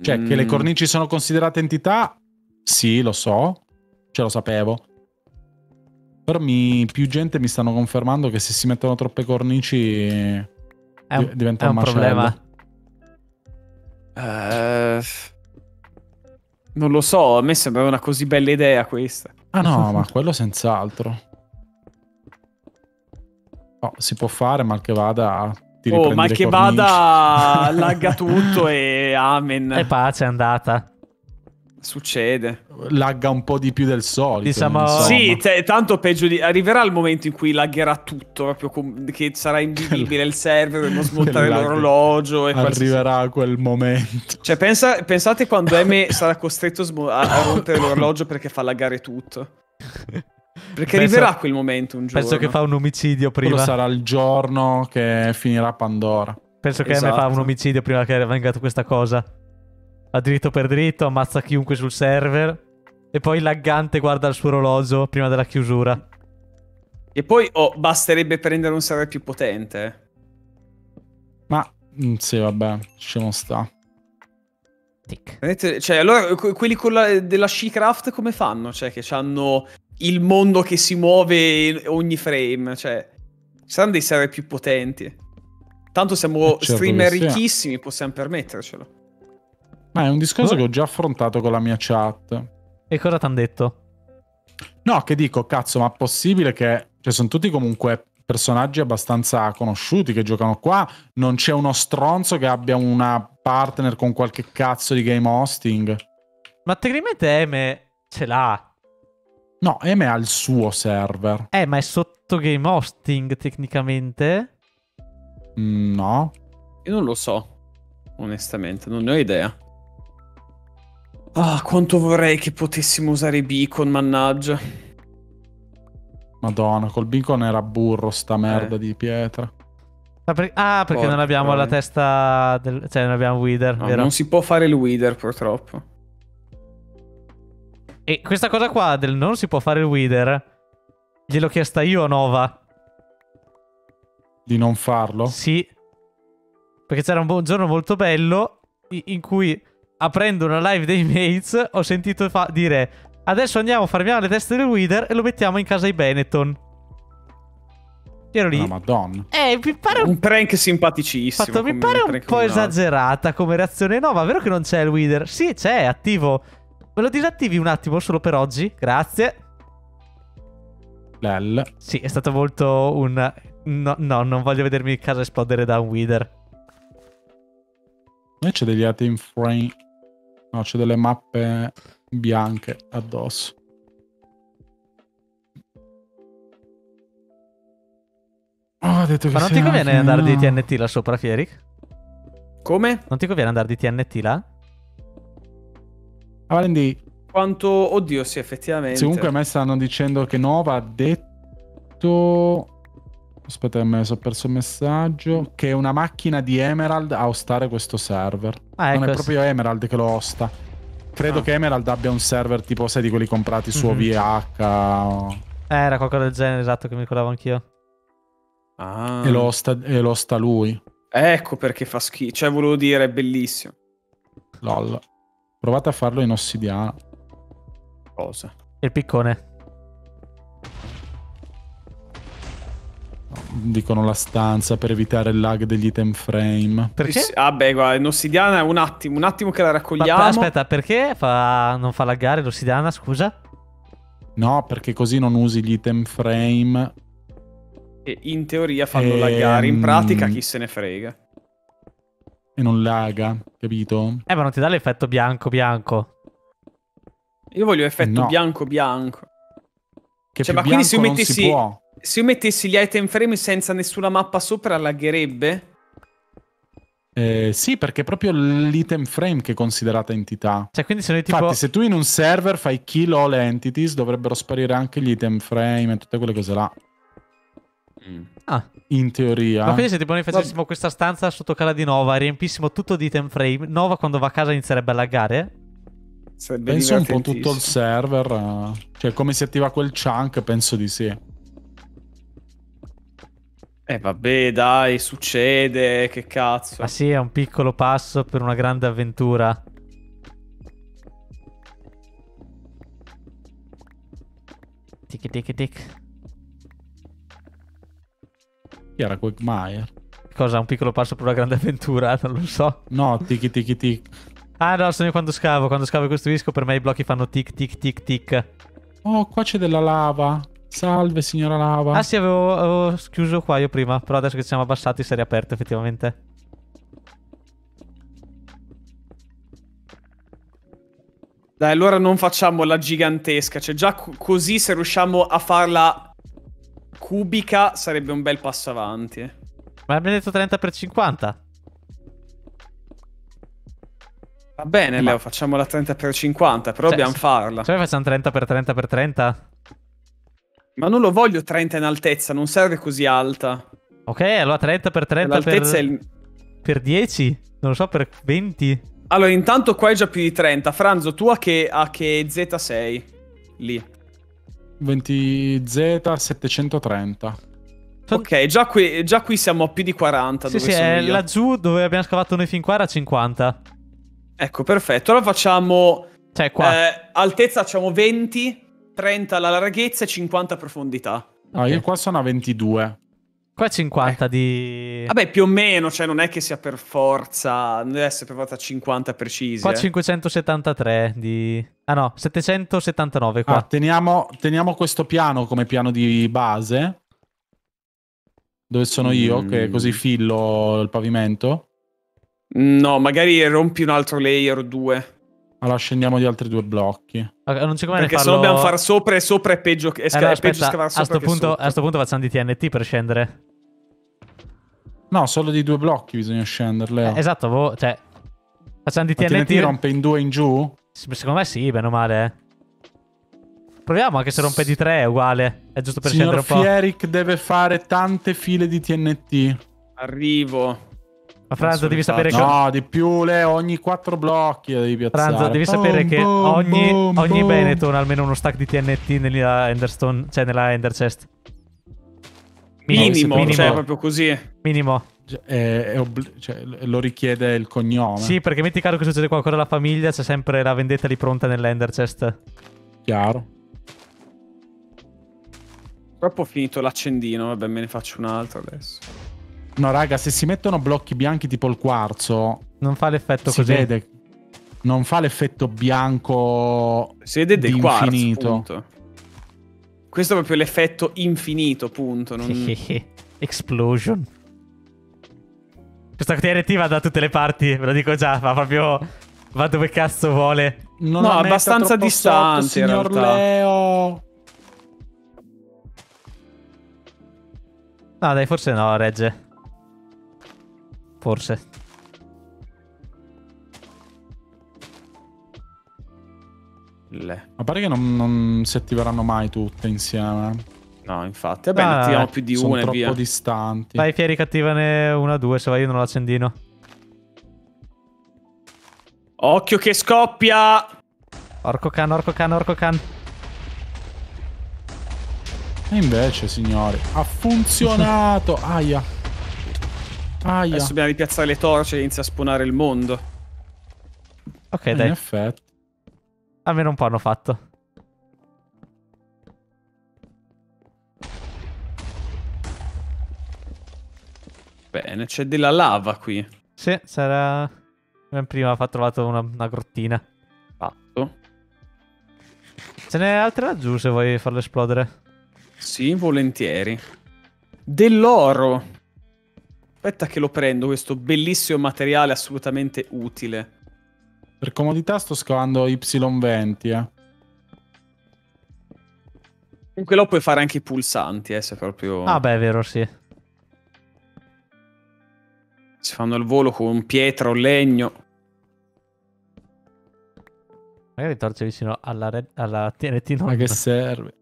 Cioè che le Mm, cornici sono considerate entità? Sì, lo so. Ce lo sapevo. Però mi- più gente mi stanno confermando che se si mettono troppe cornici È un, di- diventa è un un macello. problema. Eh, Non lo so, a me sembra una così bella idea questa. Ah no, ma quello senz'altro. Oh, si può fare, mal che vada. Ti Oh, riprendi ma le che cornici. vada, lagga tutto e amen. E pace, è andata. Succede. Lagga un po' di più del solito. Diciamo-. Sì, te- tanto peggio di... Arriverà il momento in cui laggerà tutto, proprio com- che sarà invivibile il server, dovremo smontare l'orologio e qualsiasi- Arriverà quel momento. Cioè, pensa- pensate quando Eme sarà costretto a, smo- a- a rompere l'orologio perché fa laggare tutto. Perché Penso- arriverà quel momento un giorno. Penso che fa un omicidio Quello prima. sarà il giorno che finirà Pandora. Penso che Esatto. me fa un omicidio prima che venga questa cosa. Va dritto per dritto, ammazza chiunque sul server. E poi laggante guarda il suo orologio prima della chiusura. E poi, oh, basterebbe prendere un server più potente. eh. Ma mm, sì, vabbè, scemo sta. Tic. Cioè, allora, que- quelli con la- della Shecraft come fanno? Cioè, che hanno il mondo che si muove ogni frame. Cioè, ci saranno dei server più potenti. Tanto siamo certo streamer ricchissimi, possiamo permettercelo. Ma è un discorso Oh. che ho già affrontato con la mia chat. E cosa t'han detto? No, che dico, cazzo, ma possibile che... Cioè, sono tutti comunque personaggi abbastanza conosciuti che giocano qua. Non c'è uno stronzo che abbia una partner con qualche cazzo di game hosting. Ma tecnicamente M ce l'ha. No, M ha il suo server. Eh, ma è sotto game hosting tecnicamente. Mm, no. Io non lo so, onestamente, non ne ho idea. Ah, quanto vorrei che potessimo usare i beacon, mannaggia. Madonna, col beacon era burro sta merda Eh. di pietra. Ah, per- ah, perché Porca non abbiamo la testa. Del... Cioè, non abbiamo Wither, No, vero? non si può fare il Wither, purtroppo. E questa cosa qua del non si può fare il Wither. Gliel'ho chiesta io a Nova. Di non farlo? Sì. Perché c'era un buon giorno molto bello in cui, aprendo una live dei mates, ho sentito fa- dire adesso andiamo, farmiamo le teste del Wither e lo mettiamo in casa ai Benetton. Io ero lì. No, madonna. Eh, mi pare un Un prank simpaticissimo. Fatto, mi pare un prank po' esagerata come reazione. No, ma è vero che non c'è il Wither? Sì, c'è, è attivo. Me lo disattivi un attimo solo per oggi? Grazie. Lel. Sì, è stato molto un... No, no, non voglio vedermi in casa esplodere da un Wither. Invece degli item frame. No, c'è delle mappe bianche addosso. Oh, ha detto che Ma non ti conviene fine- andare di TNT là sopra, Fierik? Come? Non ti conviene andare di TNT là? Ah, Quanto... Oddio, sì, effettivamente. sì, comunque a me stanno dicendo che Nova ha detto... Aspetta, mi sono perso il messaggio. Che una macchina di Emerald a ostare questo server. Ah, non è ecco. proprio Emerald che lo osta. Credo Ah. che Emerald abbia un server tipo, sai, di quelli comprati su Mhm. OVH o- Eh, era qualcosa del genere, esatto, che mi ricordavo anch'io. Ah. e, lo osta, e lo osta lui. Ecco perché fa schifo. Cioè, volevo dire, è bellissimo. Lol. Provate a farlo in ossidiana. Cosa? Il piccone. Dicono la stanza per evitare il lag degli item frame. Perché? Sì. Ah, beh, guarda, in ossidiana un attimo, un attimo che la raccogliamo. ma aspetta, perché fa... non fa laggare l'ossidiana, scusa? No, perché così non usi gli item frame. E in teoria fanno Ehm, laggare, in pratica chi se ne frega. E non laga, capito? Eh, ma non ti dà l'effetto bianco-bianco. Io voglio effetto No. bianco-bianco. Che Cioè, più ma quindi se io bianco si mettessi- può. Se io mettessi gli item frame senza nessuna mappa sopra, laggerebbe? Eh, sì, perché è proprio l'item frame che è considerata entità. Cioè, quindi se noi tipo... Infatti, se tu in un server fai kill all entities, dovrebbero sparire anche gli item frame e tutte quelle cose là. Ah, In teoria. ma quindi se tipo noi facessimo questa stanza sotto casa di Nova e riempissimo tutto di item frame, Nova quando va a casa inizierebbe a laggare? Sarebbe Penso un po' tutto il server. eh, Cioè, come si attiva quel chunk, penso di sì. Eh vabbè, dai, succede, che cazzo. Ma sì, è un piccolo passo per una grande avventura. Tic tic tic. Chi era Quagmire? Cosa? Un piccolo passo per una grande avventura? Non lo so. No, tiki tiki tic. Ah no, sono io quando scavo. Quando scavo e costruisco per me i blocchi fanno tic tic tic tic. Oh, qua c'è della lava. Salve, signora lava. Ah sì, avevo, avevo chiuso qua io prima. Però adesso che ci siamo abbassati si è riaperto effettivamente. Dai, allora non facciamo la gigantesca. Cioè, già co- così se riusciamo a farla cubica sarebbe un bel passo avanti. eh. Ma abbiamo detto 30 per 50. Va bene, Ma- Leo, facciamo la 30x50, però Cioè, dobbiamo farla. Noi facciamo 30 per 30 per 30. Ma non lo voglio 30 in altezza, non serve così alta. Ok, allora 30 per 30 L'altezza per, è il... per 10. Non lo so, per 20. Allora, intanto qua è già più di 30. Franzo, tu a che, a che Z sei? Lì. 20Z 730. Son- Ok, già qui, già qui siamo a più di 40. Sì, dove sì, sono è io. laggiù dove abbiamo scavato noi fin qua era 50. Ecco, perfetto. Allora facciamo... Cioè, qua. eh, altezza facciamo 20, 30 la larghezza e 50 profondità. Ah, Ok. io qua sono a 22. Qua è 50 di... Vabbè, più o meno, cioè non è che sia per forza... Non deve essere per forza 50 precisi. Qua eh. 573 di... Ah no, 779 qua. Ah, teniamo, teniamo questo piano come piano di base. Dove sono io, Mm. che così fillo il pavimento. No, magari rompi un altro layer o due. Allora scendiamo di altri due blocchi. Ok, non c'è come Perché farlo... se no dobbiamo fare sopra e sopra è peggio, che- è Eh, sca- è peggio scavare a sopra sto, che punto, a sto punto facciamo di TNT per scendere. No, solo di due blocchi bisogna scendere, Leo. Eh, esatto, boh, cioè... Facciamo di Ma TNT... TNT rompe in due in giù? Secondo me sì, bene o male. eh. Proviamo, anche se rompe di 3 è uguale. È giusto per Signor scendere un po'. Fieric deve fare tante file di TNT. Arrivo. Ma Franzo, devi sapere che... No, di più, Leo, ogni quattro blocchi devi piazzare. Franzo, devi Boom, sapere che boom, ogni, boom, ogni boom. Benetton ha almeno uno stack di TNT nella Enderstone, cioè nella Ender Chest. Minimo, minimo. cioè proprio così. Minimo. Cioè, è- è obbli- cioè, lo richiede il cognome. Sì, perché metti caro che succede qualcosa alla famiglia, c'è sempre la vendetta lì pronta nell'Ender Chest. Chiaro. Troppo ho finito l'accendino, vabbè me ne faccio un altro adesso. No, raga, se si mettono blocchi bianchi tipo il quarzo, Non fa l'effetto si così. vede. Non fa l'effetto bianco. Si vede del Di quarzo, infinito. punto. Questo è proprio l'effetto infinito, punto. non- Explosion. Questa TNT va da tutte le parti, ve lo dico già, fa proprio... Va dove cazzo vuole. Non No, abbastanza distante, sotto, in signor realtà. Leo. No, dai, forse no, regge. Forse. Le. Ma pare che non, non si attiveranno mai tutte insieme. No, infatti. Vabbè, Ah, ne attiviamo più di Sono una e troppo via. distanti. Vai, Fieri, cattivane una o due, se vai io non l'accendino. Occhio che scoppia! Orco can, orco can, orco can. E invece, signori, ha funzionato. Aia. Aia. Adesso dobbiamo ripiazzare le torce e inizia a spawnare il mondo. Ok, Eh, In dai. effetti. Almeno un po' hanno fatto. Bene, c'è della lava qui. Sì, sarà... Ben prima ha trovato una, una grottina. Fatto. Ce n'è altre laggiù se vuoi farle esplodere. Sì, volentieri. Dell'oro. Aspetta che lo prendo, questo bellissimo materiale assolutamente utile. Per comodità sto scavando Y20, eh. Comunque lo puoi fare anche i pulsanti, eh, se proprio... Ah, beh, è vero, sì. Si fanno il volo con pietra o legno. Magari torce vicino alla, alla TNT non... Ma che serve?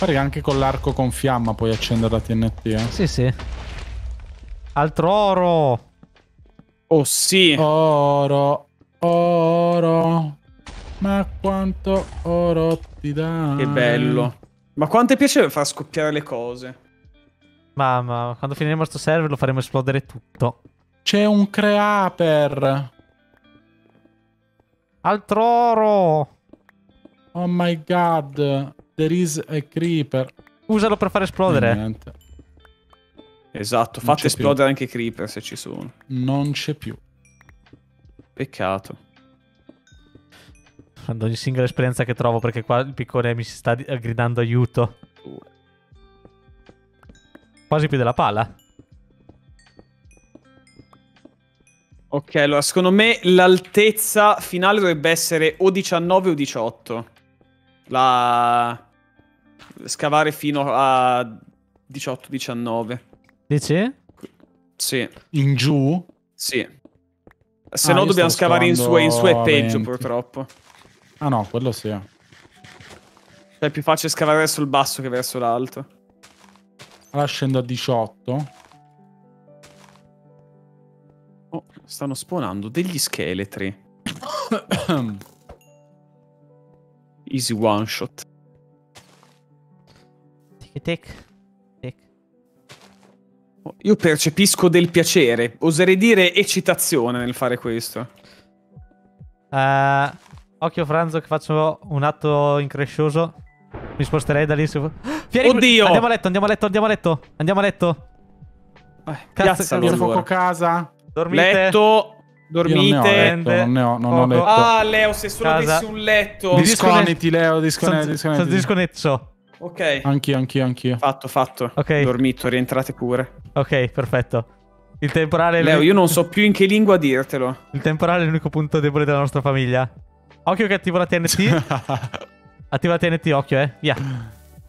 Pare che anche con l'arco con fiamma puoi accendere la TNT, eh. Sì, sì. Altro oro! Oh sì! Oro, oro. Ma quanto oro ti dà? Che bello. Ma quanto piaceva far scoppiare le cose. Mamma, quando finiremo sto server lo faremo esplodere tutto. C'è un creaper. Altro oro! Oh my god. There is a creeper. Usalo per far esplodere. Niente, Esatto, fate esplodere anche i creeper se ci sono. non c'è più. Peccato. Ad ogni singola esperienza che trovo, perché qua il piccone mi si sta gridando aiuto. Quasi più della pala. Ok, allora secondo me l'altezza finale dovrebbe essere o 19 o 18. La... Scavare fino a 18-19. Dici? Sì, In giù? sì. Se Ah, no dobbiamo scavare in su e in su è peggio 20. purtroppo. Ah no, quello sì. Cioè, È più facile scavare verso il basso che verso l'alto. Allora scendo a 18. Oh, stanno spawnando degli scheletri. Easy one shot. Tic tic. Tic. Oh, Io percepisco del piacere, oserei dire eccitazione nel fare questo. Eh, occhio Franzo che faccio un atto increscioso. Mi sposterei da lì. Se... Fieri, Oddio! Andiamo a letto, andiamo a letto, andiamo a letto. Andiamo a letto. Eh, Cazzo, cazzo, Fuoco casa. Dormite. Letto, Io non ne ho dormite. letto, non ne ho, non ho letto. Ah, Leo, se solo Casa. avessi un letto. Disconnetti, Leo, disconnetti. disconnesso. Ok. Anch'io, anch'io, anch'io. Fatto, fatto. Ok. Dormito, rientrate pure. Ok, perfetto. Il temporale, Leo, io non so più in che lingua dirtelo. il temporale è l'unico punto debole della nostra famiglia. Occhio che attivo la TNT. Attiva la TNT, occhio, eh. Via.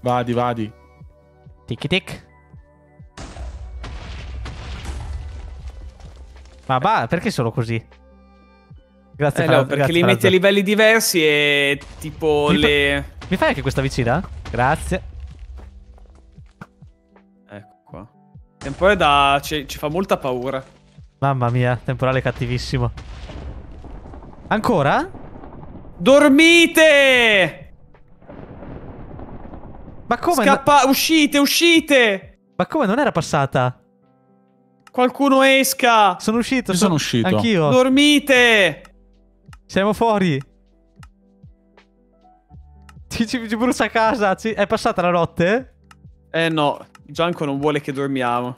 vadi, vadi. Tic tic. Ma va, perché solo così? Grazie, Eh, Franz, Leo, perché grazie, li metti a livelli diversi e tipo Mi le... Mi fai anche questa vicina? Grazie. Ecco qua. Temporale da... ci, ci fa molta paura. Mamma mia, temporale cattivissimo. Ancora? Dormite! Ma come? Scappa... Uscite, uscite! Ma come non era passata? Qualcuno esca! Sono uscito. Io sono uscito. Anch'io. Dormite! Siamo fuori. Ci, ci, ci brucia a casa. Ci- È passata la notte? Eh no, Gianco non vuole che dormiamo.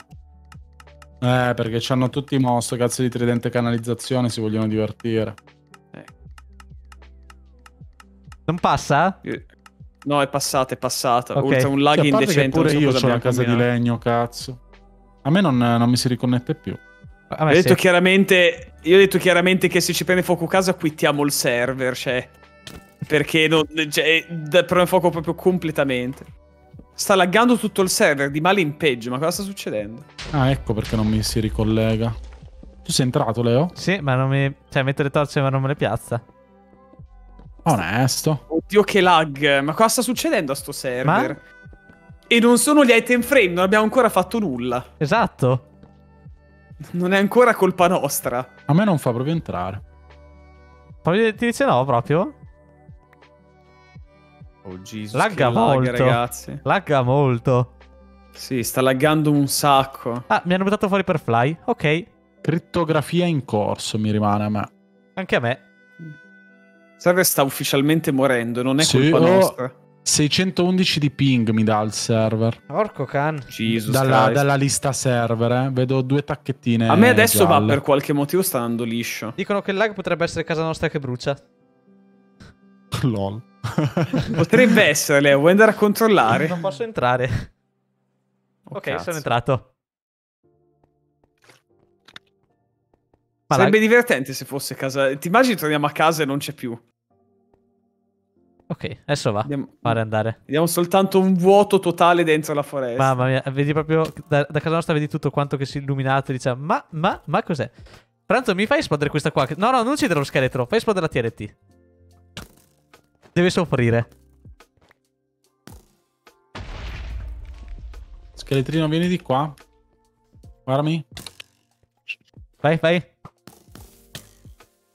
Eh, perché c'hanno tutti mo sto cazzo di tridente canalizzazione, si vogliono divertire. Non passa? Io- No, è passata, è passata. Ok. Oltre a un lag che indecente. pure so io ho la casa di legno, cazzo. A me non, non mi si riconnette più. A me Io ho sì. detto chiaramente. Io ho detto chiaramente che se ci prende fuoco casa, quittiamo il server. Cioè. Perché non, cioè, prende fuoco proprio completamente. Sta laggando tutto il server di male in peggio. Ma cosa sta succedendo? Ah, ecco perché non mi si ricollega. Tu sei entrato, Leo? Sì, ma non mi... Cioè, mette le torce ma non me le piazza. Onesto. Oddio, che lag. Ma cosa sta succedendo a sto server? E non sono gli item frame, non abbiamo ancora fatto nulla. Esatto. Non è ancora colpa nostra. A me non fa proprio entrare. Ti dice no proprio? Oh Jesus, Lagga molto. ragazzi. Lagga molto. Sì, sta laggando un sacco. Ah, mi hanno buttato fuori per fly. Ok. Crittografia in corso mi rimane a me. Anche a me. Il server sta ufficialmente morendo, non è Sì, colpa oh. nostra. 611 di ping mi dà il server. Porco can. Jesus Dalla, Christ. dalla lista server, eh. Vedo due tacchettine. A me adesso va gialle. per qualche motivo sta andando liscio. Dicono che il lag potrebbe essere casa nostra che brucia. LOL. Potrebbe essere, Leo, vuoi andare a controllare? Non posso entrare. Oh, ok, cazzo. sono entrato. Ma Sarebbe divertente se fosse casa. Ti immagini torniamo a casa e non c'è più. Ok, adesso va. Vediamo, Fare andare. vediamo soltanto un vuoto totale dentro la foresta. Mamma mia, vedi proprio da, da casa nostra vedi tutto quanto che si è illuminato e dice "Ma ma ma cos'è?". Franzo, mi fai esplodere questa qua? No, no, non uccidere lo scheletro, fai esplodere la TNT. Deve soffrire. Scheletrino, vieni di qua. Guardami. Vai, vai.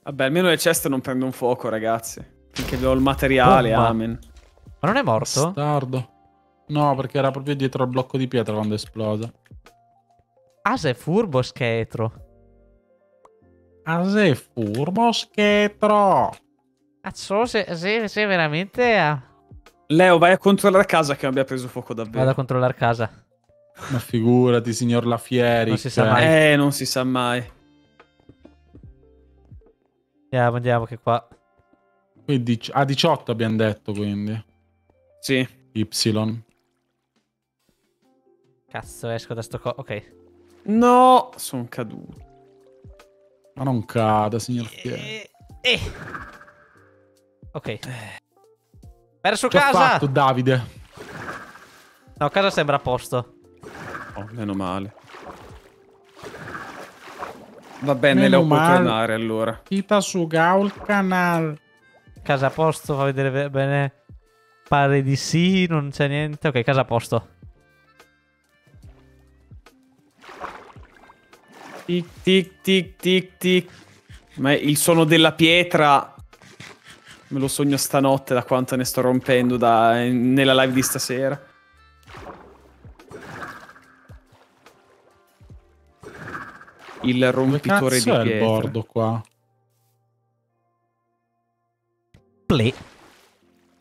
Vabbè, almeno le ceste non prendono fuoco, ragazzi. Finché abbiamo il materiale, Bomba. amen. Ma non è morto? Bastardo. No, perché era proprio dietro al blocco di pietra quando è esplosa. Asa è furbo scheletro. Sei furbo scheletro. Cazzo, se, se, se veramente ha... Leo, vai a controllare a casa che non abbia preso fuoco Vado a davvero. controllare casa. Ma figurati, signor Lafieri. Non si sa mai. Eh, non si sa mai. Andiamo, andiamo che qua. Quindi a 18 abbiamo detto, quindi. Sì. Y. Cazzo, esco da sto co... Ok. No, sono caduto. Ma non cada, signor Fieri. Eh, eh. Ok. Perso Che ha casa! fatto Davide? No, casa sembra a posto. Oh, meno male. Va bene, Meno Leo, male. tornare allora. Kita su Gaul canal. Casa a posto, fa vedere be- bene. Pare di sì, non c'è niente. Ok, casa a posto. Tic, tic, tic, tic, tic. Ma il suono della pietra... Me lo sogno stanotte da quanto ne sto rompendo da- nella live di stasera. Il rompitore di è il pietra. bordo qua? Play.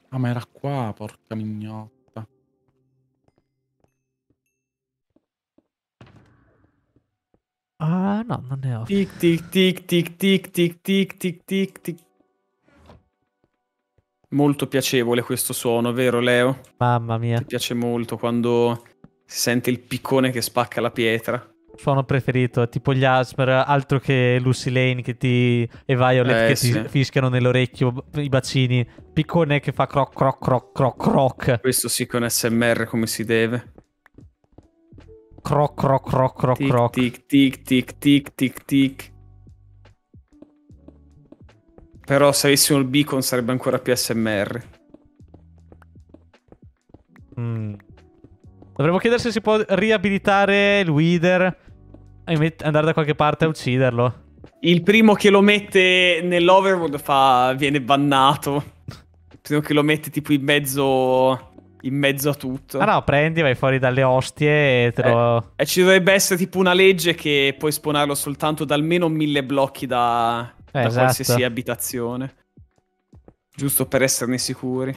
Ah, ma era qua, porca mignotta. Ah, no, non ne ho. Tic, tic, tic, tic, tic, tic, tic, tic, tic, tic. Molto piacevole questo suono, vero Leo? Mamma mia. Ti piace molto quando si sente il piccone che spacca la pietra. Suono preferito. Tipo gli Asper, altro che Lucy Lane che ti... e Violet Eh, che sì. ti fischiano nell'orecchio i bacini. Piccone che fa croc croc croc croc croc. Questo sì un SMR come si deve. Croc croc croc croc Tic, croc. tic, tic, tic, tic, tic, tic. Però se avessimo il beacon sarebbe ancora più SMR. Mm. Dovremmo chiedere se si può riabilitare il Wither andare da qualche parte a ucciderlo. Il primo che lo mette nell'overworld fa... viene bannato. Il primo che lo mette tipo in mezzo... in mezzo a tutto. Ah no, prendi, vai fuori dalle ostie e te lo... E ci dovrebbe essere tipo una legge che puoi spawnarlo soltanto da almeno mille blocchi da, da esatto. qualsiasi abitazione. Giusto per esserne sicuri.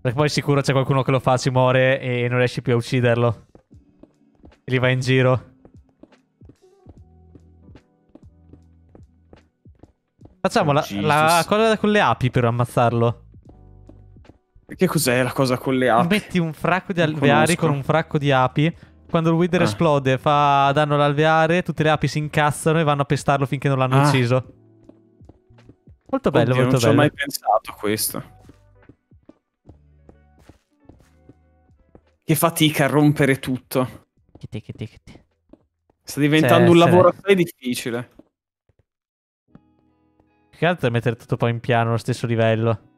Perché poi sicuro c'è qualcuno che lo fa, si muore e non riesci più a ucciderlo. E gli va in giro. Facciamo la, Jesus. la cosa con le api per ammazzarlo. Che cos'è la cosa con le api? Metti un fracco di alveari con un fracco di api. Quando il Wither Ah. esplode, fa danno all'alveare, tutte le api si incazzano e vanno a pestarlo finché non l'hanno Ah. ucciso. Molto bello, Oddio, molto non ci ho bello. mai pensato a questo. Che fatica a rompere tutto. Sta diventando Sì, un lavoro assai difficile. Più che altro è mettere tutto poi in piano allo stesso livello.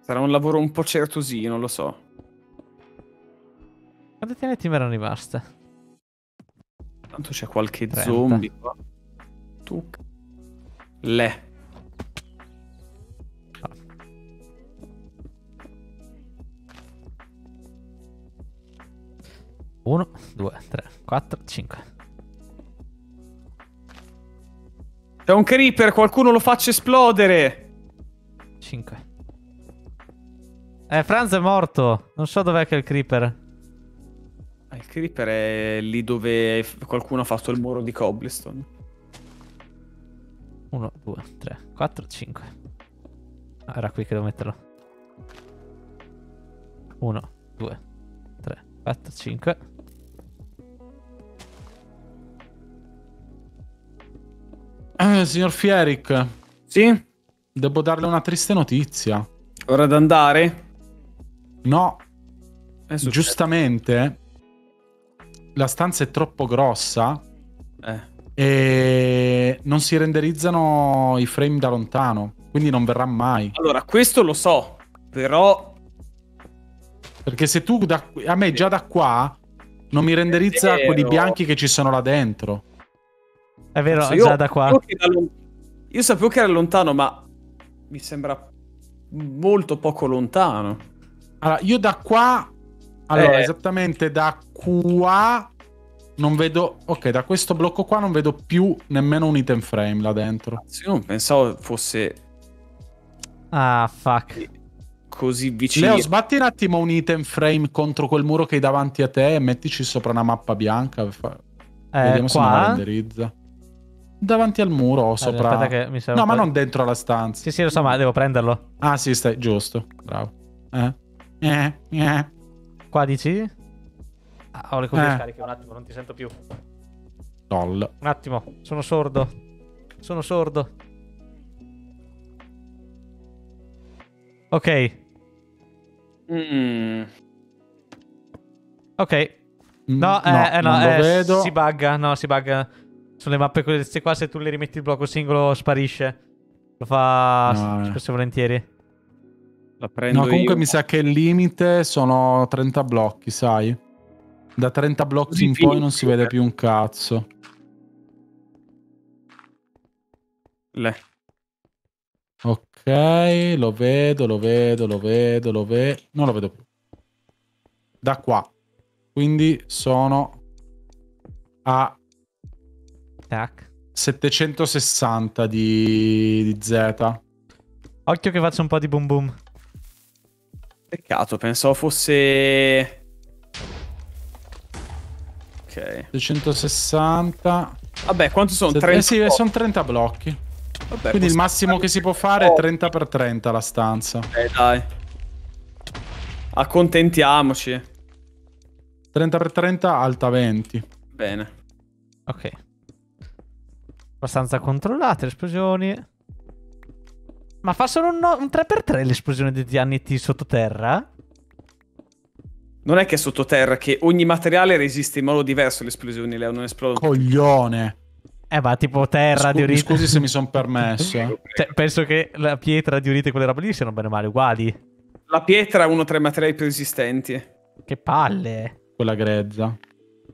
Sarà un lavoro un po' certosino, lo so. Quante pianeti mi erano rimaste? Tanto c'è qualche 30. zombie qua. Tu. Le. Uno, due, tre, quattro, cinque. C'è un creeper, qualcuno lo faccia esplodere. 5. Eh, Franz è morto. Non so dov'è che è il creeper. Ah, Il creeper è lì dove qualcuno ha fatto il muro di cobblestone. 1, 2, 3, 4, 5. Ah, era qui che devo metterlo. 1, 2, 3, 4, 5. Eh, signor Fieric, Sì? devo darle una triste notizia. Ora ad andare? No, successo. giustamente la stanza è troppo grossa Eh. E non si renderizzano i frame da lontano, quindi non verrà mai. Allora, questo lo so, però... Perché se tu da, a me già da qua non mi renderizza vero. quelli bianchi che ci sono là dentro. È vero, io- già da qua. Io sapevo che era lontano, ma mi sembra molto poco lontano. Allora, io da qua allora, Eh. esattamente da qua non vedo ok, da questo blocco qua non vedo più nemmeno un item frame là dentro. Se io non pensavo fosse Ah, fuck. così vicino. Leo, sbatti un attimo un item frame contro quel muro che hai davanti a te e mettici sopra una mappa bianca. fa- Eh, Vediamo se non la qua? renderizza. Davanti al muro o sopra. Aspetta che mi serve No, ma non dentro la stanza. Sì, sì, lo so, ma devo prenderlo. Ah, sì, stai giusto. Bravo. Eh. Eh. Eh. Qua dici? Ah, ho le cuffie Eh. scariche, un attimo, non ti sento più. Lol. Un attimo, sono sordo. Sono sordo. Ok, Mm. ok. Mm, No, eh, eh, no, eh, vedo. si bugga, no, si bugga. Sulle mappe queste qua, se tu le rimetti il blocco singolo, sparisce. Lo fa No, eh. spesso e volentieri. La prendo No, comunque io. mi sa che il limite sono 30 blocchi, sai? Da 30 blocchi Così in poi non si vede più un cazzo. Le. Ok, lo vedo, lo vedo, lo vedo, lo vedo. Non lo vedo più. Da qua. Quindi sono a Tac. 760 di, di Z. Occhio che faccia un po' di boom boom. Peccato, pensavo fosse... Ok. 660. Vabbè, quanto sono? Eh 30 sì, blocchi? sono 30 blocchi. Vabbè, Quindi il massimo che si può fare è 30 x 30 la stanza. Eh, dai. Accontentiamoci. 30 x 30 alta 20. Bene. Ok. Abbastanza controllate le esplosioni. Ma fa solo un, no- un 3x3 l'esplosione di TNT sottoterra? Non è che è sottoterra, che ogni materiale resiste in modo diverso alle esplosioni, Leo, non esplodono. Coglione. Eh, ma tipo terra, Scu- diorite. scusi se mi sono permesso. Cioè, penso che la pietra, diorite e quelle robe lì siano bene o male uguali. La pietra è uno tra i materiali più resistenti. Che palle. Quella grezza.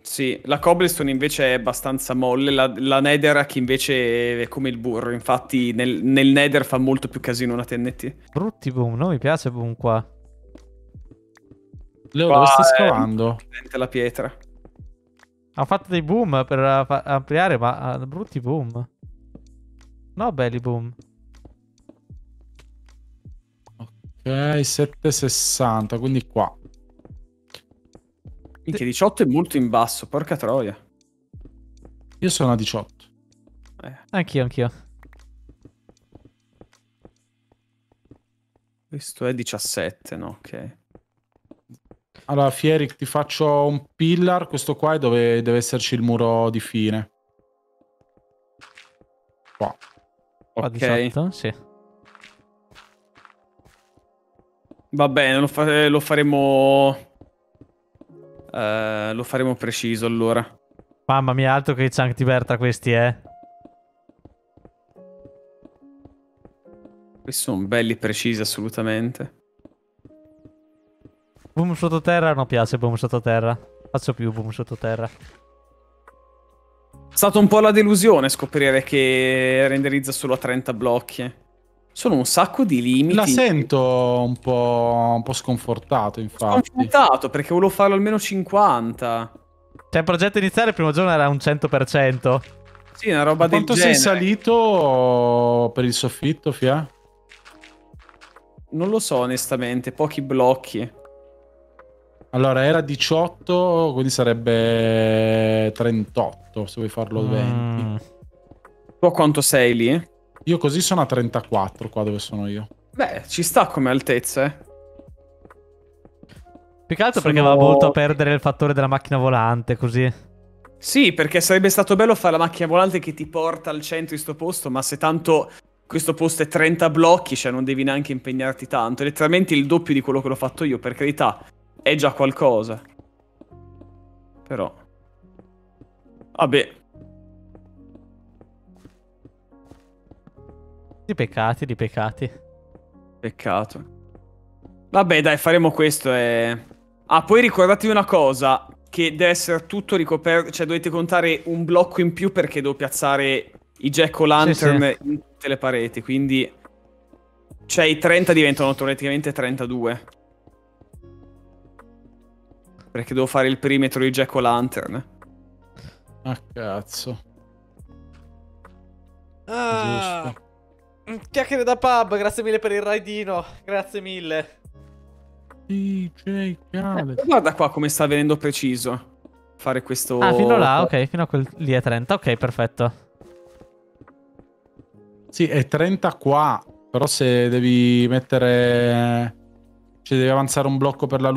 Sì, la cobblestone invece è abbastanza molle, la, la netherrack invece è come il burro, infatti nel, nel nether fa molto più casino una TNT. Brutti boom, non mi piace boom qua. Leo, Qua dove stai scavando? La pietra. Ha fatto dei boom per fa- ampliare, ma uh, brutti boom. No, belli boom. Ok, 760, quindi qua. Minchia, 18 è molto in basso, porca troia. Io sono a 18. Eh, Anch'io, anch'io. questo è 17, no? Ok. Allora, Fieri, ti faccio un pillar. Questo qua è dove deve esserci il muro di fine. Qua. Qua di sotto? Sì. Va bene, lo, fa- lo faremo. eh, lo faremo preciso allora. Mamma mia, altro che i chunk di Berta questi, eh. Questi sono belli precisi, assolutamente. Boom sottoterra non piace, boom sottoterra. Faccio più boom sottoterra. È stata un po' la delusione scoprire che renderizza solo a 30 blocchi. Sono un sacco di limiti. La sento un po', un po' sconfortato, infatti. Sconfortato perché volevo farlo almeno 50. Cioè, il progetto iniziale il primo giorno era un 100%. Sì, una roba Ma del Quanto genere. sei salito per il soffitto, Fia? Non lo so, onestamente. Pochi blocchi. Allora, era 18, quindi sarebbe 38 se vuoi farlo 20. Mm. Tu a quanto sei lì? Io così sono a 34 qua dove sono io. Beh, ci sta come altezza, eh. Più che altro Sono- perché aveva voluto perdere il fattore della macchina volante, così. Sì, perché sarebbe stato bello fare la macchina volante che ti porta al centro di sto posto, ma se tanto questo posto è 30 blocchi, cioè non devi neanche impegnarti tanto. È letteralmente il doppio di quello che l'ho fatto io, per carità. È già qualcosa. Però. Vabbè. Di peccati, di peccati. Peccato. Vabbè, dai, faremo questo e... Ah, poi ricordatevi una cosa, che deve essere tutto ricoperto, cioè dovete contare un blocco in più perché devo piazzare i jack-o'-lantern in tutte le pareti, quindi... Cioè i 30 diventano automaticamente 32. Perché devo fare il perimetro di jack-o'-lantern. Ah, cazzo. Ah, chiacchiere da pub, grazie mille per il raidino. Grazie mille. DJ Khaled. Guarda qua come sta venendo preciso. Fare questo... Ah, fino là, ok, fino a quel lì è 30. Ok, perfetto. Sì, è 30 qua, però se devi mettere... Cioè devi avanzare un blocco per la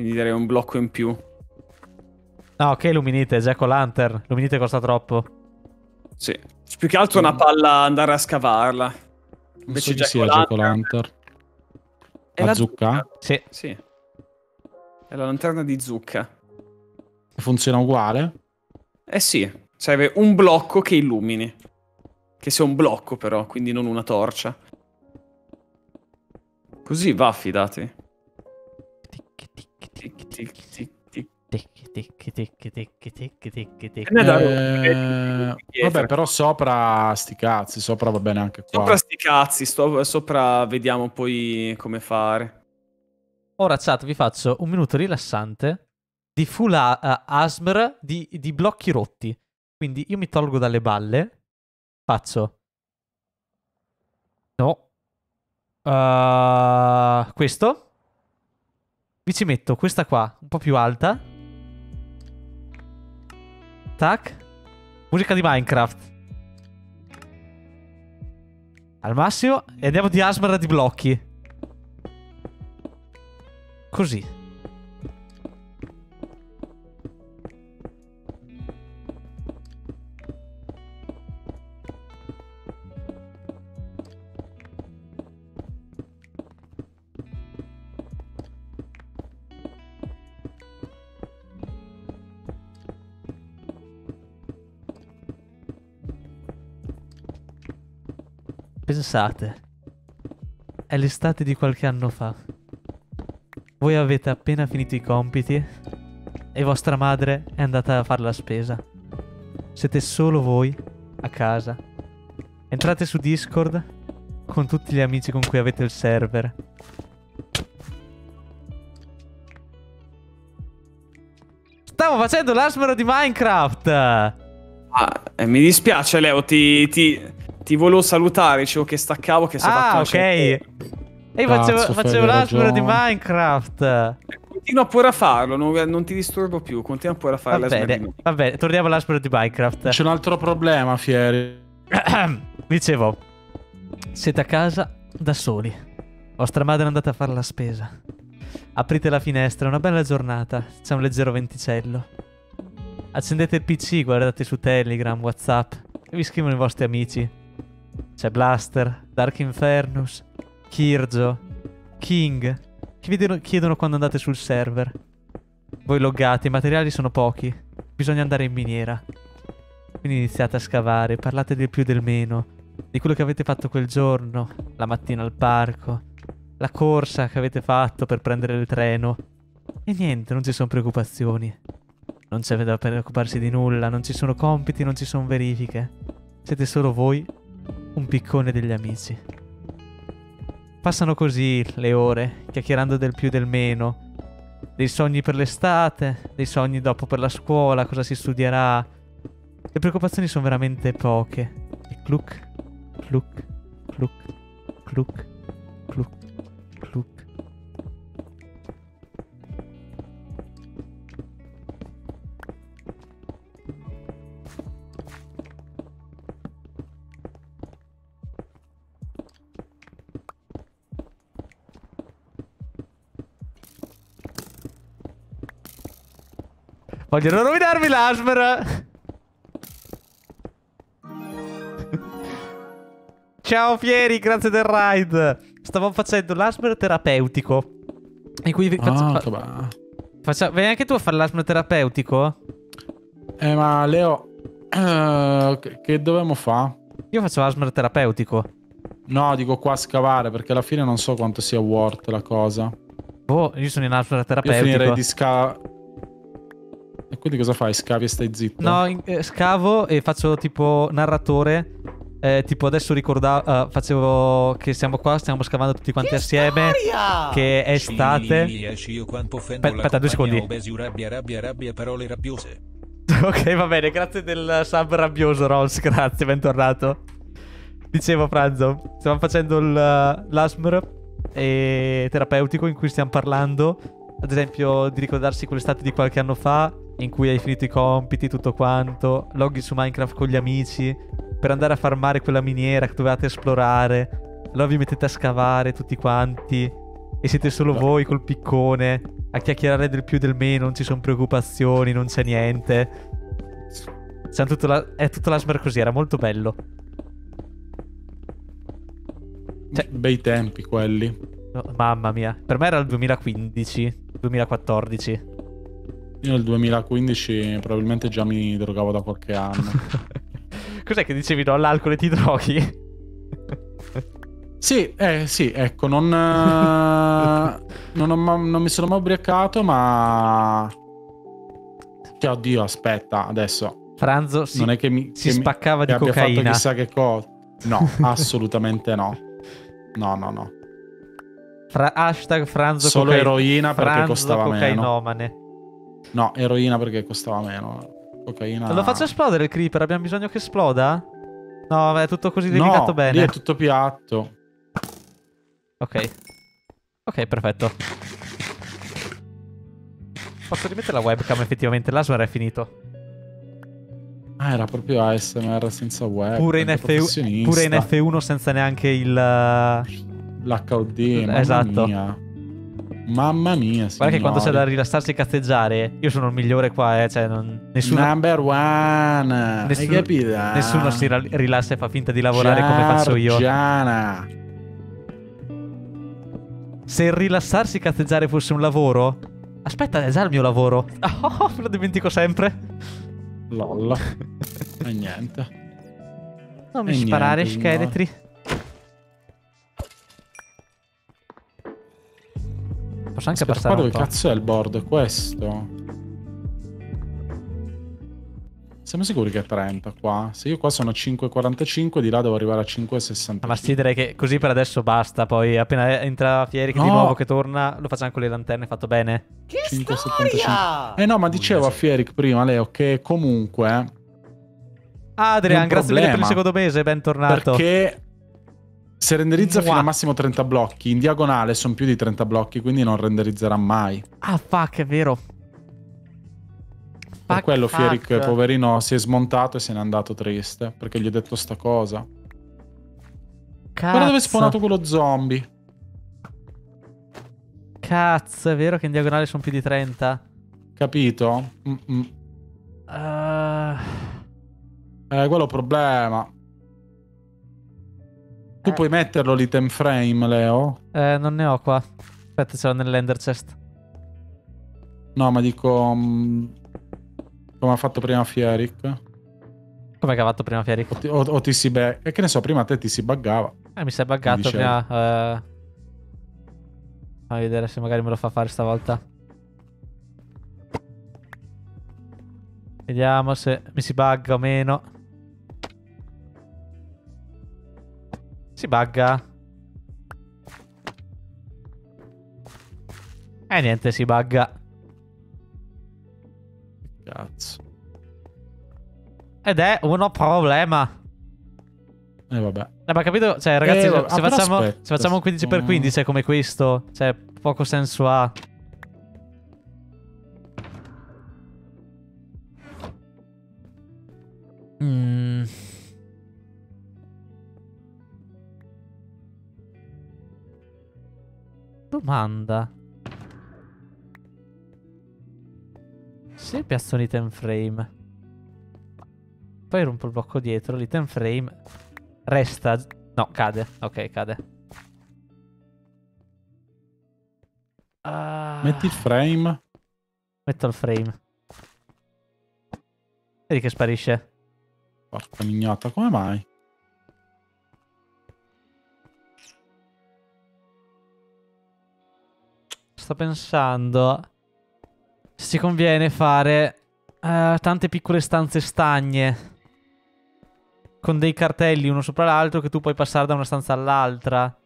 Quindi direi un blocco in più. No, ok, Luminite, Jack Lantern. Luminite costa troppo. Sì. Più che altro una palla andare a scavarla. Invece so chi sia Jack-o'-lantern- Jack-o'-lantern. È La zucca? Sì. Sì. È la lanterna di zucca. Funziona uguale? Eh sì. Serve un blocco che illumini. Che sia un blocco però, quindi non una torcia. Così va, fidatevi. Tic, tic, tic, tic. E ne dà Eh, dietro. vabbè, però sopra sti cazzi, sopra va bene anche qua. Sopra sti cazzi, sto- sopra vediamo poi come fare. Ora, chat, vi faccio un minuto rilassante di full a- a- ASMR di, di blocchi rotti. Quindi io mi tolgo dalle balle, faccio... No. Uh, questo. Vi ci metto questa qua, un po' più alta. Tac. Musica di Minecraft. Al massimo. E andiamo di ASMR di blocchi. Così. Pensate, è l'estate di qualche anno fa. Voi avete appena finito i compiti e vostra madre è andata a fare la spesa. Siete solo voi a casa. Entrate su Discord con tutti gli amici con cui avete il server. Stavo facendo l'asmero di Minecraft! Ah, eh, mi dispiace, Leo, ti, ti, ti volevo salutare, dicevo che staccavo, che si è fatto Ah, ok. E io Cazzo, facevo, facevo hai l'asmero di. Minecraft. Continua pure a farlo, non, non ti disturbo più, continua pure a fare Va le bene, va bene, torniamo all'asmero di Minecraft. C'è un altro problema, Fieri. Dicevo, siete a casa da soli. Vostra madre è andata a fare la spesa. Aprite la finestra, è una bella giornata. C'è un leggero venticello. Accendete il PC, guardate su Telegram, Whatsapp e vi scrivono i vostri amici. C'è Blaster, Dark Infernus, Kirjo, King, che vi chiedono quando andate sul server. Voi loggate, i materiali sono pochi, bisogna andare in miniera. Quindi iniziate a scavare, parlate del più e del meno, di quello che avete fatto quel giorno, la mattina al parco, la corsa che avete fatto per prendere il treno. E niente, non ci sono preoccupazioni. Non c'è da preoccuparsi di nulla, non ci sono compiti, non ci sono verifiche. Siete solo voi, un piccone degli amici. Passano così le ore, chiacchierando del più e del meno. Dei sogni per l'estate, dei sogni dopo per la scuola, cosa si studierà. Le preoccupazioni sono veramente poche. E cluc, cluc, cluc, cluc, Vogliono rovinarmi l'Asmer! Ciao Fieri, grazie del ride! Stavo facendo l'Asmer terapeutico. In cui vi faccio... Ah, fa- faccia- Vai anche tu a fare l'Asmer terapeutico? Eh, ma Leo, eh, che, dobbiamo fare? Io faccio l'Asmer terapeutico. No, dico qua a scavare perché alla fine non so quanto sia worth la cosa. Boh, io sono in Asmer Io terapeutico. finirei di scavare. E quindi cosa fai? Scavi e stai zitto? No, in- eh, scavo e faccio tipo narratore. Eh, tipo adesso ricordavo, eh, facevo che siamo qua, stiamo scavando tutti quanti assieme. Storia! Che è estate. Aspetta, due secondi. Obesiu, rabbia, rabbia, rabbia, parole rabbiose. ok, va bene, grazie del sub rabbioso, Rolls. Grazie, bentornato. Dicevo, Franzo, stiamo facendo il, l'ASMR e terapeutico in cui stiamo parlando, ad esempio, di ricordarsi quell'estate di qualche anno fa in cui hai finito i compiti, tutto quanto, loghi su Minecraft con gli amici, per andare a farmare quella miniera che dovevate esplorare. Allora vi mettete a scavare tutti quanti e siete solo voi col piccone a chiacchierare del più e del meno, non ci sono preoccupazioni, non c'è niente. Siamo tutto la- è tutto l'asmer così, era molto bello. cioè- Bei tempi quelli. No, mamma mia, per me era il 2015, 2014. Io nel 2015 probabilmente già mi drogavo da qualche anno. Cos'è che dicevi no all'alcol e ti droghi? sì, eh, sì, ecco, non, eh, non, ho non mi sono mai ubriacato, ma... Che oddio, aspetta, adesso. Franzo si, non è che mi, si che mi- spaccava che di abbia cocaina. fatto chissà che cosa. No, assolutamente no. No, no, no. Fra- hashtag Franzo Solo cocai- eroina perché Franzo costava meno. No, eroina perché costava meno. Cocaina. Lo faccio esplodere il creeper, abbiamo bisogno che esploda? No, è tutto così No, levigato lì bene. è tutto piatto. Ok. Ok, perfetto. Posso rimettere la webcam effettivamente, l'asmr è finito. Ah, era proprio ASMR senza web. Pure in, che F- professionista. pure in F1 senza neanche il... L'HUD, mamma Esatto. mia. Mamma mia, Guarda che quando c'è da signori. rilassarsi e cazzeggiare, io sono il migliore qua, eh. Cioè, non... nessuno, Number one. Nessuno- Hai capito? nessuno si rilassa e fa finta di lavorare come faccio io. Giana. Se il rilassarsi e cazzeggiare fosse un lavoro... Aspetta, è già il mio lavoro. Oh, me lo dimentico sempre. Lol. e niente. Non mi E sparare, niente, scheletri. Posso anche Aspetta, passare un dove cazzo è il board? Questo? Siamo sicuri che è 30 qua? Se io qua sono a 5,45, di là devo arrivare a 5,65. Ah, Ma sì, direi che così per adesso basta. Poi appena entra Fieri che di No. nuovo che torna, lo facciamo con le lanterne, fatto bene. Che 5,75. storia! Eh no, ma dicevo a Fieric prima, Leo, che comunque... Adrian, grazie mille per il secondo mese, bentornato. Perché se renderizza fino Mua. a massimo 30 blocchi, in diagonale sono più di 30 blocchi, quindi non renderizzerà mai. Ah, fuck, è vero. Per Fuck, quello fuck. Fieric, poverino, si è smontato e se n'è andato triste, perché gli ho detto sta cosa. Cazzo. Guarda dove è spawnato quello zombie. Cazzo, è vero che in diagonale sono più di 30? Capito? Mm-mm. Uh, Eh, quello problema. Tu Eh. puoi metterlo l'item frame, Leo? eh, non ne ho qua. Aspetta, ce l'ho nell'ender chest. No, ma dico... mm, come ha fatto prima Fieric? Com'è che ha fatto prima Fieric? O ti, o- o ti si be- E che ne so, prima te ti si buggava. Eh, mi si è buggato prima. Eh... Fammi vedere se magari me lo fa fare stavolta. Vediamo se mi si bugga o meno. Si bugga. E niente, si bugga. Cazzo. Ed è uno problema. E eh, vabbè. Eh, ma capito? Cioè, ragazzi, Eh, vabbè, se, facciamo, se facciamo un 15 per sto- 15 come questo, cioè, poco senso ha. Mm. Domanda. Se piazzo un item frame, poi rompo il blocco dietro, l'item frame resta. No, cade. Ok, cade. Ah, Metti il frame. Metto il frame. Vedi che sparisce. Porca mignota, come mai? Sto pensando se ci conviene fare eh, tante piccole stanze stagne con dei cartelli uno sopra l'altro che tu puoi passare da una stanza all'altra.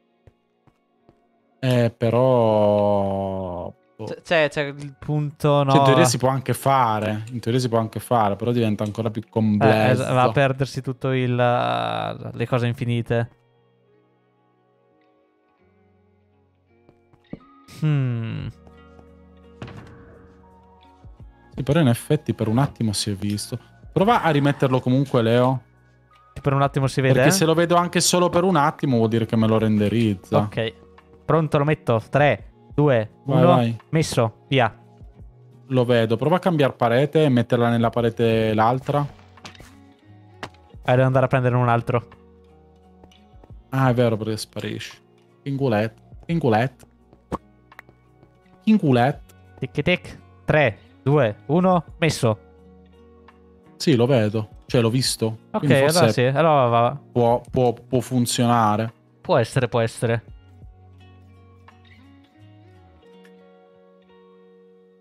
Eh, però... boh. C- Cioè, c'è il punto no. Cioè, in teoria si può anche fare. In teoria si può anche fare, però diventa ancora più Eh, complesso. es- va a perdersi tutto il uh, le cose infinite. Hmm. Sì, però in effetti per un attimo si è visto. Prova a rimetterlo comunque, Leo. Per un attimo si vede. Perché se lo vedo anche solo per un attimo vuol dire che me lo renderizza. Ok. Pronto, lo metto. 3, 2, Vai, 1. vai. Messo. Via. Lo vedo. Prova a cambiare parete e metterla nella parete l'altra. Eh, devo andare a prendere un altro. Ah, è vero, perché sparisce. Kingulet. Kingulet. Kingulet. Tic tic. 3, 2, 1. Messo. Sì, lo vedo. Cioè, l'ho visto. Ok, allora sì. Allora va, va. può, può- può funzionare. Può essere, può essere.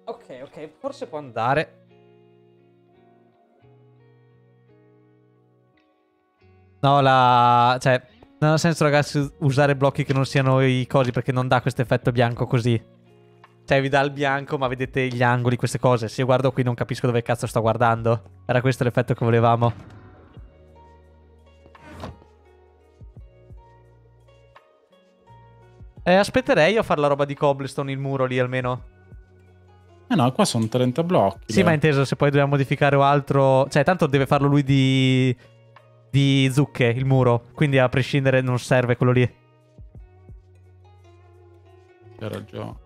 Ok, ok, forse può andare. No, la... Cioè, non ha senso ragazzi usare blocchi che non siano i cosi perché non dà questo effetto bianco così. Cioè, vi dà il bianco ma vedete gli angoli, queste cose. Se io guardo qui non capisco dove cazzo sto guardando. Era questo l'effetto che volevamo. Eh, aspetterei io a fare la roba di cobblestone, il muro lì almeno. Eh no, qua sono 30 blocchi. Sì, dai. ma inteso se poi dobbiamo modificare o altro. Cioè, tanto deve farlo lui di. di zucche, il muro. Quindi a prescindere non serve quello lì. Hai ragione.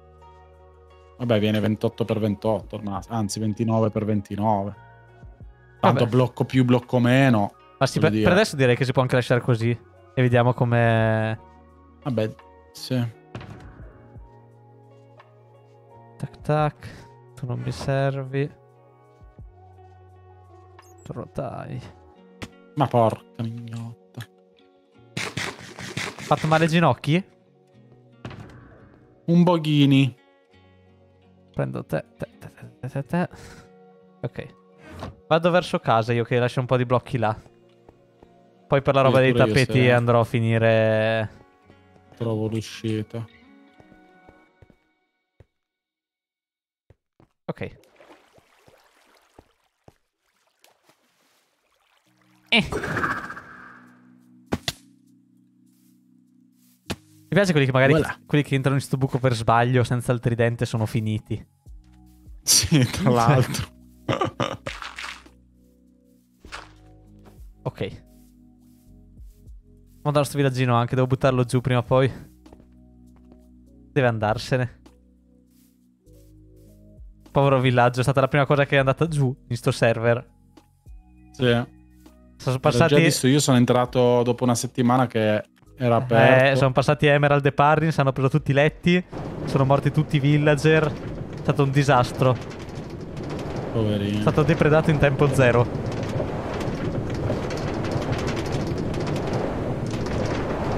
Vabbè, viene 28 per 28, ormai, anzi 29 per 29. Tanto Vabbè. blocco più, blocco meno. Ma sì, per, per adesso direi che si può anche lasciare così. E vediamo come. Vabbè, sì. Tac tac. Tu non mi servi. Dai. Ma porca mignotta. Fatto male ai ginocchi? Un boghini. Prendo te, te, te, te, te, te. Ok. Vado verso casa io che lascio un po' di blocchi là. Poi per la roba dei tappeti se- andrò a finire... Trovo l'uscita. Ok. Eh. Piace quelli che magari Voilà. quelli che entrano in sto buco per sbaglio senza il tridente sono finiti. Sì, tra l'altro. Ok. Vado a sto villaggino anche, devo buttarlo giù prima o poi. Deve andarsene. Povero villaggio, è stata la prima cosa che è andata giù in sto server. Sì. Sono passati... io sono entrato dopo una settimana che era aperto. Eh, sono passati Emerald e Parrins, hanno preso tutti i letti, sono morti tutti i villager. È stato un disastro. È Poverino. stato depredato in tempo zero.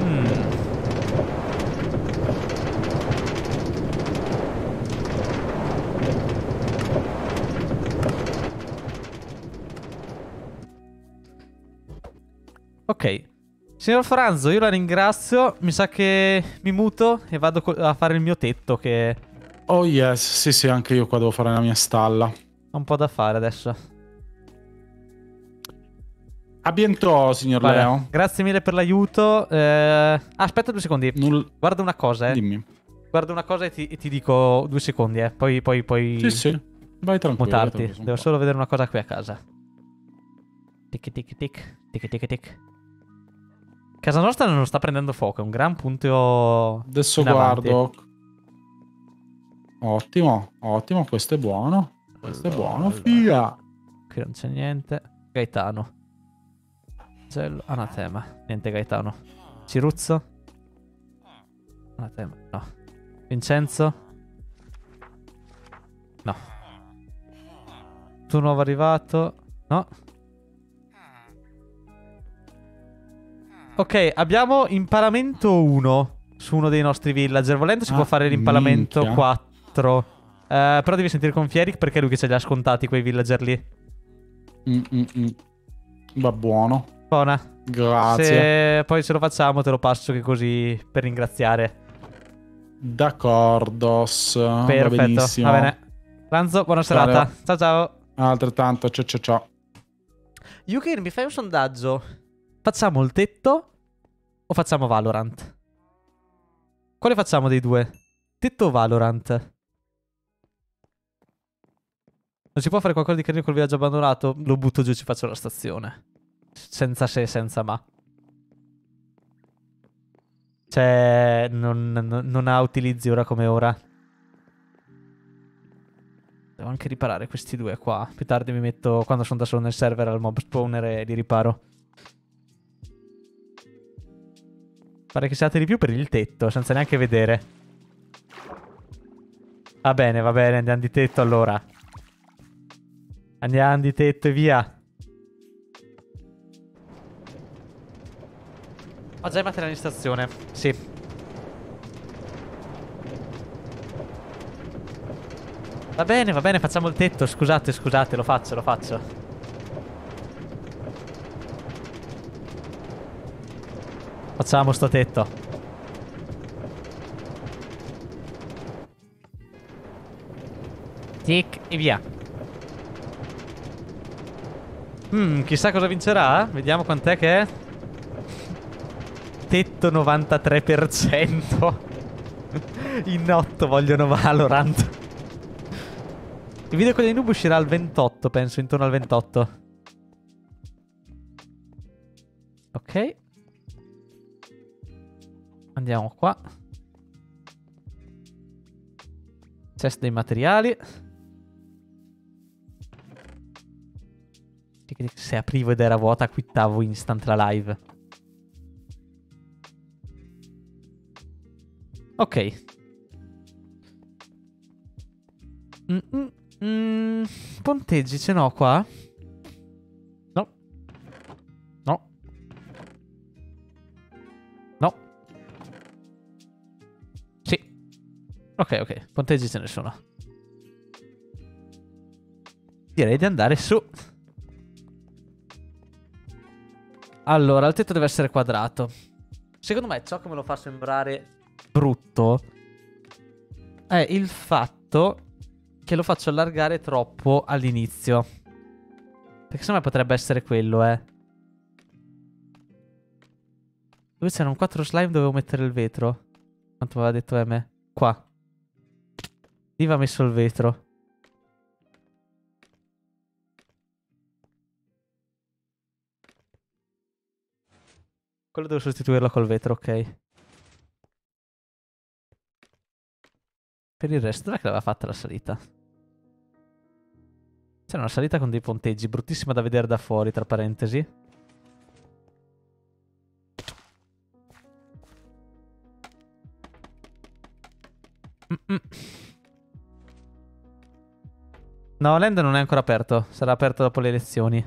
Mm. Ok. Signor Franzo, io la ringrazio. Mi sa che mi muto e vado a fare il mio tetto che Oh yes, sì sì, anche io qua devo fare la mia stalla. ha un po' da fare adesso. A bientò, signor Vale, Leo. Grazie mille per l'aiuto. Eh, aspetta due secondi. Null- Guarda una cosa, eh. Dimmi. Guarda una cosa e ti, e ti dico due secondi, eh. Poi, poi, poi Sì, sì. Vai tranquillo. vai mutarti. tranquillo, sono Devo solo vedere una cosa qui a casa. Tic tic tic. Tic tic tic. Casa nostra non sta prendendo fuoco, è un gran punto. Adesso guardo. Ottimo, ottimo, questo è buono. Questo è buono, figa. Qui non c'è niente. Gaetano. Gello. Anatema. Niente Gaetano. Ciruzzo. Anatema. No. Vincenzo. No. Tu nuovo arrivato. No. Ok, abbiamo impalamento 1 su uno dei nostri villager. Volendo si Ah, può fare l'impalamento minchia. 4. Eh, però devi sentire con Fieric perché è lui che ce li ha scontati quei villager lì. Mm, mm, mm. Va buono. Buona. Grazie. Se poi se lo facciamo te lo passo che così per ringraziare. D'accordos. Va Perfetto. benissimo. Va bene. Ranzo, buona Ciao, serata. Ciao ciao. Altrettanto, ciao ciao ciao. Yukir, mi fai un sondaggio? Facciamo il tetto o facciamo Valorant? Quale facciamo dei due? Tetto o Valorant? Non si può fare qualcosa di carino col viaggio abbandonato? Lo butto giù e ci faccio la stazione. Senza se, senza ma. Cioè, non, non- non ha utilizzi ora come ora. Devo anche riparare questi due qua. Più tardi mi metto, quando sono da solo nel server, al mob spawner e li riparo. Pare che siate di più per il tetto, senza neanche vedere. Va bene, va bene, andiamo di tetto allora. Andiamo di tetto e via. Ho già i materiali in stazione. Sì. Va bene, va bene, facciamo il tetto. Scusate, scusate, lo faccio, lo faccio. Facciamo sto tetto. Tic e via. Mm, chissà cosa vincerà. Vediamo quant'è che è. Tetto 93%. In 8 vogliono Valorant. Il video con i noob uscirà al 28, penso, intorno al 28. Ok. Andiamo qua. Test dei materiali. Se aprivo ed era vuota, quittavo instant la live. Ok. Mm, mm, mm, ponteggi ce n'ho qua? Ok, ok. Ponteggi ce ne sono. Direi di andare su. Allora, il tetto deve essere quadrato. Secondo me ciò che me lo fa sembrare brutto è il fatto che lo faccio allargare troppo all'inizio. Perché secondo me potrebbe essere quello, eh. Dove c'erano 4 slime dovevo mettere il vetro. Quanto mi aveva detto M? Qua. Lì va messo il vetro. Quello devo sostituirlo col vetro, ok. Per il resto, dov'è che l'aveva fatta la salita? C'è una salita con dei ponteggi, bruttissima da vedere da fuori, tra parentesi. Mm-mm. No, Land non è ancora aperto. Sarà aperto dopo le elezioni.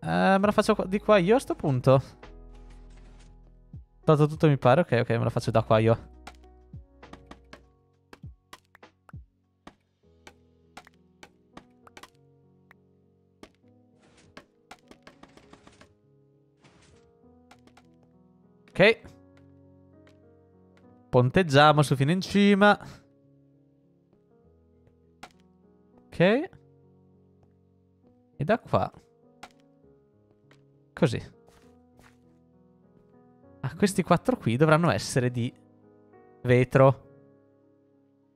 Eh, me la faccio di qua io a sto punto. Tolto tutto mi pare. Ok, ok, me la faccio da qua io. Ok. Ponteggiamo su fino in cima. Ok. E da qua. Così. Ah, questi quattro qui dovranno essere di vetro.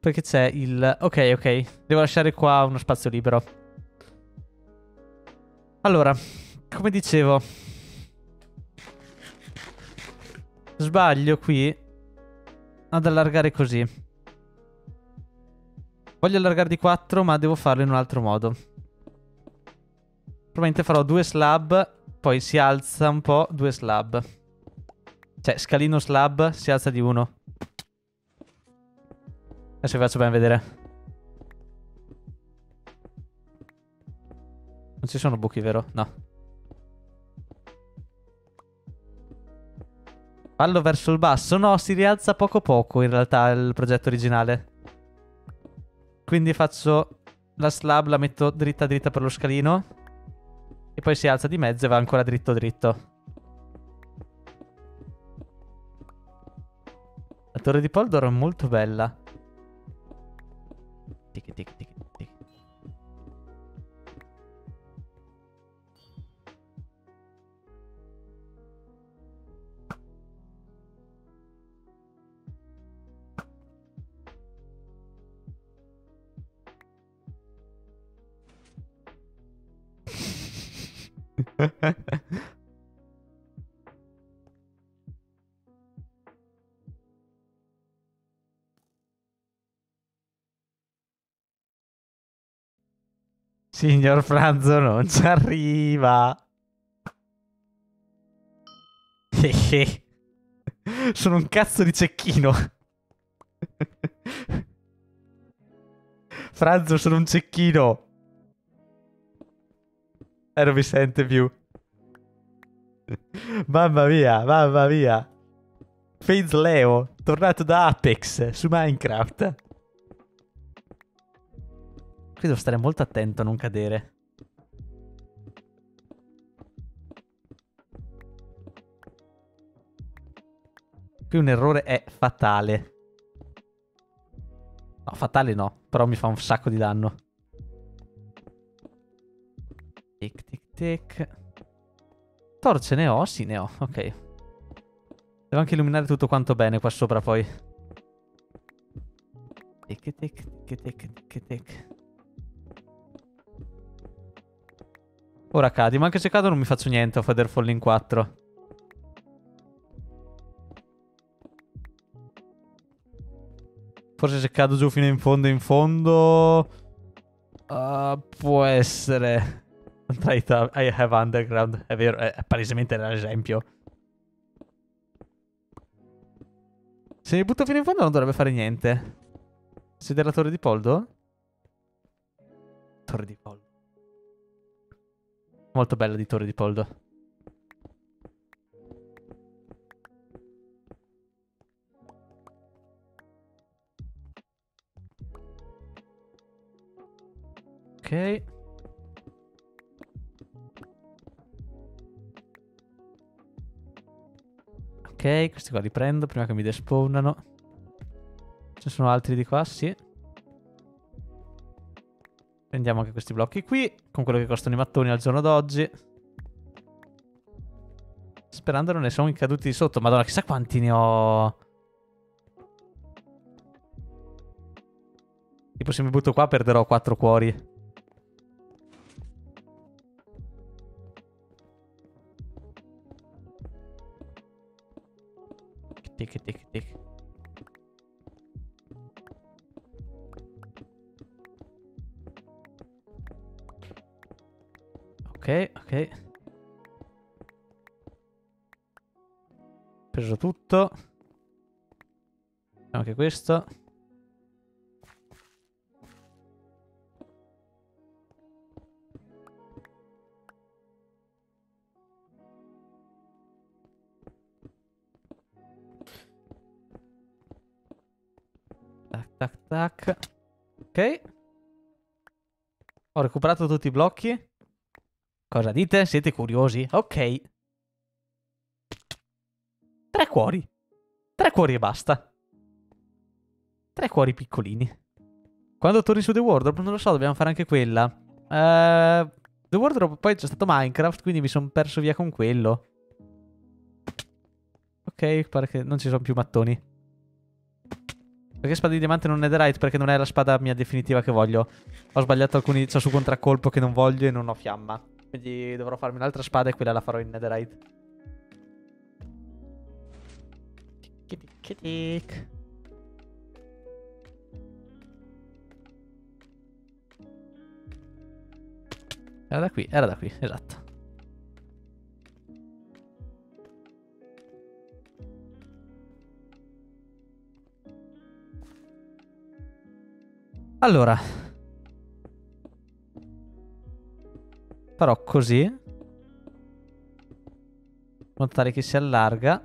Perché c'è il... Ok, ok. Devo lasciare qua uno spazio libero. Allora, come dicevo... Sbaglio qui ad allargare così. Voglio allargare di 4, ma devo farlo in un altro modo. Probabilmente farò due slab poi si alza un po', due slab. Cioè, scalino slab, si alza di uno. Adesso vi faccio bene vedere. Non ci sono buchi, vero? No. Fallo verso il basso. No, si rialza poco poco in realtà il progetto originale. Quindi faccio la slab, la metto dritta dritta per lo scalino. E poi si alza di mezzo e va ancora dritto dritto. La torre di Poldor è molto bella. Tic tic tic Signor Franzo non ci arriva. Sono un cazzo di cecchino. Franzo, sono un cecchino. E non mi sente più. mamma mia, mamma mia. Faze Leo, tornato da Apex su Minecraft. Qui devo stare molto attento a non cadere. Qui un errore è fatale. No, fatale no, però mi fa un sacco di danno. Tic tic tic. Torce ne ho? Sì, ne ho. Ok. Devo anche illuminare tutto quanto bene qua sopra poi. Tic tic tic tic tic tic. Ora cadi, ma anche se cado non mi faccio niente a Featherfall in 4. Forse se cado giù fino in fondo in fondo... Uh, può essere... I have underground. È vero, è palesemente l'esempio. Se mi butto fino in fondo non dovrebbe fare niente. Siete la torre di Poldo? Torre di Poldo. Molto bella di torre di Poldo. Ok. Ok, questi qua li prendo prima che mi despawnano. Ce ne sono altri di qua, sì. Prendiamo anche questi blocchi qui, con quello che costano i mattoni al giorno d'oggi. Sperando non ne sono incaduti di sotto. Madonna, chissà quanti ne ho... Tipo se mi butto qua perderò quattro cuori. Tic, tic, tic. Ok, ok. Preso tutto. Anche questo. Tac. Ok. Ho recuperato tutti i blocchi. Cosa dite? Siete curiosi? Ok. Tre cuori. Tre cuori e basta. Tre cuori piccolini. Quando torni su The Wardrobe, non lo so, dobbiamo fare anche quella. Eh, The Wardrobe poi c'è stato Minecraft, quindi mi sono perso via con quello. Ok, pare che non ci sono più mattoni. Perché spada di diamante non è netherite? Perché non è la spada mia definitiva che voglio. Ho sbagliato alcuni... C'ho su contraccolpo che non voglio e non ho fiamma. Quindi dovrò farmi un'altra spada e quella la farò in netherite. Tic. Era da qui, era da qui, esatto. Allora. Farò così. Notare che si allarga.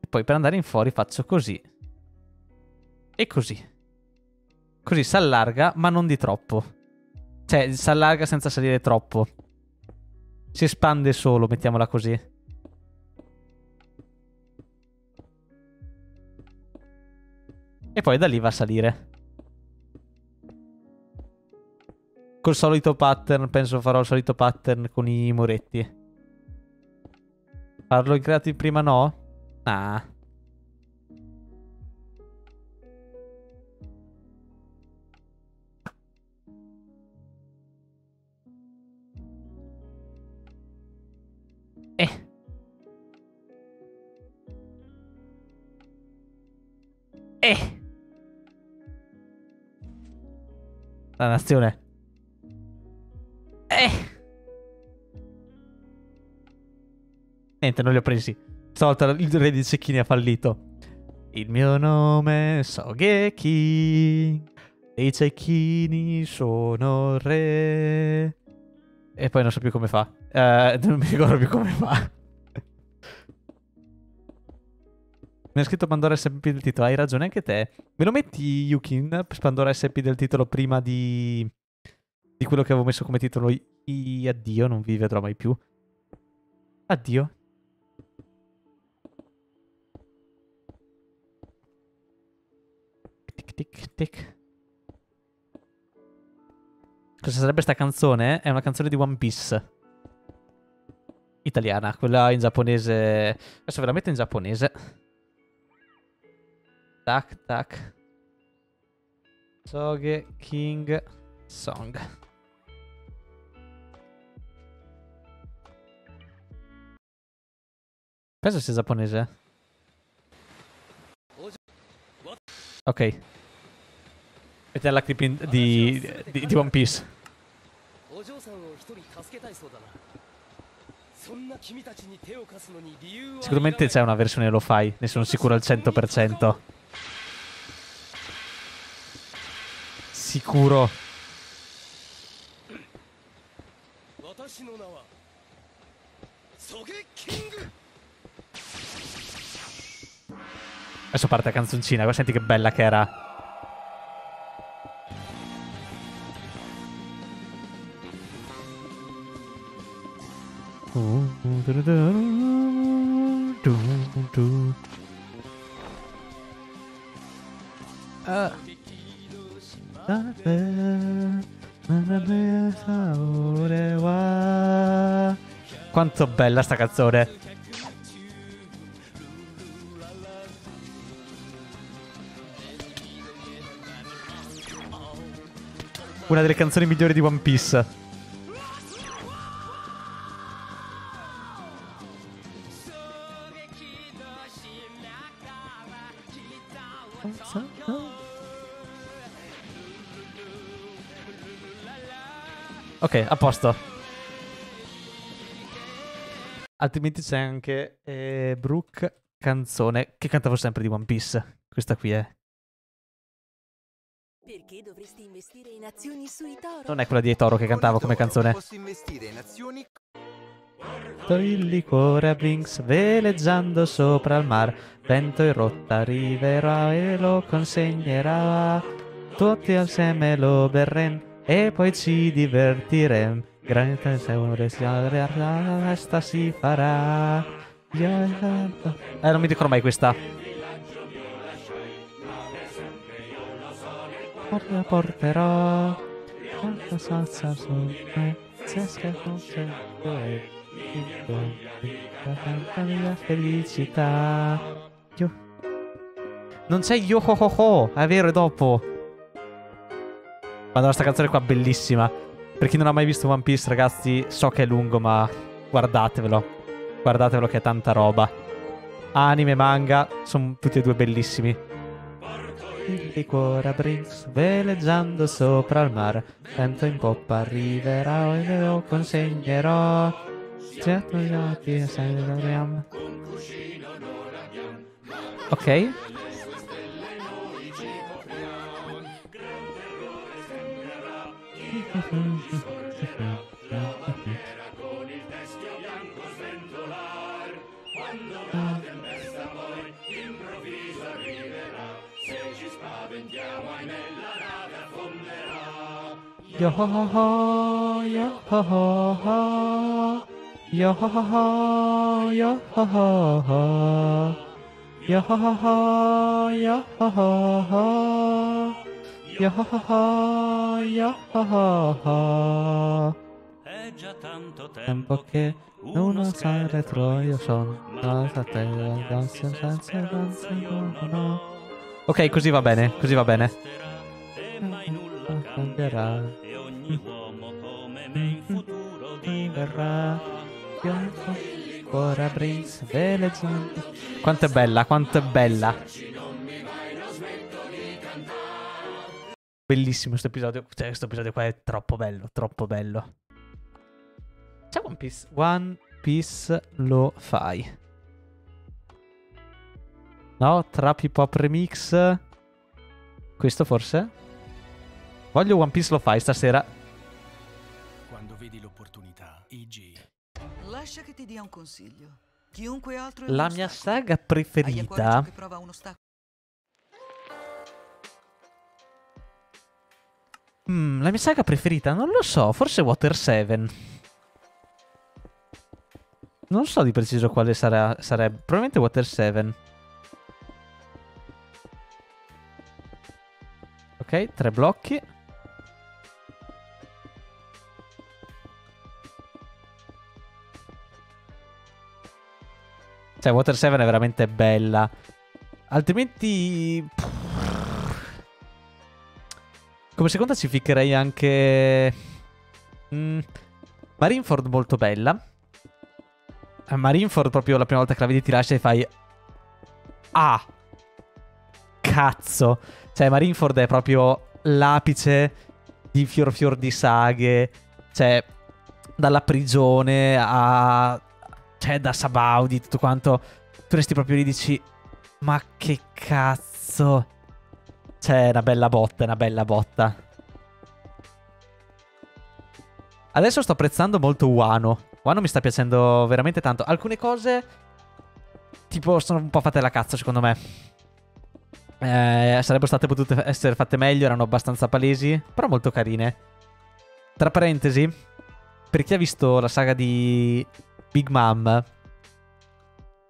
E poi per andare in fuori faccio così. E così. Così si allarga, ma non di troppo. Cioè, si allarga senza salire troppo. Si espande solo, mettiamola così. E poi da lì va a salire. Col solito pattern, penso farò il solito pattern con i muretti. Farlo in creati prima no? Ah. Eh. Eh. La nazione. Eh. Niente, non li ho presi. Stavolta il re di cecchini ha fallito. Il mio nome è Sogeki. E i cecchini sono re. E poi non so più come fa. Eh, non mi ricordo più come fa. Mi ha scritto Pandora SP del titolo. Hai ragione anche te. Me lo metti, Yukin, Pandora SP del titolo prima di... di quello che avevo messo come titolo. I... Addio, non vi vedrò mai più. Addio. Tic tic tic. Cosa sarebbe sta canzone? È una canzone di One Piece. Italiana, quella in giapponese. Adesso ve la metto in giapponese. Tac, tac. Soghe, King, Song. Penso sia giapponese. Eh. Ok. Mettiamo la clip in, di, di, di One Piece. Sicuramente c'è una versione lo fai, ne sono sicuro al 100%. sicuro. Adesso parte la canzoncina, qua senti che bella che era. Uh. Quanto bella sta canzone. Una delle canzoni migliori di One Piece. Ok, a posto. Altrimenti c'è anche eh, Brooke, canzone che cantavo sempre di One Piece. Questa qui è. Perché dovresti investire in azioni sui Toro? Non è quella di Toro che cantavo come canzone. Posso investire in azioni Il liquore a Brinks veleggiando sopra il mar. Vento in rotta arriverà e lo consegnerà. Tutti assieme lo berrem e poi ci divertirem. Grande si la festa si farà. Eh, non mi ricordo mai questa. Porta porterò quanta salsa su se scherzo la mia felicità. Non c'è yo ho ho ho, è vero, è dopo. Madonna, sta canzone qua bellissima. Per chi non ha mai visto One Piece, ragazzi, so che è lungo, ma guardatevelo. Guardatevelo che è tanta roba. Anime, manga, sono tutti e due bellissimi. Il liquore a Brinks veleggiando sopra il mare. Vento in poppa arriverà e ve lo consegnerò. Certo gli occhi se ne dobbiamo. Ok. Yo ho ho ho, yo ho ho ho, yo ho ho ho, yo ho ho ho, yo ho ho ho, yo ho ho ho, ho ho. È già tanto Tempo che uno in retro, io sono la fratello, danza senza danza, no, no. Ok, così va bene, così va bene. e mai nulla Cambierà. e ogni uomo come me in futuro diverrà bianco ora Brinks veleggiando quanto è bella quanto è bella bellissimo questo episodio. Cioè questo episodio qua è troppo bello troppo bello. C'è One Piece? One Piece lo fai. No? Trap Hip Hop Remix? Questo forse? Voglio One Piece lo fai stasera. Quando vedi l'opportunità. IG. Lascia che ti dia un consiglio. Chiunque altro è La mia saga preferita Mm, la mia saga preferita, non lo so, forse Water 7. Non so di preciso quale sarà, sarebbe. Probabilmente Water 7. Ok, tre blocchi. Cioè, Water 7 è veramente bella. Altrimenti... Come seconda ci ficcherei anche... Mm, Marineford molto bella. A Marineford proprio la prima volta che la vedi ti lascia e fai... Ah! Cazzo! Cioè Marineford è proprio l'apice di fior fior di saghe. Cioè, dalla prigione a... Cioè, da Sabaudi, tutto quanto. Tu resti proprio lì e dici... Ma che cazzo... C'è una bella botta, una bella botta. Adesso sto apprezzando molto Wano. Wano mi sta piacendo veramente tanto. Alcune cose, tipo, sono un po' fatte alla cazzo, secondo me. Eh, sarebbero state potute essere fatte meglio, erano abbastanza palesi, però molto carine. Tra parentesi, per chi ha visto la saga di Big Mom,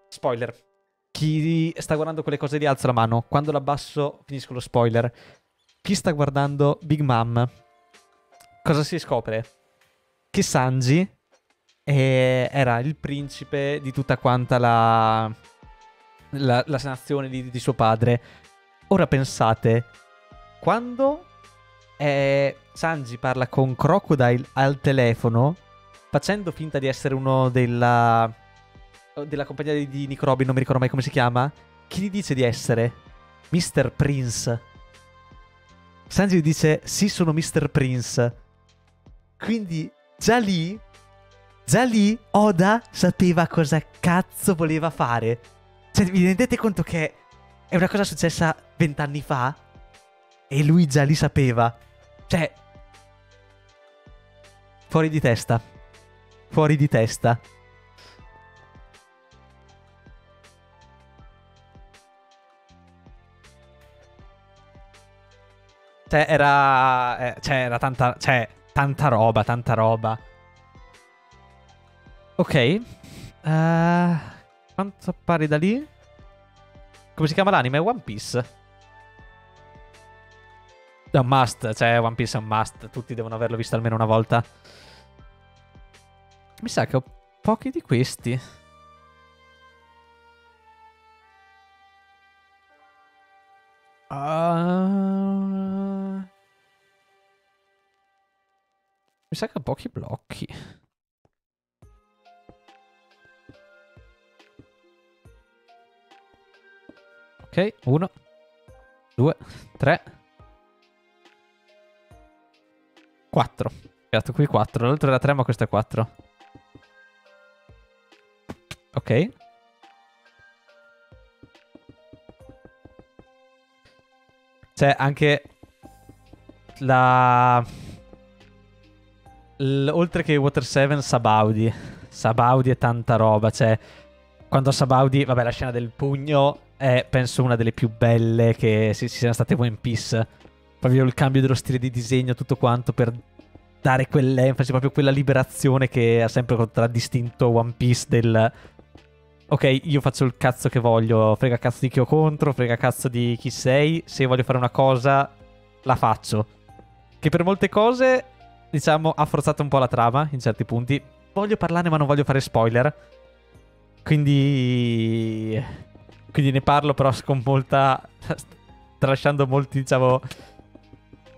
spoiler. Chi sta guardando quelle cose lì alza la mano. Quando l'abbasso finisco lo spoiler. Chi sta guardando Big Mom, cosa si scopre? Che Sanji eh, era il principe di tutta quanta la, la, la nazione di, di suo padre. Ora pensate, quando eh, Sanji parla con Crocodile al telefono, facendo finta di essere uno della, della compagnia di, di Nick Robin, non mi ricordo mai come si chiama, chi gli dice di essere? Mr. Prince. Sanji gli dice, sì, sono Mr. Prince. Quindi già lì, già lì Oda sapeva cosa cazzo voleva fare. Cioè, vi rendete conto che è una cosa successa vent'anni fa? E lui già lì sapeva. Cioè, fuori di testa. Fuori di testa. Cioè, era. eh, cioè, era tanta. Cioè, tanta roba, tanta roba. Ok. Eh, quanto pari da lì? Come si chiama l'anime? One Piece. È un must, cioè One Piece è un must. Tutti devono averlo visto almeno una volta. Mi sa che ho pochi di questi. Ah. Mi sa che ho pochi blocchi. Ok, uno, due, tre, quattro. Ho qui quattro. L'altro era tre, ma questo è quattro. Ok. C'è anche la... L- oltre che Water 7, Sabaudi. Sabaudi è tanta roba. Cioè, quando Sabaudi... Vabbè, la scena del pugno è, penso, una delle più belle che si, si siano state One Piece. Proprio il cambio dello stile di disegno, tutto quanto, per dare quell'enfasi, proprio quella liberazione che ha sempre contraddistinto One Piece del... Ok, io faccio il cazzo che voglio, frega cazzo di chi ho contro, frega cazzo di chi sei, se voglio fare una cosa, la faccio. Che per molte cose, diciamo, ha forzato un po' la trama, in certi punti. Voglio parlarne ma non voglio fare spoiler. Quindi... Quindi ne parlo però con molta... tralasciando molti, diciamo,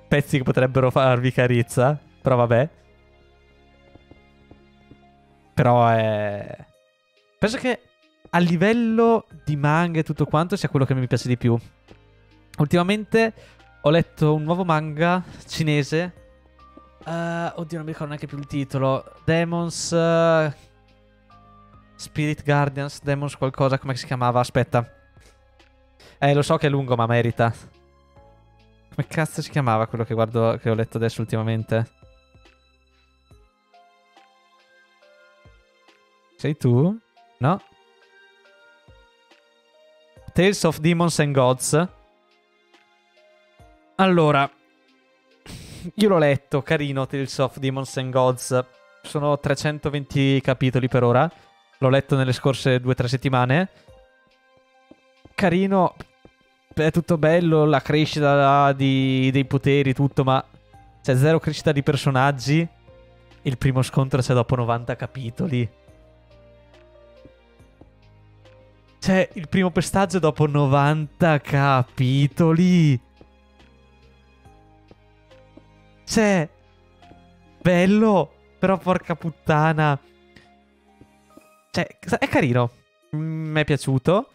pezzi che potrebbero farvi carizza. Però vabbè. Però è... Penso che a livello di manga e tutto quanto sia quello che mi piace di più. Ultimamente ho letto un nuovo manga cinese. Uh, oddio, non mi ricordo neanche più il titolo. Demons... Uh, Spirit Guardians, Demons qualcosa, come si chiamava? Aspetta. Eh, lo so che è lungo, ma merita. Come cazzo si chiamava quello che, guardo, che ho letto adesso ultimamente? Sei tu? No? Tales of Demons and Gods. Allora, io l'ho letto, carino, Tales of Demons and Gods. Sono 320 capitoli per ora. L'ho letto nelle scorse 2-3 settimane. Carino, è tutto bello, la crescita di, dei poteri, tutto, ma c'è zero crescita di personaggi. Il primo scontro c'è dopo 90 capitoli. C'è il primo pestaggio dopo 90 capitoli. C'è. Bello. Però porca puttana. Cioè, è carino. Mi è piaciuto.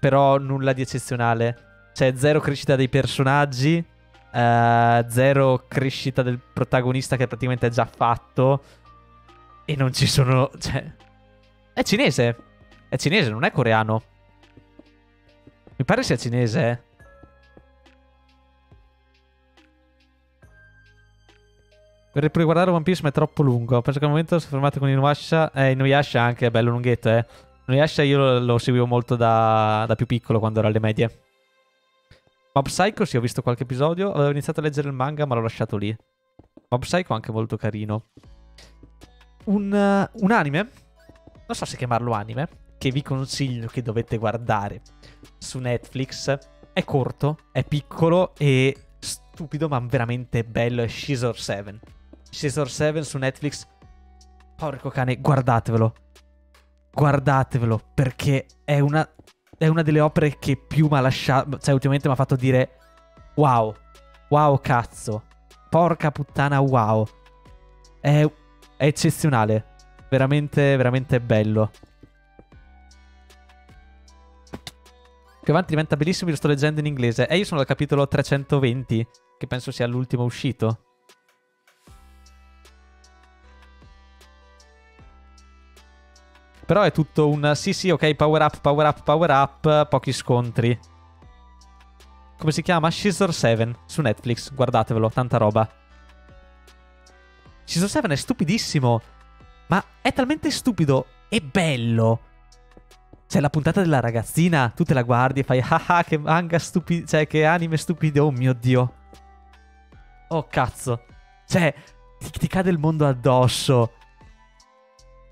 Però nulla di eccezionale. C'è zero crescita dei personaggi. Uh, zero crescita del protagonista che praticamente è già fatto. E non ci sono. Cioè. È cinese. È cinese, non è coreano. Mi pare sia cinese, eh. Vorrei pure guardare One Piece ma è troppo lungo. Penso che al momento si è fermato con Inuyasha. Eh, Inuyasha anche è bello lunghetto, eh. Inuyasha io lo, lo seguivo molto da, da, più piccolo quando ero alle medie. Mob Psycho sì, ho visto qualche episodio. Avevo iniziato a leggere il manga ma l'ho lasciato lì. Mob Psycho anche molto carino. Un, un anime. Non so se chiamarlo anime che vi consiglio che dovete guardare su Netflix. È corto, è piccolo e stupido, ma veramente bello. È Scissor 7. Scissor 7 su Netflix. Porco cane, guardatevelo. Guardatevelo perché è una, è una delle opere che più mi ha lasciato. Cioè, ultimamente mi ha fatto dire: Wow, wow, cazzo. Porca puttana, wow. È, è eccezionale. Veramente, veramente bello. Più avanti diventa bellissimo, lo sto leggendo in inglese. E io sono al capitolo 320, che penso sia l'ultimo uscito. Però è tutto un sì sì ok power up, power up, power up, pochi scontri. Come si chiama? Scissor 7 su Netflix, guardatevelo, tanta roba. Scissor 7 è stupidissimo, ma è talmente stupido e bello. C'è la puntata della ragazzina, tu te la guardi e fai haha che manga stupido, cioè che anime stupido, oh mio dio. Oh cazzo. Cioè, ti, ti cade il mondo addosso.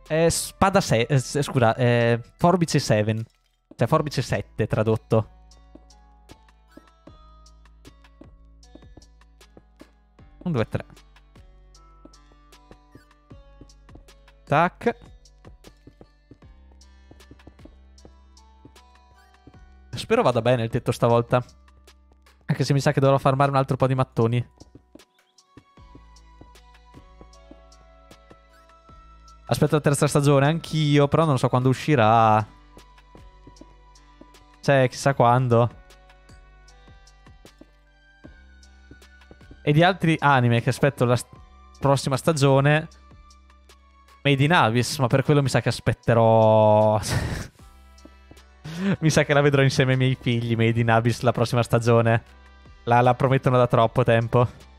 Eh, spada 6, eh, scusa, eh, forbice 7. Cioè forbice 7 tradotto. Un, due, tre. Tac. Spero vada bene il tetto stavolta. Anche se mi sa che dovrò farmare un altro po' di mattoni. Aspetto la terza stagione, anch'io, però non so quando uscirà. Cioè, chissà quando. E di altri anime che aspetto la st- prossima stagione. Made in Abyss, ma per quello mi sa che aspetterò. mi sa che la vedrò insieme ai miei figli, Made in Abyss, la prossima stagione. La, la promettono da troppo tempo.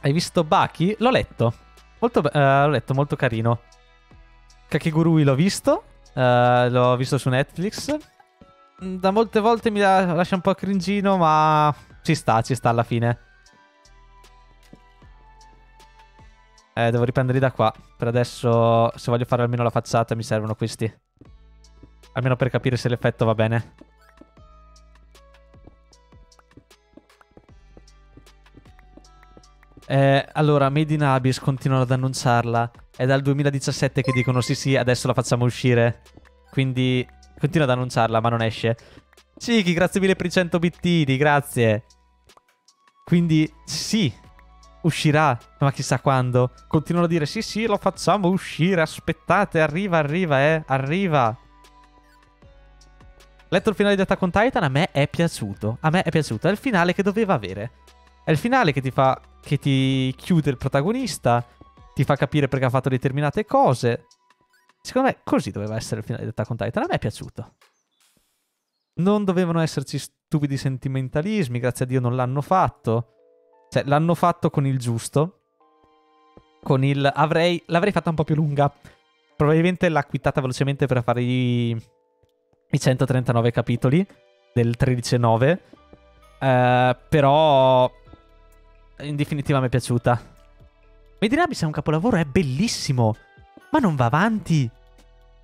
Hai visto Baki? L'ho letto. Molto, eh, l'ho letto, molto carino. Kakegurui l'ho visto. eh, l'ho visto su Netflix. Mm, Da molte volte mi la- lascia un po' cringino, ma ci sta, ci sta alla fine. Eh, devo riprenderli da qua. Per adesso, se voglio fare almeno la facciata, mi servono questi. Almeno per capire se l'effetto va bene. Eh, allora, Made in Abyss continuano ad annunciarla. È dal 2017 che dicono sì sì, adesso la facciamo uscire. Quindi continua ad annunciarla, ma non esce. Ciki, grazie mille per i 100 bittini, grazie. Quindi sì, uscirà, ma chissà quando. Continuano a dire sì sì, lo facciamo uscire, aspettate, arriva, arriva, eh, arriva. Letto il finale di Attack on Titan, a me è piaciuto. A me è piaciuto. È il finale che doveva avere. È il finale che ti fa. Che ti chiude il protagonista. Ti fa capire perché ha fatto determinate cose. Secondo me, così doveva essere il finale di Attack on Titan. A me è piaciuto. Non dovevano esserci stupidi sentimentalismi. Grazie a Dio non l'hanno fatto. Cioè, l'hanno fatto con il giusto. Con il. Avrei. L'avrei fatta un po' più lunga. Probabilmente l'ha quittata velocemente per fare i. i 139 capitoli del 13.9. Eh, però. In definitiva mi è piaciuta. Made in è un capolavoro, è bellissimo. Ma non va avanti.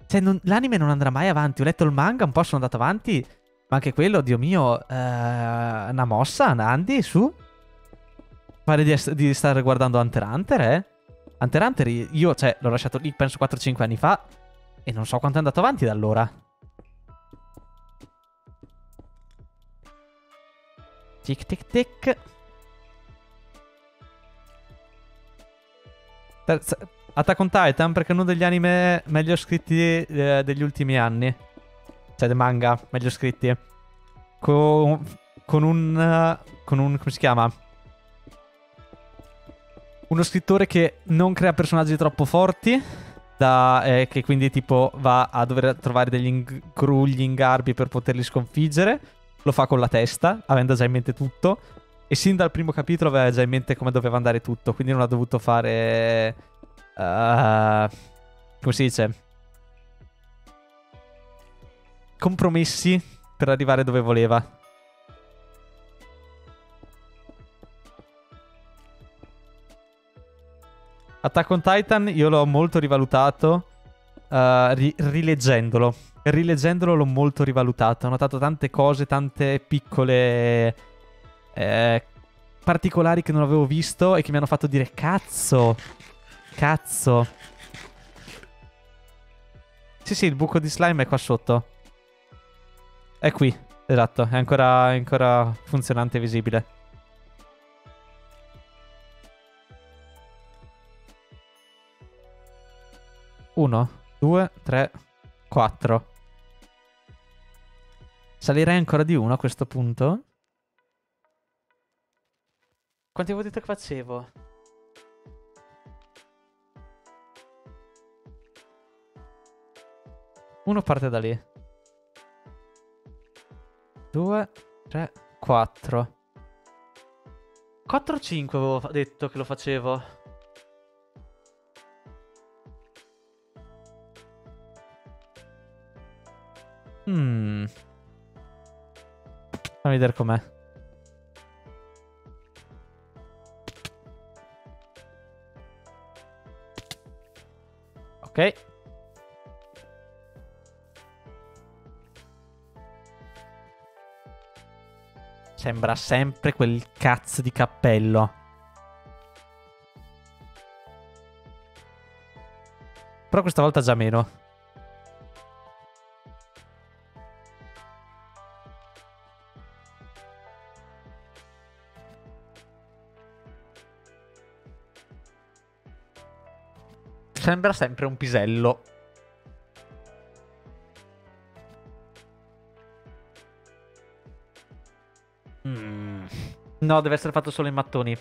Cioè, non- l'anime non andrà mai avanti. Ho letto il manga, un po' sono andato avanti. Ma anche quello, Dio mio. eh, una mossa, Nandi, su. Pare di, di stare guardando Hunter Hunter, eh? Hunter Hunter, io, cioè, l'ho lasciato lì, penso 4-5 anni fa. E non so quanto è andato avanti da allora. Tic tic tic. Terza- Attack on Titan perché è uno degli anime meglio scritti eh, degli ultimi anni. Cioè, dei manga meglio scritti. Con, con un. con un. come si chiama? Uno scrittore che non crea personaggi troppo forti. Da, eh, che quindi tipo va a dover trovare degli ingrugli, ingarbi per poterli sconfiggere. Lo fa con la testa, avendo già in mente tutto. E sin dal primo capitolo aveva già in mente come doveva andare tutto. Quindi non ha dovuto fare. eh, come si dice? Compromessi per arrivare dove voleva. Attack on Titan io l'ho molto rivalutato eh, ri- rileggendolo. Rileggendolo l'ho molto rivalutato. Ho notato tante cose, tante piccole eh, particolari che non avevo visto e che mi hanno fatto dire cazzo. Cazzo. Sì, sì, il buco di slime è qua sotto. È qui, esatto, è ancora, è ancora funzionante e visibile. Uno, due, tre, quattro. Salirei ancora di uno a questo punto? Quanti avevo detto che facevo? Uno parte da lì. Due, tre, quattro. 4 o 5 avevo detto che lo facevo. Hmm. Fammi vedere com'è. Ok. Sembra sempre quel cazzo di cappello. Però questa volta già meno. Sembra sempre un pisello. Mm. No, deve essere fatto solo in mattoni.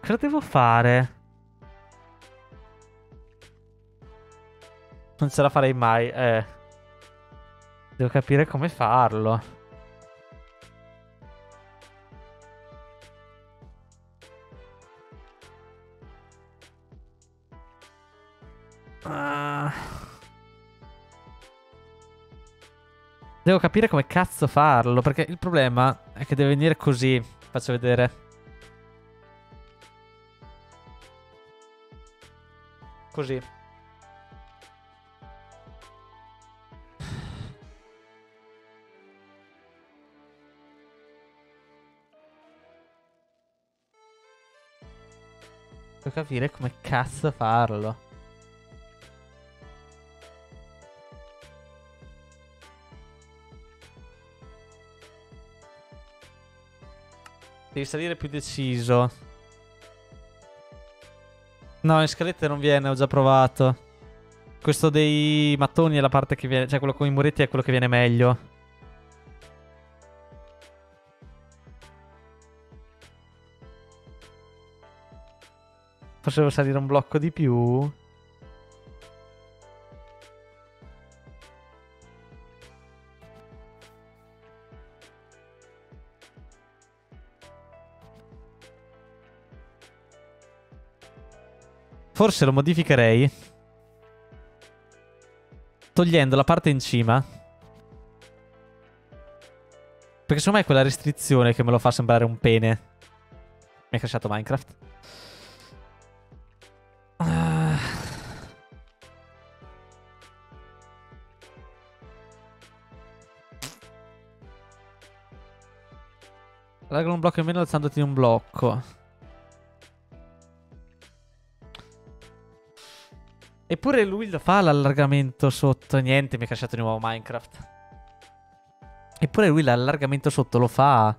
Cosa devo fare? Non ce la farei mai, eh. Devo capire come farlo. Devo capire come cazzo farlo. Perché il problema è che deve venire così. Faccio vedere. Così. Devo capire come cazzo farlo. Devi salire più deciso. No, in scalette non viene, ho già provato. Questo dei mattoni è la parte che viene. Cioè, quello con i muretti è quello che viene meglio. Forse devo salire un blocco di più. Forse lo modificherei. Togliendo la parte in cima. Perché secondo me è quella restrizione che me lo fa sembrare un pene. Mi è crashato Minecraft. Ah. Allargano un blocco in meno alzandoti un blocco. Eppure lui lo fa l'allargamento sotto. Niente, mi è crashato di nuovo Minecraft. Eppure lui l'allargamento sotto lo fa.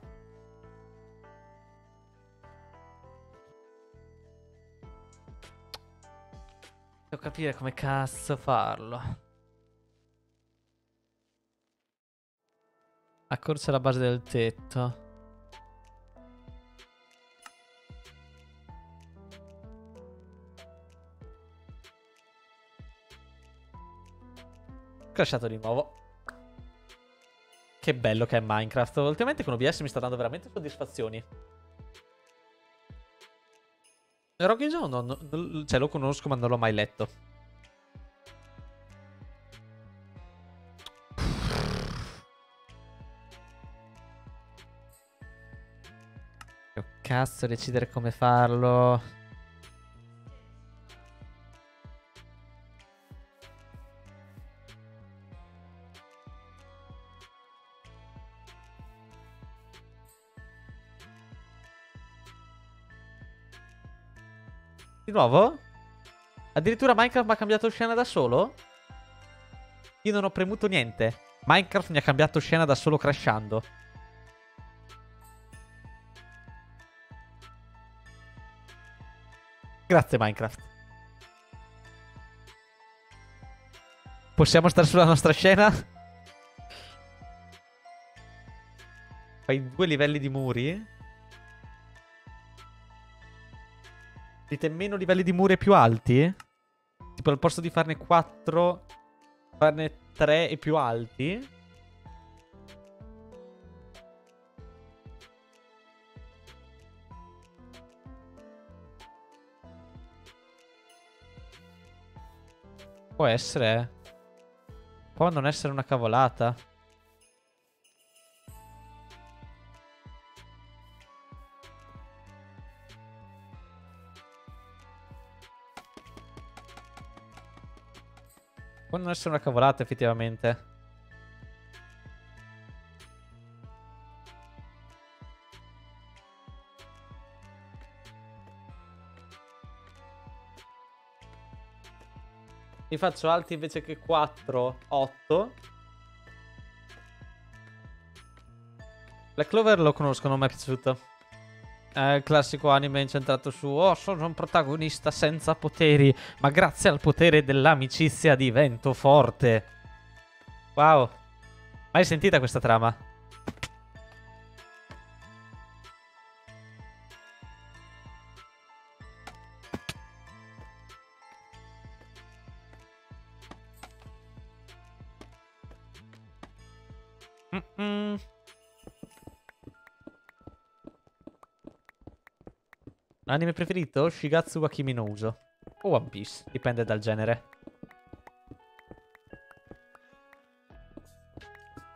Devo capire come cazzo farlo. Accorcia la base del tetto. Crashato di nuovo. Che bello che è Minecraft. Ultimamente con OBS mi sta dando veramente soddisfazioni. Rocky Joe no, no, cioè lo conosco ma non l'ho mai letto. Che cazzo decidere come farlo. Di nuovo? Addirittura Minecraft mi ha cambiato scena da solo? Io non ho premuto niente. Minecraft mi ha cambiato scena da solo crashando. Grazie Minecraft. Possiamo stare sulla nostra scena? Fai due livelli di muri. Dite meno livelli di muri e più alti? Tipo al posto di farne 4, farne 3 e più alti? Può essere. eh. Può non essere una cavolata. Può non essere una cavolata, effettivamente. Li faccio alti invece che 4, 8. Black Clover lo conosco, non mi è piaciuto. È il classico anime incentrato su Oh, sono un protagonista senza poteri, ma grazie al potere dell'amicizia divento forte. Wow. Mai sentita questa trama? Anime preferito? Shigatsu wa Kimi no Uso. O One Piece, dipende dal genere.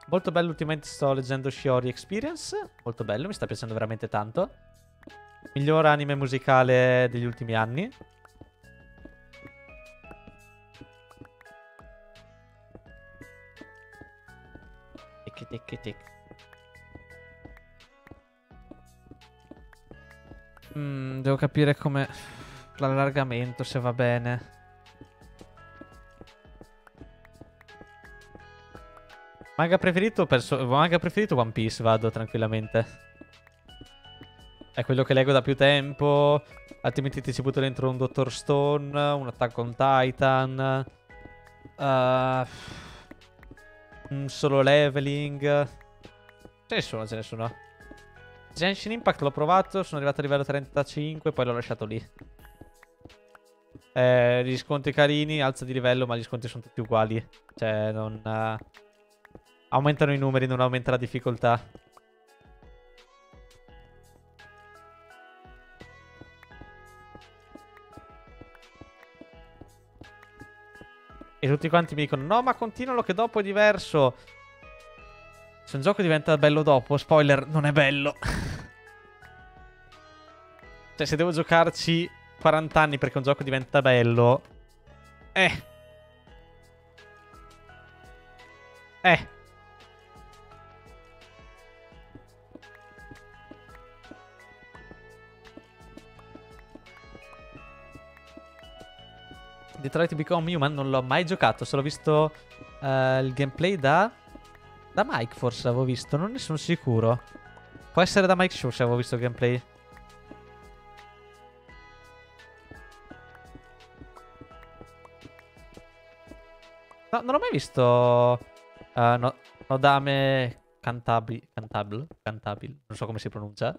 Molto bello, ultimamente sto leggendo Shiori Experience. Molto bello, mi sta piacendo veramente tanto. Miglior anime musicale degli ultimi anni. Devo capire come... L'allargamento, se va bene. Manga preferito, perso- manga preferito One Piece, vado tranquillamente. È quello che leggo da più tempo. Altrimenti ti ci butto dentro un Dottor Stone, un Attack on Titan. eh, un solo leveling. Ce ne sono, ce ne sono. Genshin Impact l'ho provato, sono arrivato a livello 35, poi l'ho lasciato lì. Eh, gli sconti carini, alza di livello, ma gli sconti sono tutti uguali. Cioè, non... eh, aumentano i numeri, non aumenta la difficoltà. E tutti quanti mi dicono, no, ma continualo che dopo è diverso. Se un gioco diventa bello dopo, spoiler, non è bello. cioè, se devo giocarci 40 anni perché un gioco diventa bello... Eh. Eh. Detroit Become Human non l'ho mai giocato, solo visto eh, il gameplay da... Da Mike forse l'avevo visto, non ne sono sicuro. Può essere da Mike Show se avevo visto il gameplay. No, non ho mai visto... eh, no, Nodame Cantabile. Cantabile? Cantabile. Non so come si pronuncia.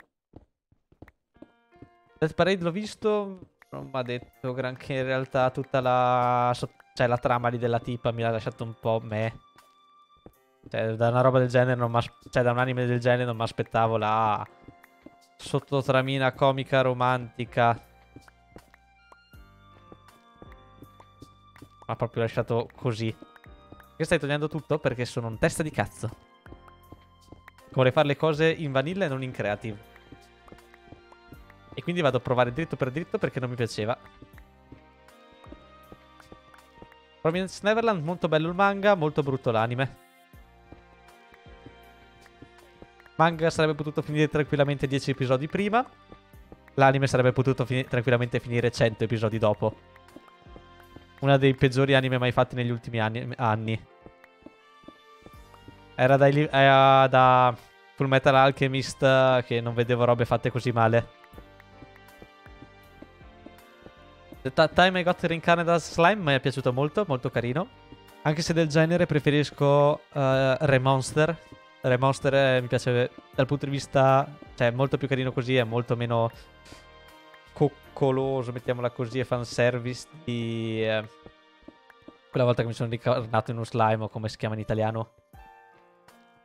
Death Parade l'ho visto. Non mi ha detto granché in realtà tutta la... Cioè la trama lì della tipa mi ha lasciato un po' me. Cioè da una roba del genere non Cioè da un anime del genere non mi aspettavo la... Sottotramina comica romantica. Ha proprio lasciato così. Io stai togliendo tutto perché sono un testa di cazzo. Vorrei fare le cose in vanilla e non in creative. E quindi vado a provare dritto per dritto perché non mi piaceva. Providence Neverland, molto bello il manga, molto brutto l'anime. Manga sarebbe potuto finire tranquillamente 10 episodi prima. L'anime sarebbe potuto fini- tranquillamente finire 100 episodi dopo. Uno dei peggiori anime mai fatti negli ultimi anni. anni. Era dai era da Full Metal Alchemist eh, che non vedevo robe fatte così male. The Time I Got Reincarnated as Slime mi è piaciuto molto, molto carino. Anche se del genere preferisco uh, Remonster, Re Monster eh, mi piace dal punto di vista... Cioè, è molto più carino così, è molto meno coccoloso, mettiamola così, e fanservice di... eh, quella volta che mi sono ricordato in uno slime, o come si chiama in italiano.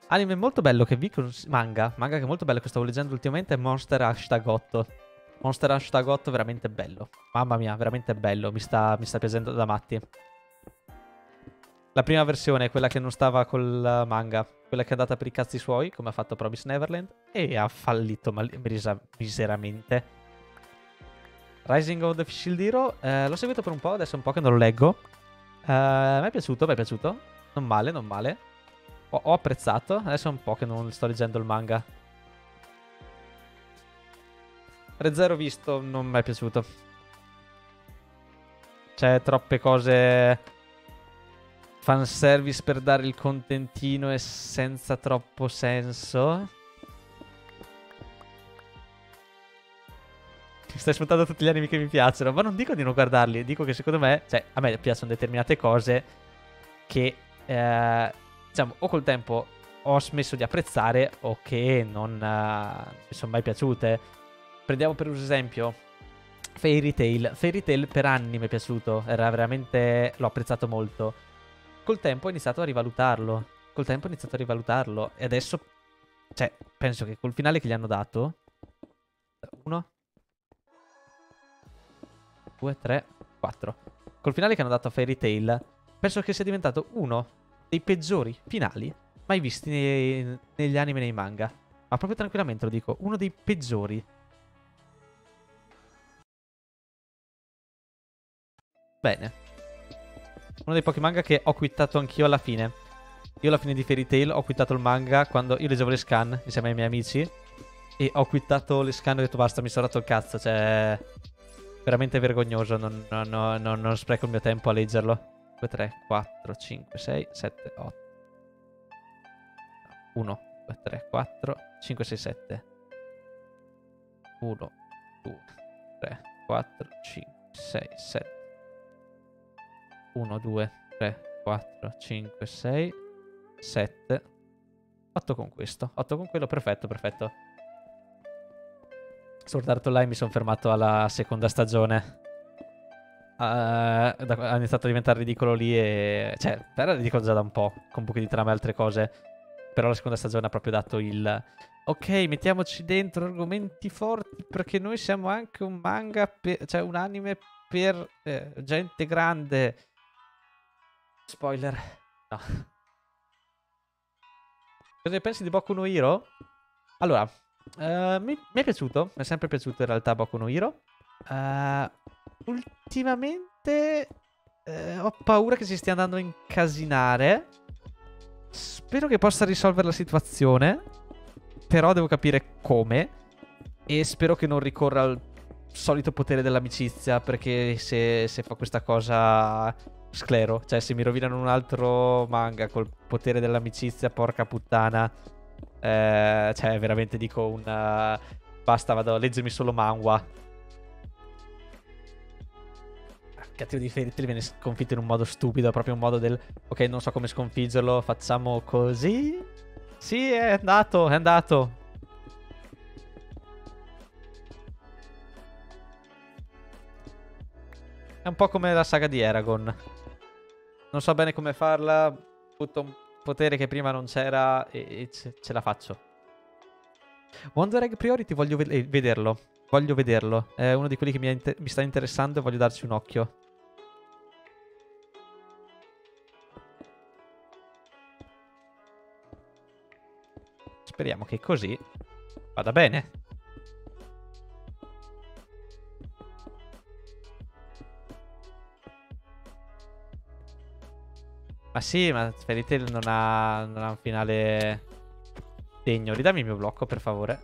Anime molto bello che vi cons- Manga, manga che è molto bello che stavo leggendo ultimamente è Monster Hashtag 8. Monster Hashtag 8 veramente bello. Mamma mia, veramente bello, mi sta, mi sta piacendo da matti. La prima versione, quella che non stava col manga, quella che è andata per i cazzi suoi, come ha fatto Promise Neverland, e ha fallito miseramente. Rising of the Shield Hero, eh, l'ho seguito per un po', adesso è un po' che non lo leggo. Eh, mi è piaciuto, mi è piaciuto. Non male, non male. Ho, ho apprezzato, adesso è un po' che non sto leggendo il manga. Re Zero visto, non mi è piaciuto. C'è troppe cose fanservice per dare il contentino e senza troppo senso. Stai sfruttando tutti gli anime che mi piacciono, ma non dico di non guardarli, dico che secondo me, cioè, a me piacciono determinate cose che, eh, diciamo, o col tempo ho smesso di apprezzare o che non eh, mi sono mai piaciute. Prendiamo per esempio Fairy Tail. Fairy Tail per anni mi è piaciuto, era veramente, l'ho apprezzato molto. Col tempo ho iniziato a rivalutarlo, col tempo ho iniziato a rivalutarlo e adesso, cioè, penso che col finale che gli hanno dato, uno, 2, 3, 4. Col finale che hanno dato a Fairy Tail, penso che sia diventato uno dei peggiori finali mai visti nei- negli anime e nei manga. Ma proprio tranquillamente lo dico, uno dei peggiori. Bene. Uno dei pochi manga che ho quittato anch'io alla fine. Io alla fine di Fairy Tail ho quittato il manga quando io leggevo le scan insieme ai miei amici. E ho quittato le scan e ho detto basta, mi sono rotto il cazzo. Cioè, veramente vergognoso. Non, non- non- non- spreco il mio tempo a leggerlo. 2, 3, 4, 5, 6, 7, 8. 1, 2, 3, 4, 5, 6, 7. 1, 2, 3, 4, 5, 6, 7. 1, 2, 3, 4, 5, 6, 7. 8 con questo. 8 con quello, perfetto, perfetto. Sword Art Online mi sono fermato alla seconda stagione. Eh, da- ha iniziato a diventare ridicolo lì e... Cioè, era ridicolo già da un po', con buchi di trama e altre cose. Però la seconda stagione ha proprio dato il... Ok, mettiamoci dentro argomenti forti perché noi siamo anche un manga, per- cioè un anime per eh, gente grande. Spoiler. No. Cosa ne pensi di Boku no Hero? Allora, eh, mi, mi è piaciuto, mi è sempre piaciuto in realtà Boku no Hero. Eh, ultimamente eh, ho paura che si stia andando a incasinare. Spero che possa risolvere la situazione. Però devo capire come. E spero che non ricorra al solito potere dell'amicizia. Perché se, se fa questa cosa sclero. Cioè, se mi rovinano un altro manga col potere dell'amicizia, porca puttana. Eh, cioè, veramente dico un. eh, basta, vado a leggermi solo manhwa. Cattivo di Fairy Tail viene sconfitto in un modo stupido, proprio un modo del ok, non so come sconfiggerlo, facciamo così. Sì, è andato, è andato. È un po' come la saga di Eragon. Non so bene come farla, butto un potere che prima non c'era e, ce, ce la faccio. Wonder Egg Priority voglio ve- eh, vederlo. Voglio vederlo. È uno di quelli che mi, mi sta interessando e voglio darci un occhio. Speriamo che così vada bene. Ma sì, ma Fairy Tail non ha, non ha un finale degno. Ridammi il mio blocco, per favore.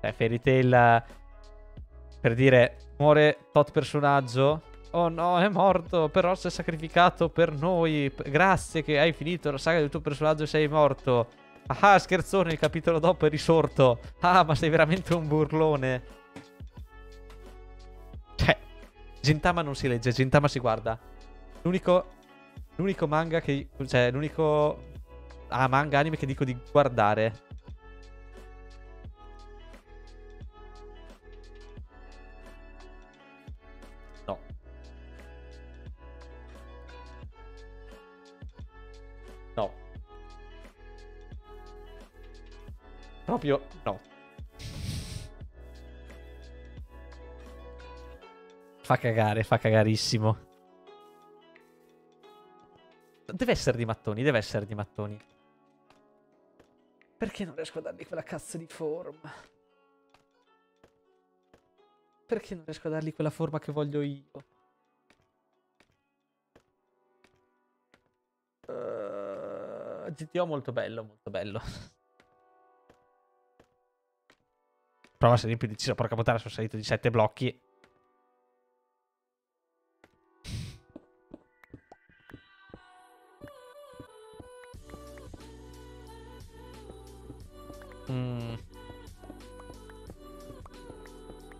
Cioè, Fairy Tail, per dire, muore tot personaggio. Oh no, è morto, però si è sacrificato per noi. Grazie che hai finito la saga del tuo personaggio e sei morto. Ah, scherzone, il capitolo dopo è risorto. Ah, ma sei veramente un burlone. Cioè, Gintama non si legge, Gintama si guarda. L'unico, l'unico manga che... Cioè, l'unico ah, manga anime che dico di guardare. No. No. Proprio no. Fa cagare, fa cagarissimo. Deve essere di mattoni, deve essere di mattoni. Perché non riesco a dargli quella cazzo di forma? Perché non riesco a dargli quella forma che voglio io? Uh, GTO molto bello, molto bello. Prova a essere più deciso, porca puttana, sono salito di 7 blocchi.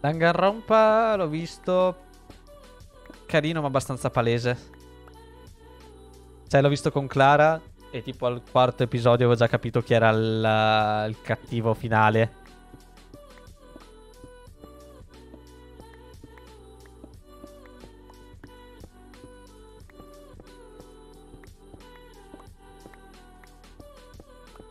Danganronpa l'ho visto carino ma abbastanza palese. Cioè l'ho visto con Clara e tipo al quarto episodio avevo già capito chi era il, il cattivo finale.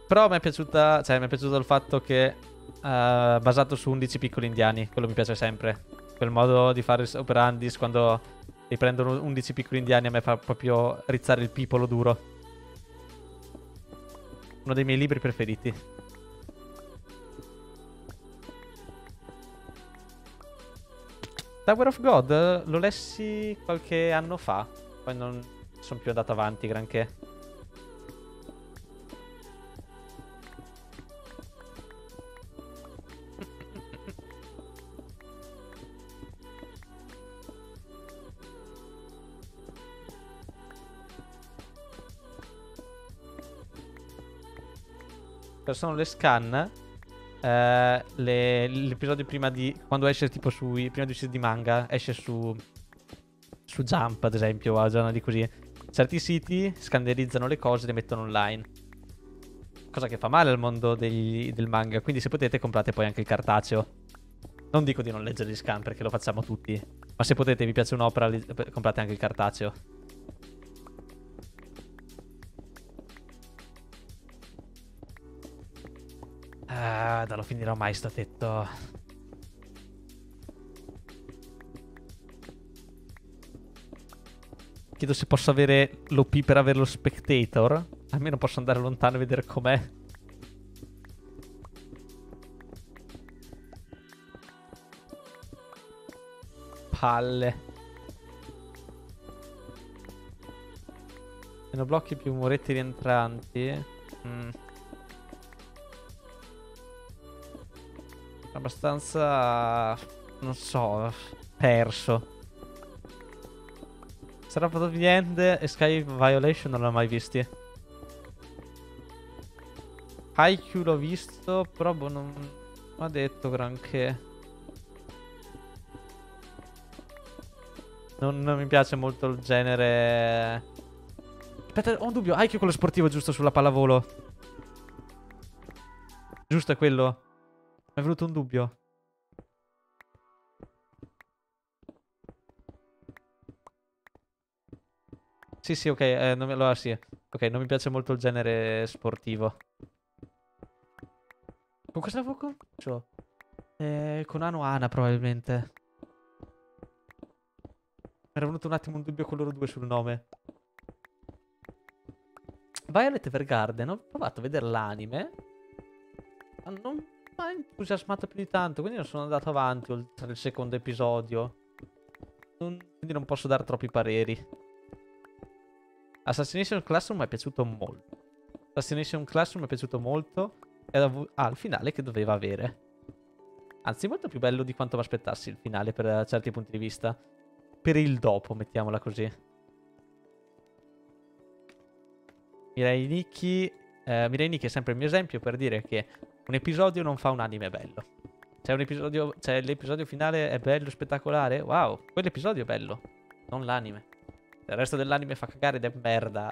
Però mi è piaciuta, cioè mi è piaciuto il fatto che uh, basato su 11 piccoli indiani, quello mi piace sempre. Quel modo di fare operandis quando riprendono 11 piccoli indiani a me fa proprio rizzare il pipolo duro. Uno dei miei libri preferiti. Tower of God lo lessi qualche anno fa, poi non sono più andato avanti granché. Sono le scan. Eh, le, l'episodio prima di. Quando esce tipo su. Prima di uscire di manga, esce su. Su Jump, ad esempio, o giornali così. Certi siti scanderizzano le cose e le mettono online. Cosa che fa male al mondo degli, del manga. Quindi, se potete, comprate poi anche il cartaceo. Non dico di non leggere gli scan perché lo facciamo tutti. Ma se potete, vi piace un'opera, comprate anche il cartaceo. Ah, non lo finirò mai sto tetto. Chiedo se posso avere l'OP per avere lo spectator. Almeno posso andare lontano e vedere com'è. Palle. Meno blocchi più muretti rientranti. Mm. Abbastanza... non so, perso. Sarà End e Sky Violation non l'ho mai visti. Haikyuu l'ho visto, però boh, non ha detto granché. Non, non, mi piace molto il genere... Aspetta, ho un dubbio. Haikyuu quello sportivo giusto sulla pallavolo. Giusto è quello. Mi è venuto un dubbio. Sì, sì, ok. Eh, non. Allora sì. Ok, non mi piace molto il genere sportivo. Con cosa avevo confuso? Eh, con Ano Ana, probabilmente. Mi era venuto un attimo un dubbio con loro due sul nome. Violet Evergarden. Ho provato a vedere l'anime. Ma non mi ha entusiasmato più di tanto, quindi non sono andato avanti oltre il secondo episodio. Non, quindi non posso dare troppi pareri. Assassination Classroom mi è piaciuto molto. Assassination Classroom mi è piaciuto molto. E ha ah, il finale che doveva avere. Anzi, molto più bello di quanto mi aspettassi il finale per certi punti di vista. Per il dopo, mettiamola così. Mirai Nikki. Eh, Mirai Nikki è sempre il mio esempio per dire che un episodio non fa un anime bello. Cioè, un episodio, cioè l'episodio finale è bello, spettacolare. Wow, quell'episodio è bello, non l'anime. Il resto dell'anime fa cagare ed è merda.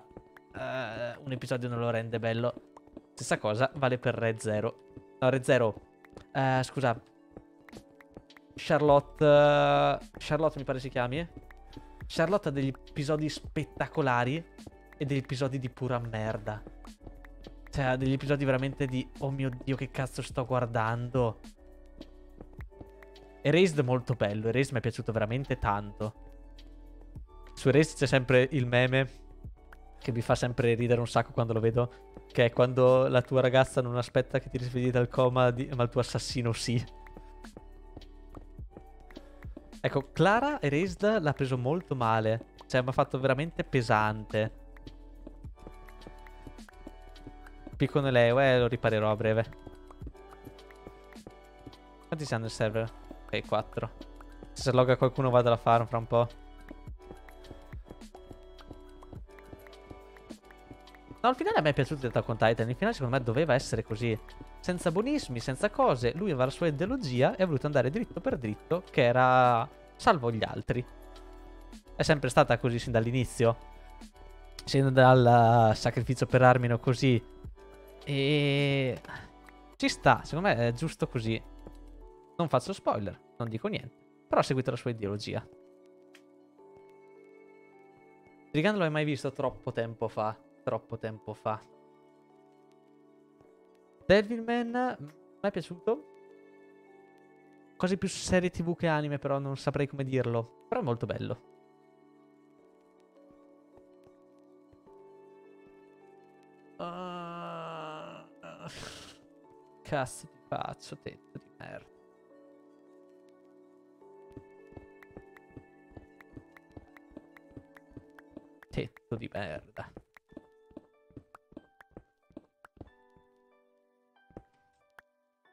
eh, un episodio non lo rende bello. Stessa cosa vale per Red Zero. No, Red Zero. Eh, scusa. Charlotte. eh, Charlotte mi pare si chiami. Charlotte ha degli episodi spettacolari e degli episodi di pura merda. Cioè, ha degli episodi veramente di oh mio dio, che cazzo sto guardando. Erased molto bello. Erased mi è piaciuto veramente tanto. Su Erased c'è sempre il meme che mi fa sempre ridere un sacco quando lo vedo. Che è quando la tua ragazza non aspetta che ti risvegli dal coma, di- ma il tuo assassino sì. Ecco, Clara Erased l'ha preso molto male. Cioè, mi ha fatto veramente pesante. Piccone Leo, eh, lo riparerò a breve. Quanti siamo nel server? Ok, 4. Se logga qualcuno vado alla farm fra un po'. No, al finale a me è piaciuto Attack on Titan. Il finale secondo me doveva essere così. Senza buonismi, senza cose. Lui aveva la sua ideologia e ha voluto andare dritto per dritto, che era salvo gli altri. È sempre stata così sin dall'inizio. Sin dal sacrificio per Armino così. E... Ci sta, secondo me è giusto così. Non faccio spoiler, non dico niente. Però ha seguito la sua ideologia. Trigun l'ho mai visto troppo tempo fa. Troppo tempo fa. Devilman mi è piaciuto. Quasi più serie tv che anime, però non saprei come dirlo. Però è molto bello. Cazzo ti faccio, tetto di merda. Tetto di merda.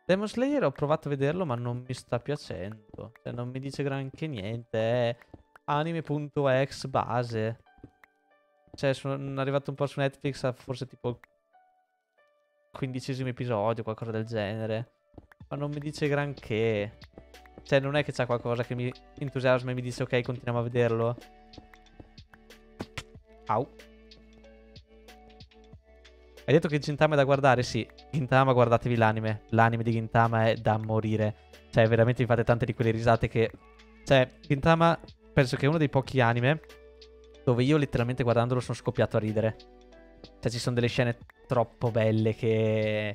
Demon Slayer ho provato a vederlo ma non mi sta piacendo. Cioè non mi dice granché niente. È anime.ex base. Cioè sono arrivato un po' su Netflix a forse tipo quindicesimo episodio, qualcosa del genere. Ma non mi dice granché. Cioè non è che c'è qualcosa che mi entusiasma e mi dice ok continuiamo a vederlo. Au. Hai detto che Gintama è da guardare? Sì, Gintama guardatevi l'anime. L'anime di Gintama è da morire. Cioè, veramente vi fate tante di quelle risate che... Cioè, Gintama penso che è uno dei pochi anime dove io letteralmente guardandolo sono scoppiato a ridere. Cioè, ci sono delle scene troppo belle che...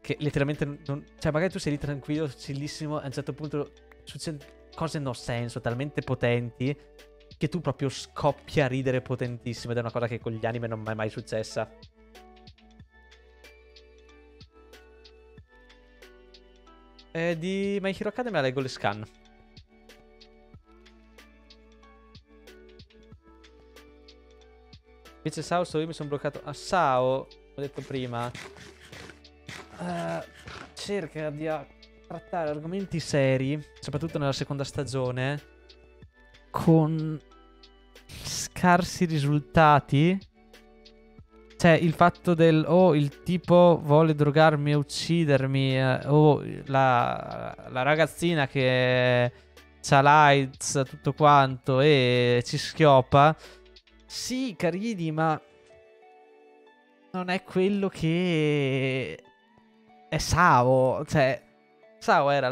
Che letteralmente non... Cioè, magari tu sei lì tranquillo, chillissimo, a un certo punto succedono cose no senso, talmente potenti, che tu proprio scoppi a ridere potentissimo. Ed è una cosa che con gli anime non è mai successa. Eh, di My Hero Academia leggo le scan. Invece Sao, io mi sono bloccato. A Sao, ho detto prima. eh, cerca di trattare argomenti seri, soprattutto nella seconda stagione, con scarsi risultati. Cioè, il fatto del oh, il tipo vuole drogarmi e uccidermi. eh, oh, la, la ragazzina che c'ha l'AIDS, tutto quanto e ci schioppa. Sì, carini, ma non è quello che è Sao. Cioè, Sao era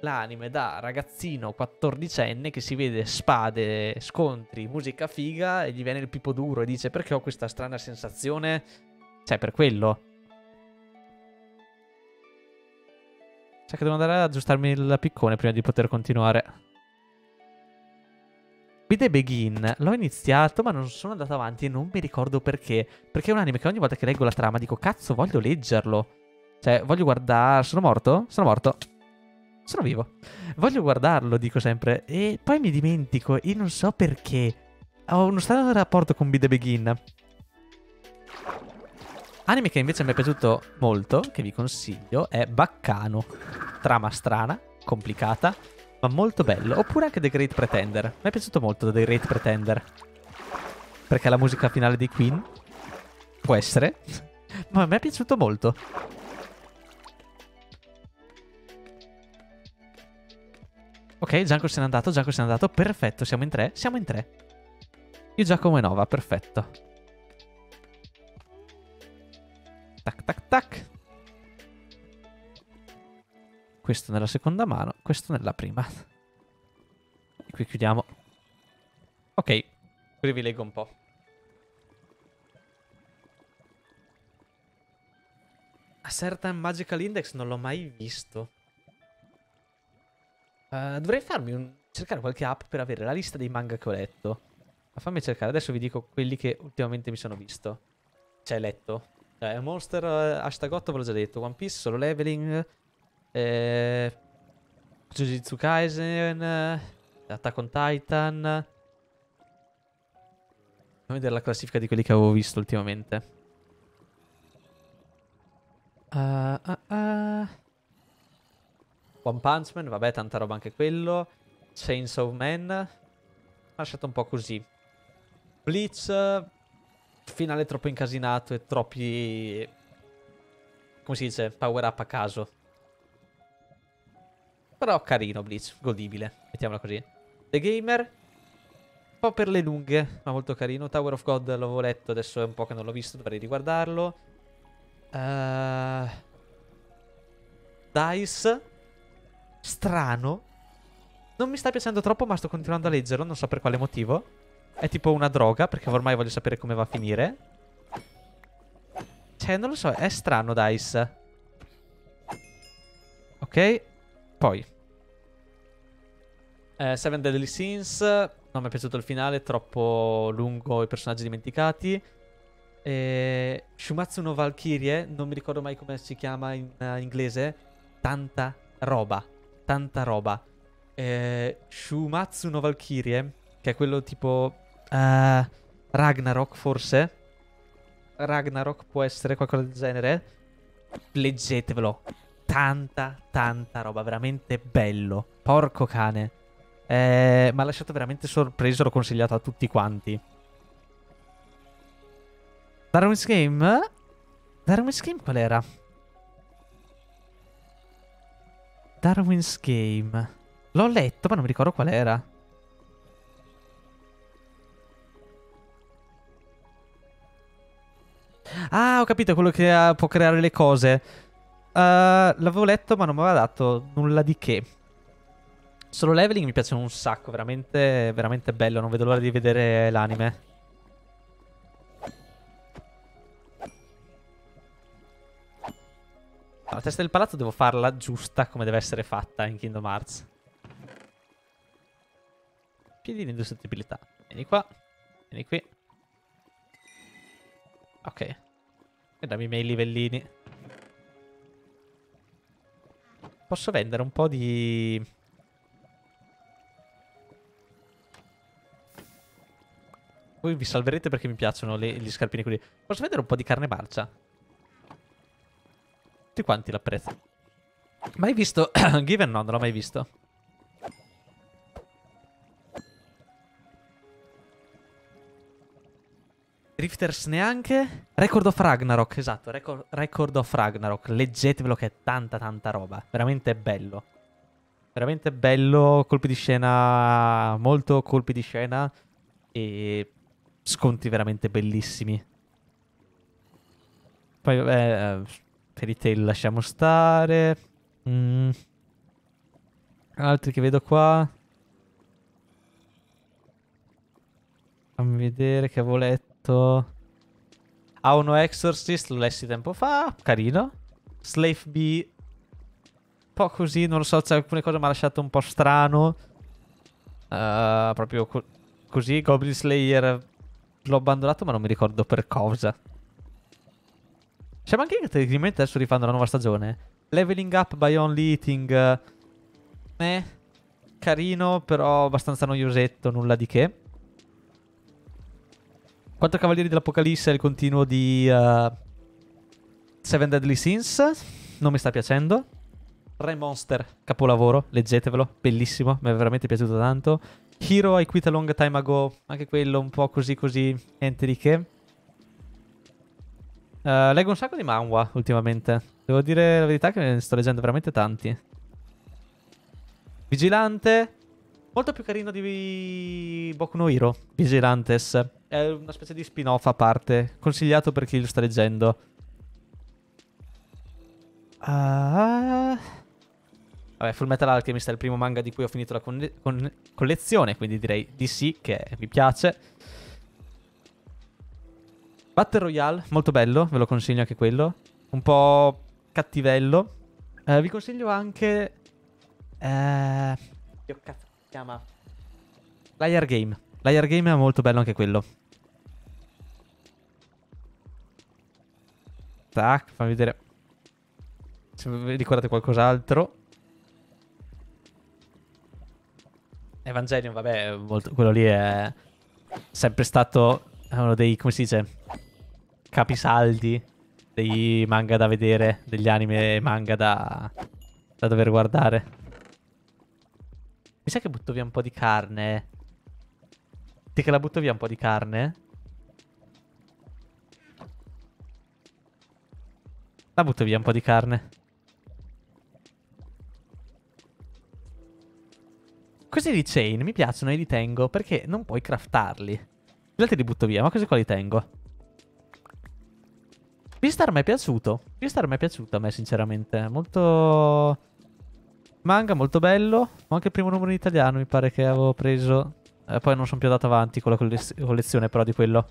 l'anime da ragazzino quattordicenne che si vede spade, scontri, musica figa e gli viene il pipo duro e dice perché ho questa strana sensazione. Cioè, per quello. Sai che devo andare ad aggiustarmi il piccone prima di poter continuare. The Begin l'ho iniziato ma non sono andato avanti e non mi ricordo perché. Perché è un anime che ogni volta che leggo la trama dico cazzo voglio leggerlo. Cioè voglio guardare... Sono morto? Sono morto. Sono vivo. Voglio guardarlo, dico sempre. E poi mi dimentico e non so perché. Ho uno strano rapporto con The Begin. Anime che invece mi è piaciuto molto, che vi consiglio, è Baccano. Trama strana, complicata, ma molto bello. Oppure anche The Great Pretender. Mi è piaciuto molto The Great Pretender. Perché la musica finale di Queen può essere, ma mi è piaciuto molto. Ok, Gianco se n'è andato, Gianco se n'è andato. Perfetto, siamo in tre, siamo in tre. Io Giacomo e Nova, perfetto. Tac, tac, tac. Questo nella seconda mano, questo nella prima. E qui chiudiamo. Ok, qui vi leggo un po'. A Certain Magical Index non l'ho mai visto. Uh, dovrei farmi un... cercare qualche app per avere la lista dei manga che ho letto. Ma fammi cercare, adesso vi dico quelli che ultimamente mi sono visto. Cioè, letto. Cioè, Monster, uh, hashtag 8 ve l'ho già detto. One Piece, Solo Leveling, eh, Jujutsu Kaisen, Attack on Titan. Fammi vedere la classifica di quelli che avevo visto ultimamente. Uh, uh, uh. One Punch Man, vabbè, tanta roba anche quello. Chains of Man. Lasciato un po' così. Bleach. Finale troppo incasinato e troppi. Come si dice? Power up a caso. Però carino Bleach, godibile. Mettiamola così. The Gamer. Un po' per le lunghe, ma molto carino. Tower of God l'avevo letto, adesso è un po' che non l'ho visto, dovrei riguardarlo. Uh, Dice. Strano. Non mi sta piacendo troppo, ma sto continuando a leggerlo. Non so per quale motivo. È tipo una droga, perché ormai voglio sapere come va a finire. Cioè, non lo so, è strano, Dice. Ok. Poi. Eh, Seven Deadly Sins. Non mi è piaciuto il finale, troppo lungo i personaggi dimenticati. Eh, Shumatsu no Valkyrie, non mi ricordo mai come si chiama in uh, inglese. Tanta roba, tanta roba. Eh, Shumatsu no Valkyrie, che è quello tipo uh, Ragnarok forse. Ragnarok può essere qualcosa del genere. Leggetevelo. Tanta, tanta roba, veramente bello. Porco cane. Eh, mi ha lasciato veramente sorpreso, l'ho consigliato a tutti quanti. Darwin's Game? Darwin's Game qual era? Darwin's Game. L'ho letto, ma non mi ricordo qual era. Ah, ho capito, quello che uh, può creare le cose. Uh, l'avevo letto, ma non mi aveva dato nulla di che. Solo leveling mi piacciono un sacco, veramente, veramente bello. Non vedo l'ora di vedere l'anime. La testa del palazzo devo farla giusta come deve essere fatta in Kingdom Hearts. Piedi di indistruttibilità. Vieni qua. Vieni qui. Ok. E dammi i miei livellini. Posso vendere un po' di... Voi vi salverete perché mi piacciono le, gli scarpini quelli. Posso vendere un po' di carne marcia? Tutti quanti l'apprezzano. Mai visto... Given no, non l'ho mai visto. Drifters neanche. Record of Ragnarok, esatto. Record, Record of Ragnarok. Leggetevelo che è tanta tanta roba. Veramente bello. Veramente bello. Colpi di scena. Molto colpi di scena. E sconti veramente bellissimi. Poi, eh, Fairy Tail lasciamo stare. Mm. Altri che vedo qua. Fammi vedere che avevo letto. Auno Exorcist, l'ho lessi tempo fa. Carino. Slave B. Un po' così, non lo so, alcune cose mi ha lasciato un po' strano. Uh, proprio co così. Goblin Slayer l'ho abbandonato, ma non mi ricordo per cosa. Sembra anche che tecnicamente adesso rifanno la nuova stagione. Leveling up by only eating. Eh. Carino, però abbastanza noiosetto, nulla di che. Quattro Cavalieri dell'Apocalisse è il continuo di uh, Seven Deadly Sins. Non mi sta piacendo. Re Monster, capolavoro, leggetevelo, bellissimo, mi è veramente piaciuto tanto. Hero I Quit a Long Time Ago, anche quello un po' così così, niente di che. Uh, leggo un sacco di manhwa ultimamente. Devo dire la verità che ne sto leggendo veramente tanti. Vigilante. Molto più carino di Boku no Hero. Vigilantes. È una specie di spin-off a parte. Consigliato per chi lo sta leggendo. Ah. Vabbè, Full Metal Alchemist è il primo manga di cui ho finito la conne- con- collezione, quindi direi di sì, che mi piace. Battle Royale, molto bello, ve lo consiglio anche quello. Un po' cattivello. Eh, vi consiglio anche... Eh... Che cazzo si chiama? Liar Game. Liar Game è molto bello anche quello. Tac, fammi vedere. Se vi ricordate qualcos'altro. Evangelion, vabbè, molto- quello lì è sempre stato uno dei, come si dice, capisaldi dei manga da vedere, degli anime manga da, da dover guardare. Mi sa che butto via un po' di carne. Ti che la butto via un po' di carne? La butto via un po' di carne. Questi di chain mi piacciono e li tengo perché non puoi craftarli. Gli altri li butto via, ma questi qua li tengo. Vistar mi è piaciuto. Vistar mi è piaciuto a me, sinceramente. Molto... Manga, molto bello. Ho anche il primo numero in italiano, mi pare che avevo preso. Eh, poi non sono più andato avanti con la collez- collezione, però, di quello.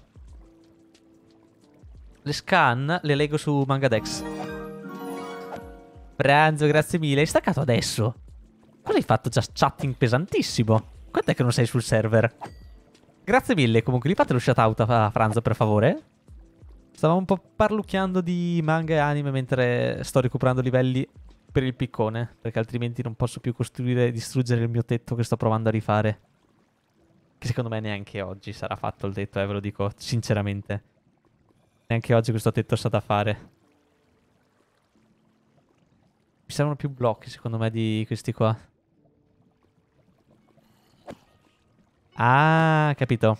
Le scan le leggo su Mangadex. Pranzo, grazie mille. Hai staccato adesso? Cosa hai fatto? Just chatting pesantissimo. Quant'è che non sei sul server? Grazie mille. Comunque, rifate lo shoutout a Franzo, per favore. Stavo un po' parlucchiando di manga e anime mentre sto recuperando livelli per il piccone. Perché altrimenti non posso più costruire e distruggere il mio tetto che sto provando a rifare. Che secondo me neanche oggi sarà fatto il tetto, eh, ve lo dico sinceramente. Neanche oggi questo tetto sta da fare. Mi servono più blocchi, secondo me, di questi qua. Ah, capito.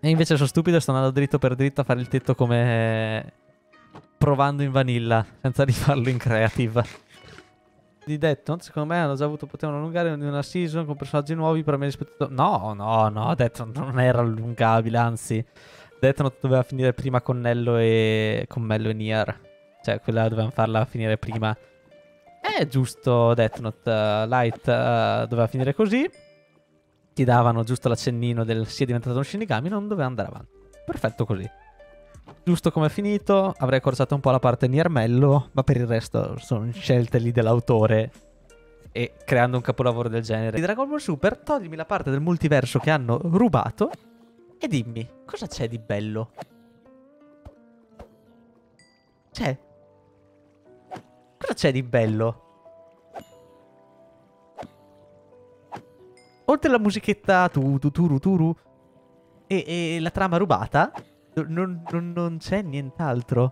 E invece sono stupido e sto andando dritto per dritto a fare il tetto come... Provando in vanilla, senza rifarlo in creative. Di Note, secondo me hanno già avuto, potevano allungare una season con personaggi nuovi per me rispettato... No, no, no, Note non era allungabile, anzi... Note doveva finire prima con Nello e... con Mello e Nier. Cioè, quella dovevamo farla finire prima. È giusto Death Note uh, Light uh, doveva finire così. Ti davano giusto l'accennino del si è diventato un Shinigami, non doveva andare avanti. Perfetto così. Giusto come è finito, avrei accorciato un po' la parte Niermello, ma per il resto sono scelte lì dell'autore e creando un capolavoro del genere. Di Dragon Ball Super, toglimi la parte del multiverso che hanno rubato e dimmi, cosa c'è di bello? C'è? Cosa c'è di bello? Oltre alla musichetta tu tu turu turu e, e la trama rubata, non, non- non c'è nient'altro.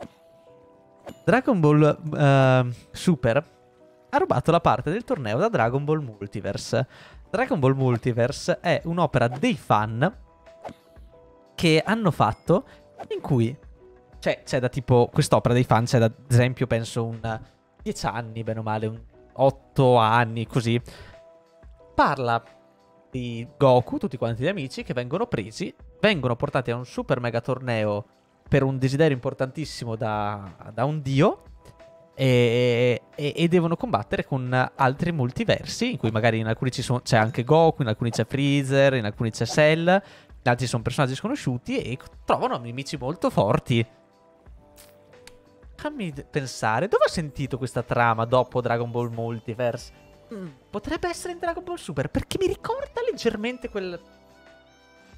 Dragon Ball eh, Super ha rubato la parte del torneo da Dragon Ball Multiverse. Dragon Ball Multiverse è un'opera dei fan che hanno fatto in cui cioè, c'è da tipo quest'opera dei fan, c'è da esempio penso un 10 anni, bene o male, un 8 anni così. Parla di Goku, tutti quanti gli amici che vengono presi, vengono portati a un super mega torneo per un desiderio importantissimo da, da un dio e, e- e devono combattere con altri multiversi in cui magari in alcuni sono, c'è anche Goku, in alcuni c'è Freezer, in alcuni c'è Cell, in altri sono personaggi sconosciuti e trovano nemici molto forti. Fammi pensare, dove ho sentito questa trama dopo Dragon Ball Multiverse? Mm, potrebbe essere in Dragon Ball Super, perché mi ricorda leggermente quel...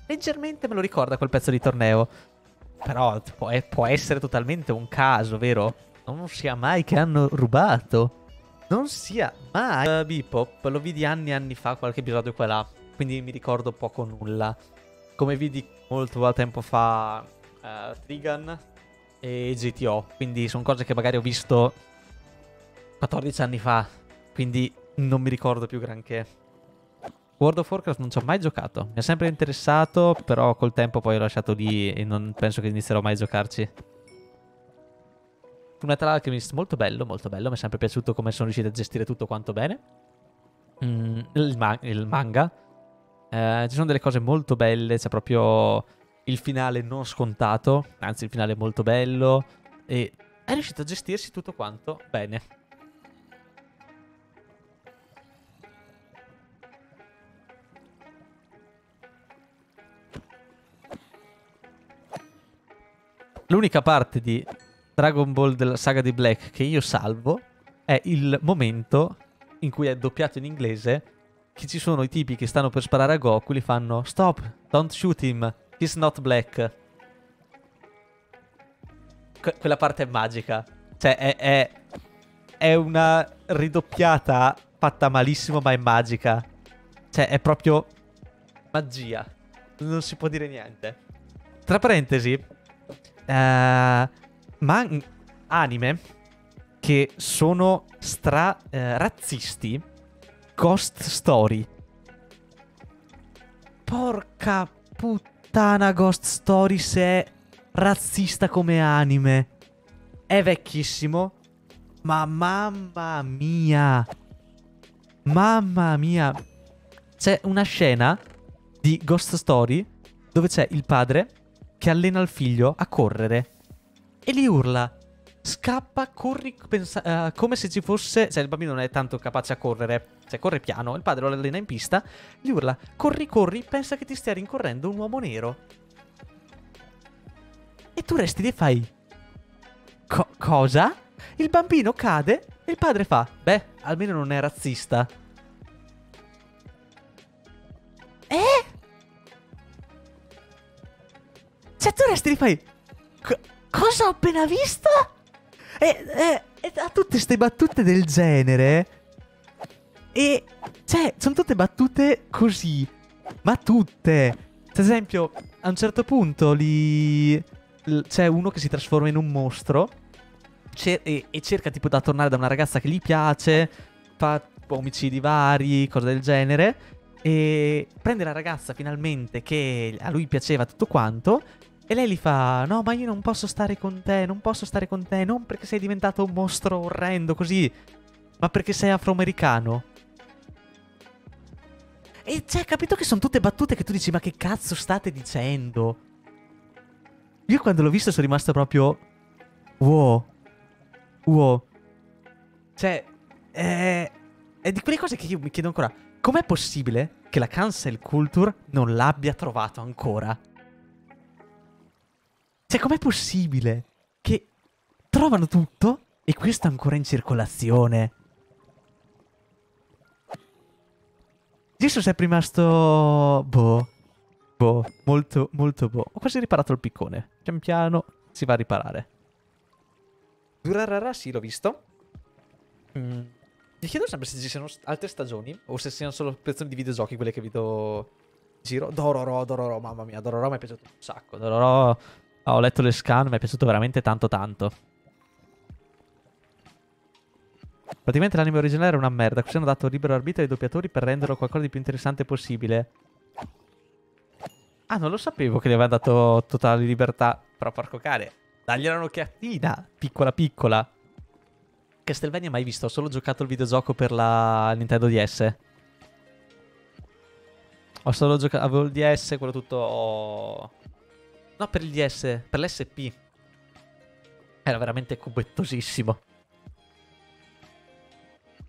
Leggermente me lo ricorda quel pezzo di torneo. Però può, è- può essere totalmente un caso, vero? Non sia mai che hanno rubato. Non sia mai. Uh, Bebop lo vidi anni e anni fa, qualche episodio qua e là. Quindi mi ricordo poco nulla. Come vidi molto tempo fa uh, Trigun e GTO. Quindi sono cose che magari ho visto 14 anni fa. Quindi non mi ricordo più granché. World of Warcraft non ci ho mai giocato. Mi ha sempre interessato, però col tempo poi ho lasciato lì e non penso che inizierò mai a giocarci. Fullmetal Alchemist molto bello, molto bello. Mi è sempre piaciuto come sono riusciti a gestire tutto quanto bene. Mm, il, ma- il manga. Eh, ci sono delle cose molto belle. C'è proprio il finale non scontato. Anzi, il finale è molto bello. E è riuscito a gestirsi tutto quanto bene. L'unica parte di Dragon Ball della saga di Black che io salvo è il momento in cui è doppiato in inglese che ci sono i tipi che stanno per sparare a Goku li fanno stop, don't shoot him, he's not black. Que- quella parte è magica. Cioè è, è, è una ridoppiata fatta malissimo ma è magica. Cioè è proprio magia. Non si può dire niente. Tra parentesi, eh, man- anime che sono stra eh, razzisti. Ghost Story. Porca puttana Ghost Story se è razzista come anime. È vecchissimo. Ma mamma mia. Mamma mia. C'è una scena di Ghost Story dove c'è il padre che allena il figlio a correre e gli urla scappa, corri pensa- eh, come se ci fosse. Cioè, il bambino non è tanto capace a correre. Cioè, corre piano. Il padre lo allena in pista. Gli urla: Corri, corri, pensa che ti stia rincorrendo un uomo nero. E tu resti lì e fai. "Co- cosa? Il bambino cade e il padre fa: Beh, almeno non è razzista. Eh? Cioè, tu resti lì fai. "Co- cosa ho appena visto? E, e, e ha tutte queste battute del genere. E. Cioè, sono tutte battute così. Ma tutte. Ad esempio, a un certo punto li. l- C'è uno che si trasforma in un mostro. cer- e, e cerca tipo da tornare da una ragazza che gli piace. Fa omicidi vari, cose del genere. E prende la ragazza finalmente che a lui piaceva tutto quanto. E lei gli fa: No, ma io non posso stare con te, non posso stare con te, non perché sei diventato un mostro orrendo così, ma perché sei afroamericano. E cioè, capito che sono tutte battute che tu dici: Ma che cazzo state dicendo? Io quando l'ho visto sono rimasto proprio. Wow. Wow. Cioè, è, è di quelle cose che io mi chiedo ancora: com'è possibile che la cancel culture non l'abbia trovato ancora? Cioè, com'è possibile che trovano tutto e questo è ancora in circolazione? Io sono sempre rimasto. Boh. Boh. Molto, molto boh. Ho quasi riparato il piccone. Pian piano si va a riparare. Durarara, sì, l'ho visto. Mm. Mi chiedo sempre se ci siano altre stagioni o se siano solo spezzoni di videogiochi quelle che vedo in giro. Dororo, Dororo, mamma mia, Dororo mi è piaciuto un sacco. Dororo, ho letto le scan, mi è piaciuto veramente tanto tanto. Praticamente l'anime originale era una merda, così hanno dato libero arbitrio ai doppiatori per renderlo qualcosa di più interessante possibile. Ah, non lo sapevo che gli aveva dato totale libertà. Però porco cane, dagliela un'occhiatina, piccola piccola. Castlevania mai visto, ho solo giocato il videogioco per la Nintendo DS. Ho solo giocato, avevo il DS, quello tutto... No, per il DS, per l'SP. Era veramente cubettosissimo.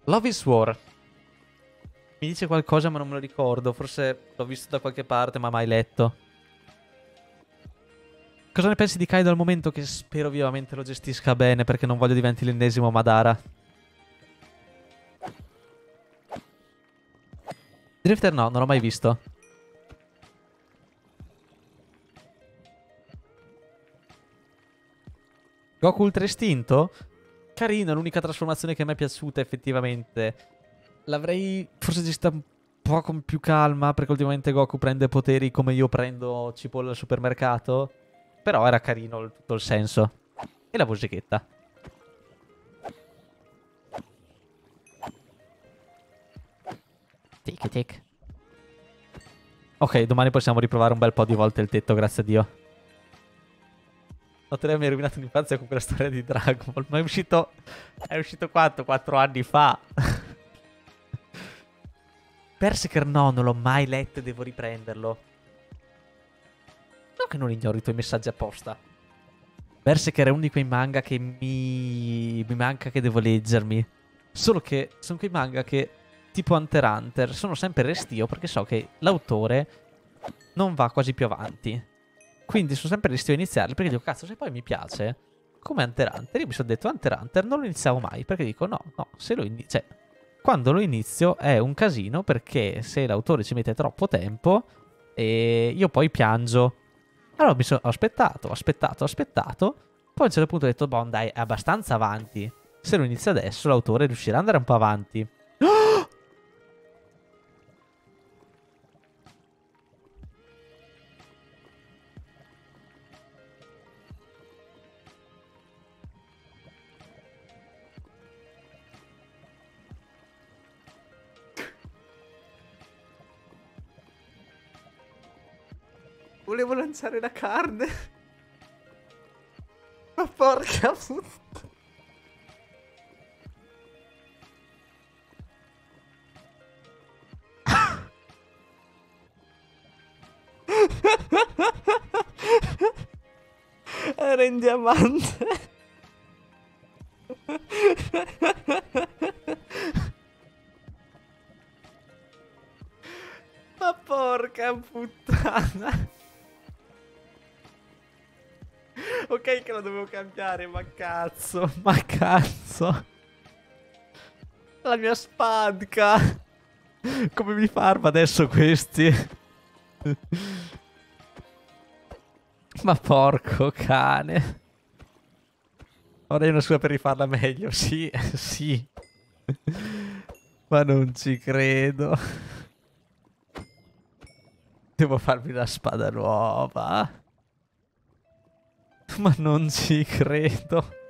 Love is War. Mi dice qualcosa ma non me lo ricordo. Forse l'ho visto da qualche parte ma mai letto. Cosa ne pensi di Kaido al momento che spero vivamente lo gestisca bene perché non voglio diventi l'ennesimo Madara? Drifter no, non l'ho mai visto. Goku Ultra Istinto? Carino, l'unica trasformazione che mi è piaciuta effettivamente. L'avrei forse gestita un po' con più calma perché ultimamente Goku prende poteri come io prendo cipolla al supermercato. Però era carino il- tutto il senso. E la musichetta. Tic tic. Ok, domani possiamo riprovare un bel po' di volte il tetto, grazie a Dio. Notte mi hai rovinato l'infanzia con quella storia di Dragon Ball. Ma è uscito. È uscito quanto? Quattro anni fa. Berserker no, non l'ho mai letto e devo riprenderlo. No che non ignoro i tuoi messaggi apposta. Berserker è uno di quei manga che mi... mi manca che devo leggermi. Solo che sono quei manga che, tipo Hunter x Hunter, sono sempre restio perché so che l'autore non va quasi più avanti. Quindi sono sempre restio a iniziarli perché dico, cazzo, se poi mi piace, come Hunter Hunter, io mi sono detto Hunter Hunter non lo iniziavo mai perché dico, no, no, se lo inizio... Cioè, quando lo inizio è un casino perché se l'autore ci mette troppo tempo e io poi piango. Allora mi sono aspettato, aspettato, aspettato. Poi a un certo punto ho detto, boh, dai, è abbastanza avanti. Se lo inizio adesso, l'autore riuscirà ad andare un po' avanti. Lanciare la carne. Ma porca puttana. Era in diamante. Ma porca puttana. La dovevo cambiare, ma cazzo, ma cazzo. La mia spadca. Come mi farma adesso questi? ma porco cane. Io una scusa per rifarla meglio, sì, sì. ma non ci credo. Devo farmi la spada nuova. Ma non ci credo.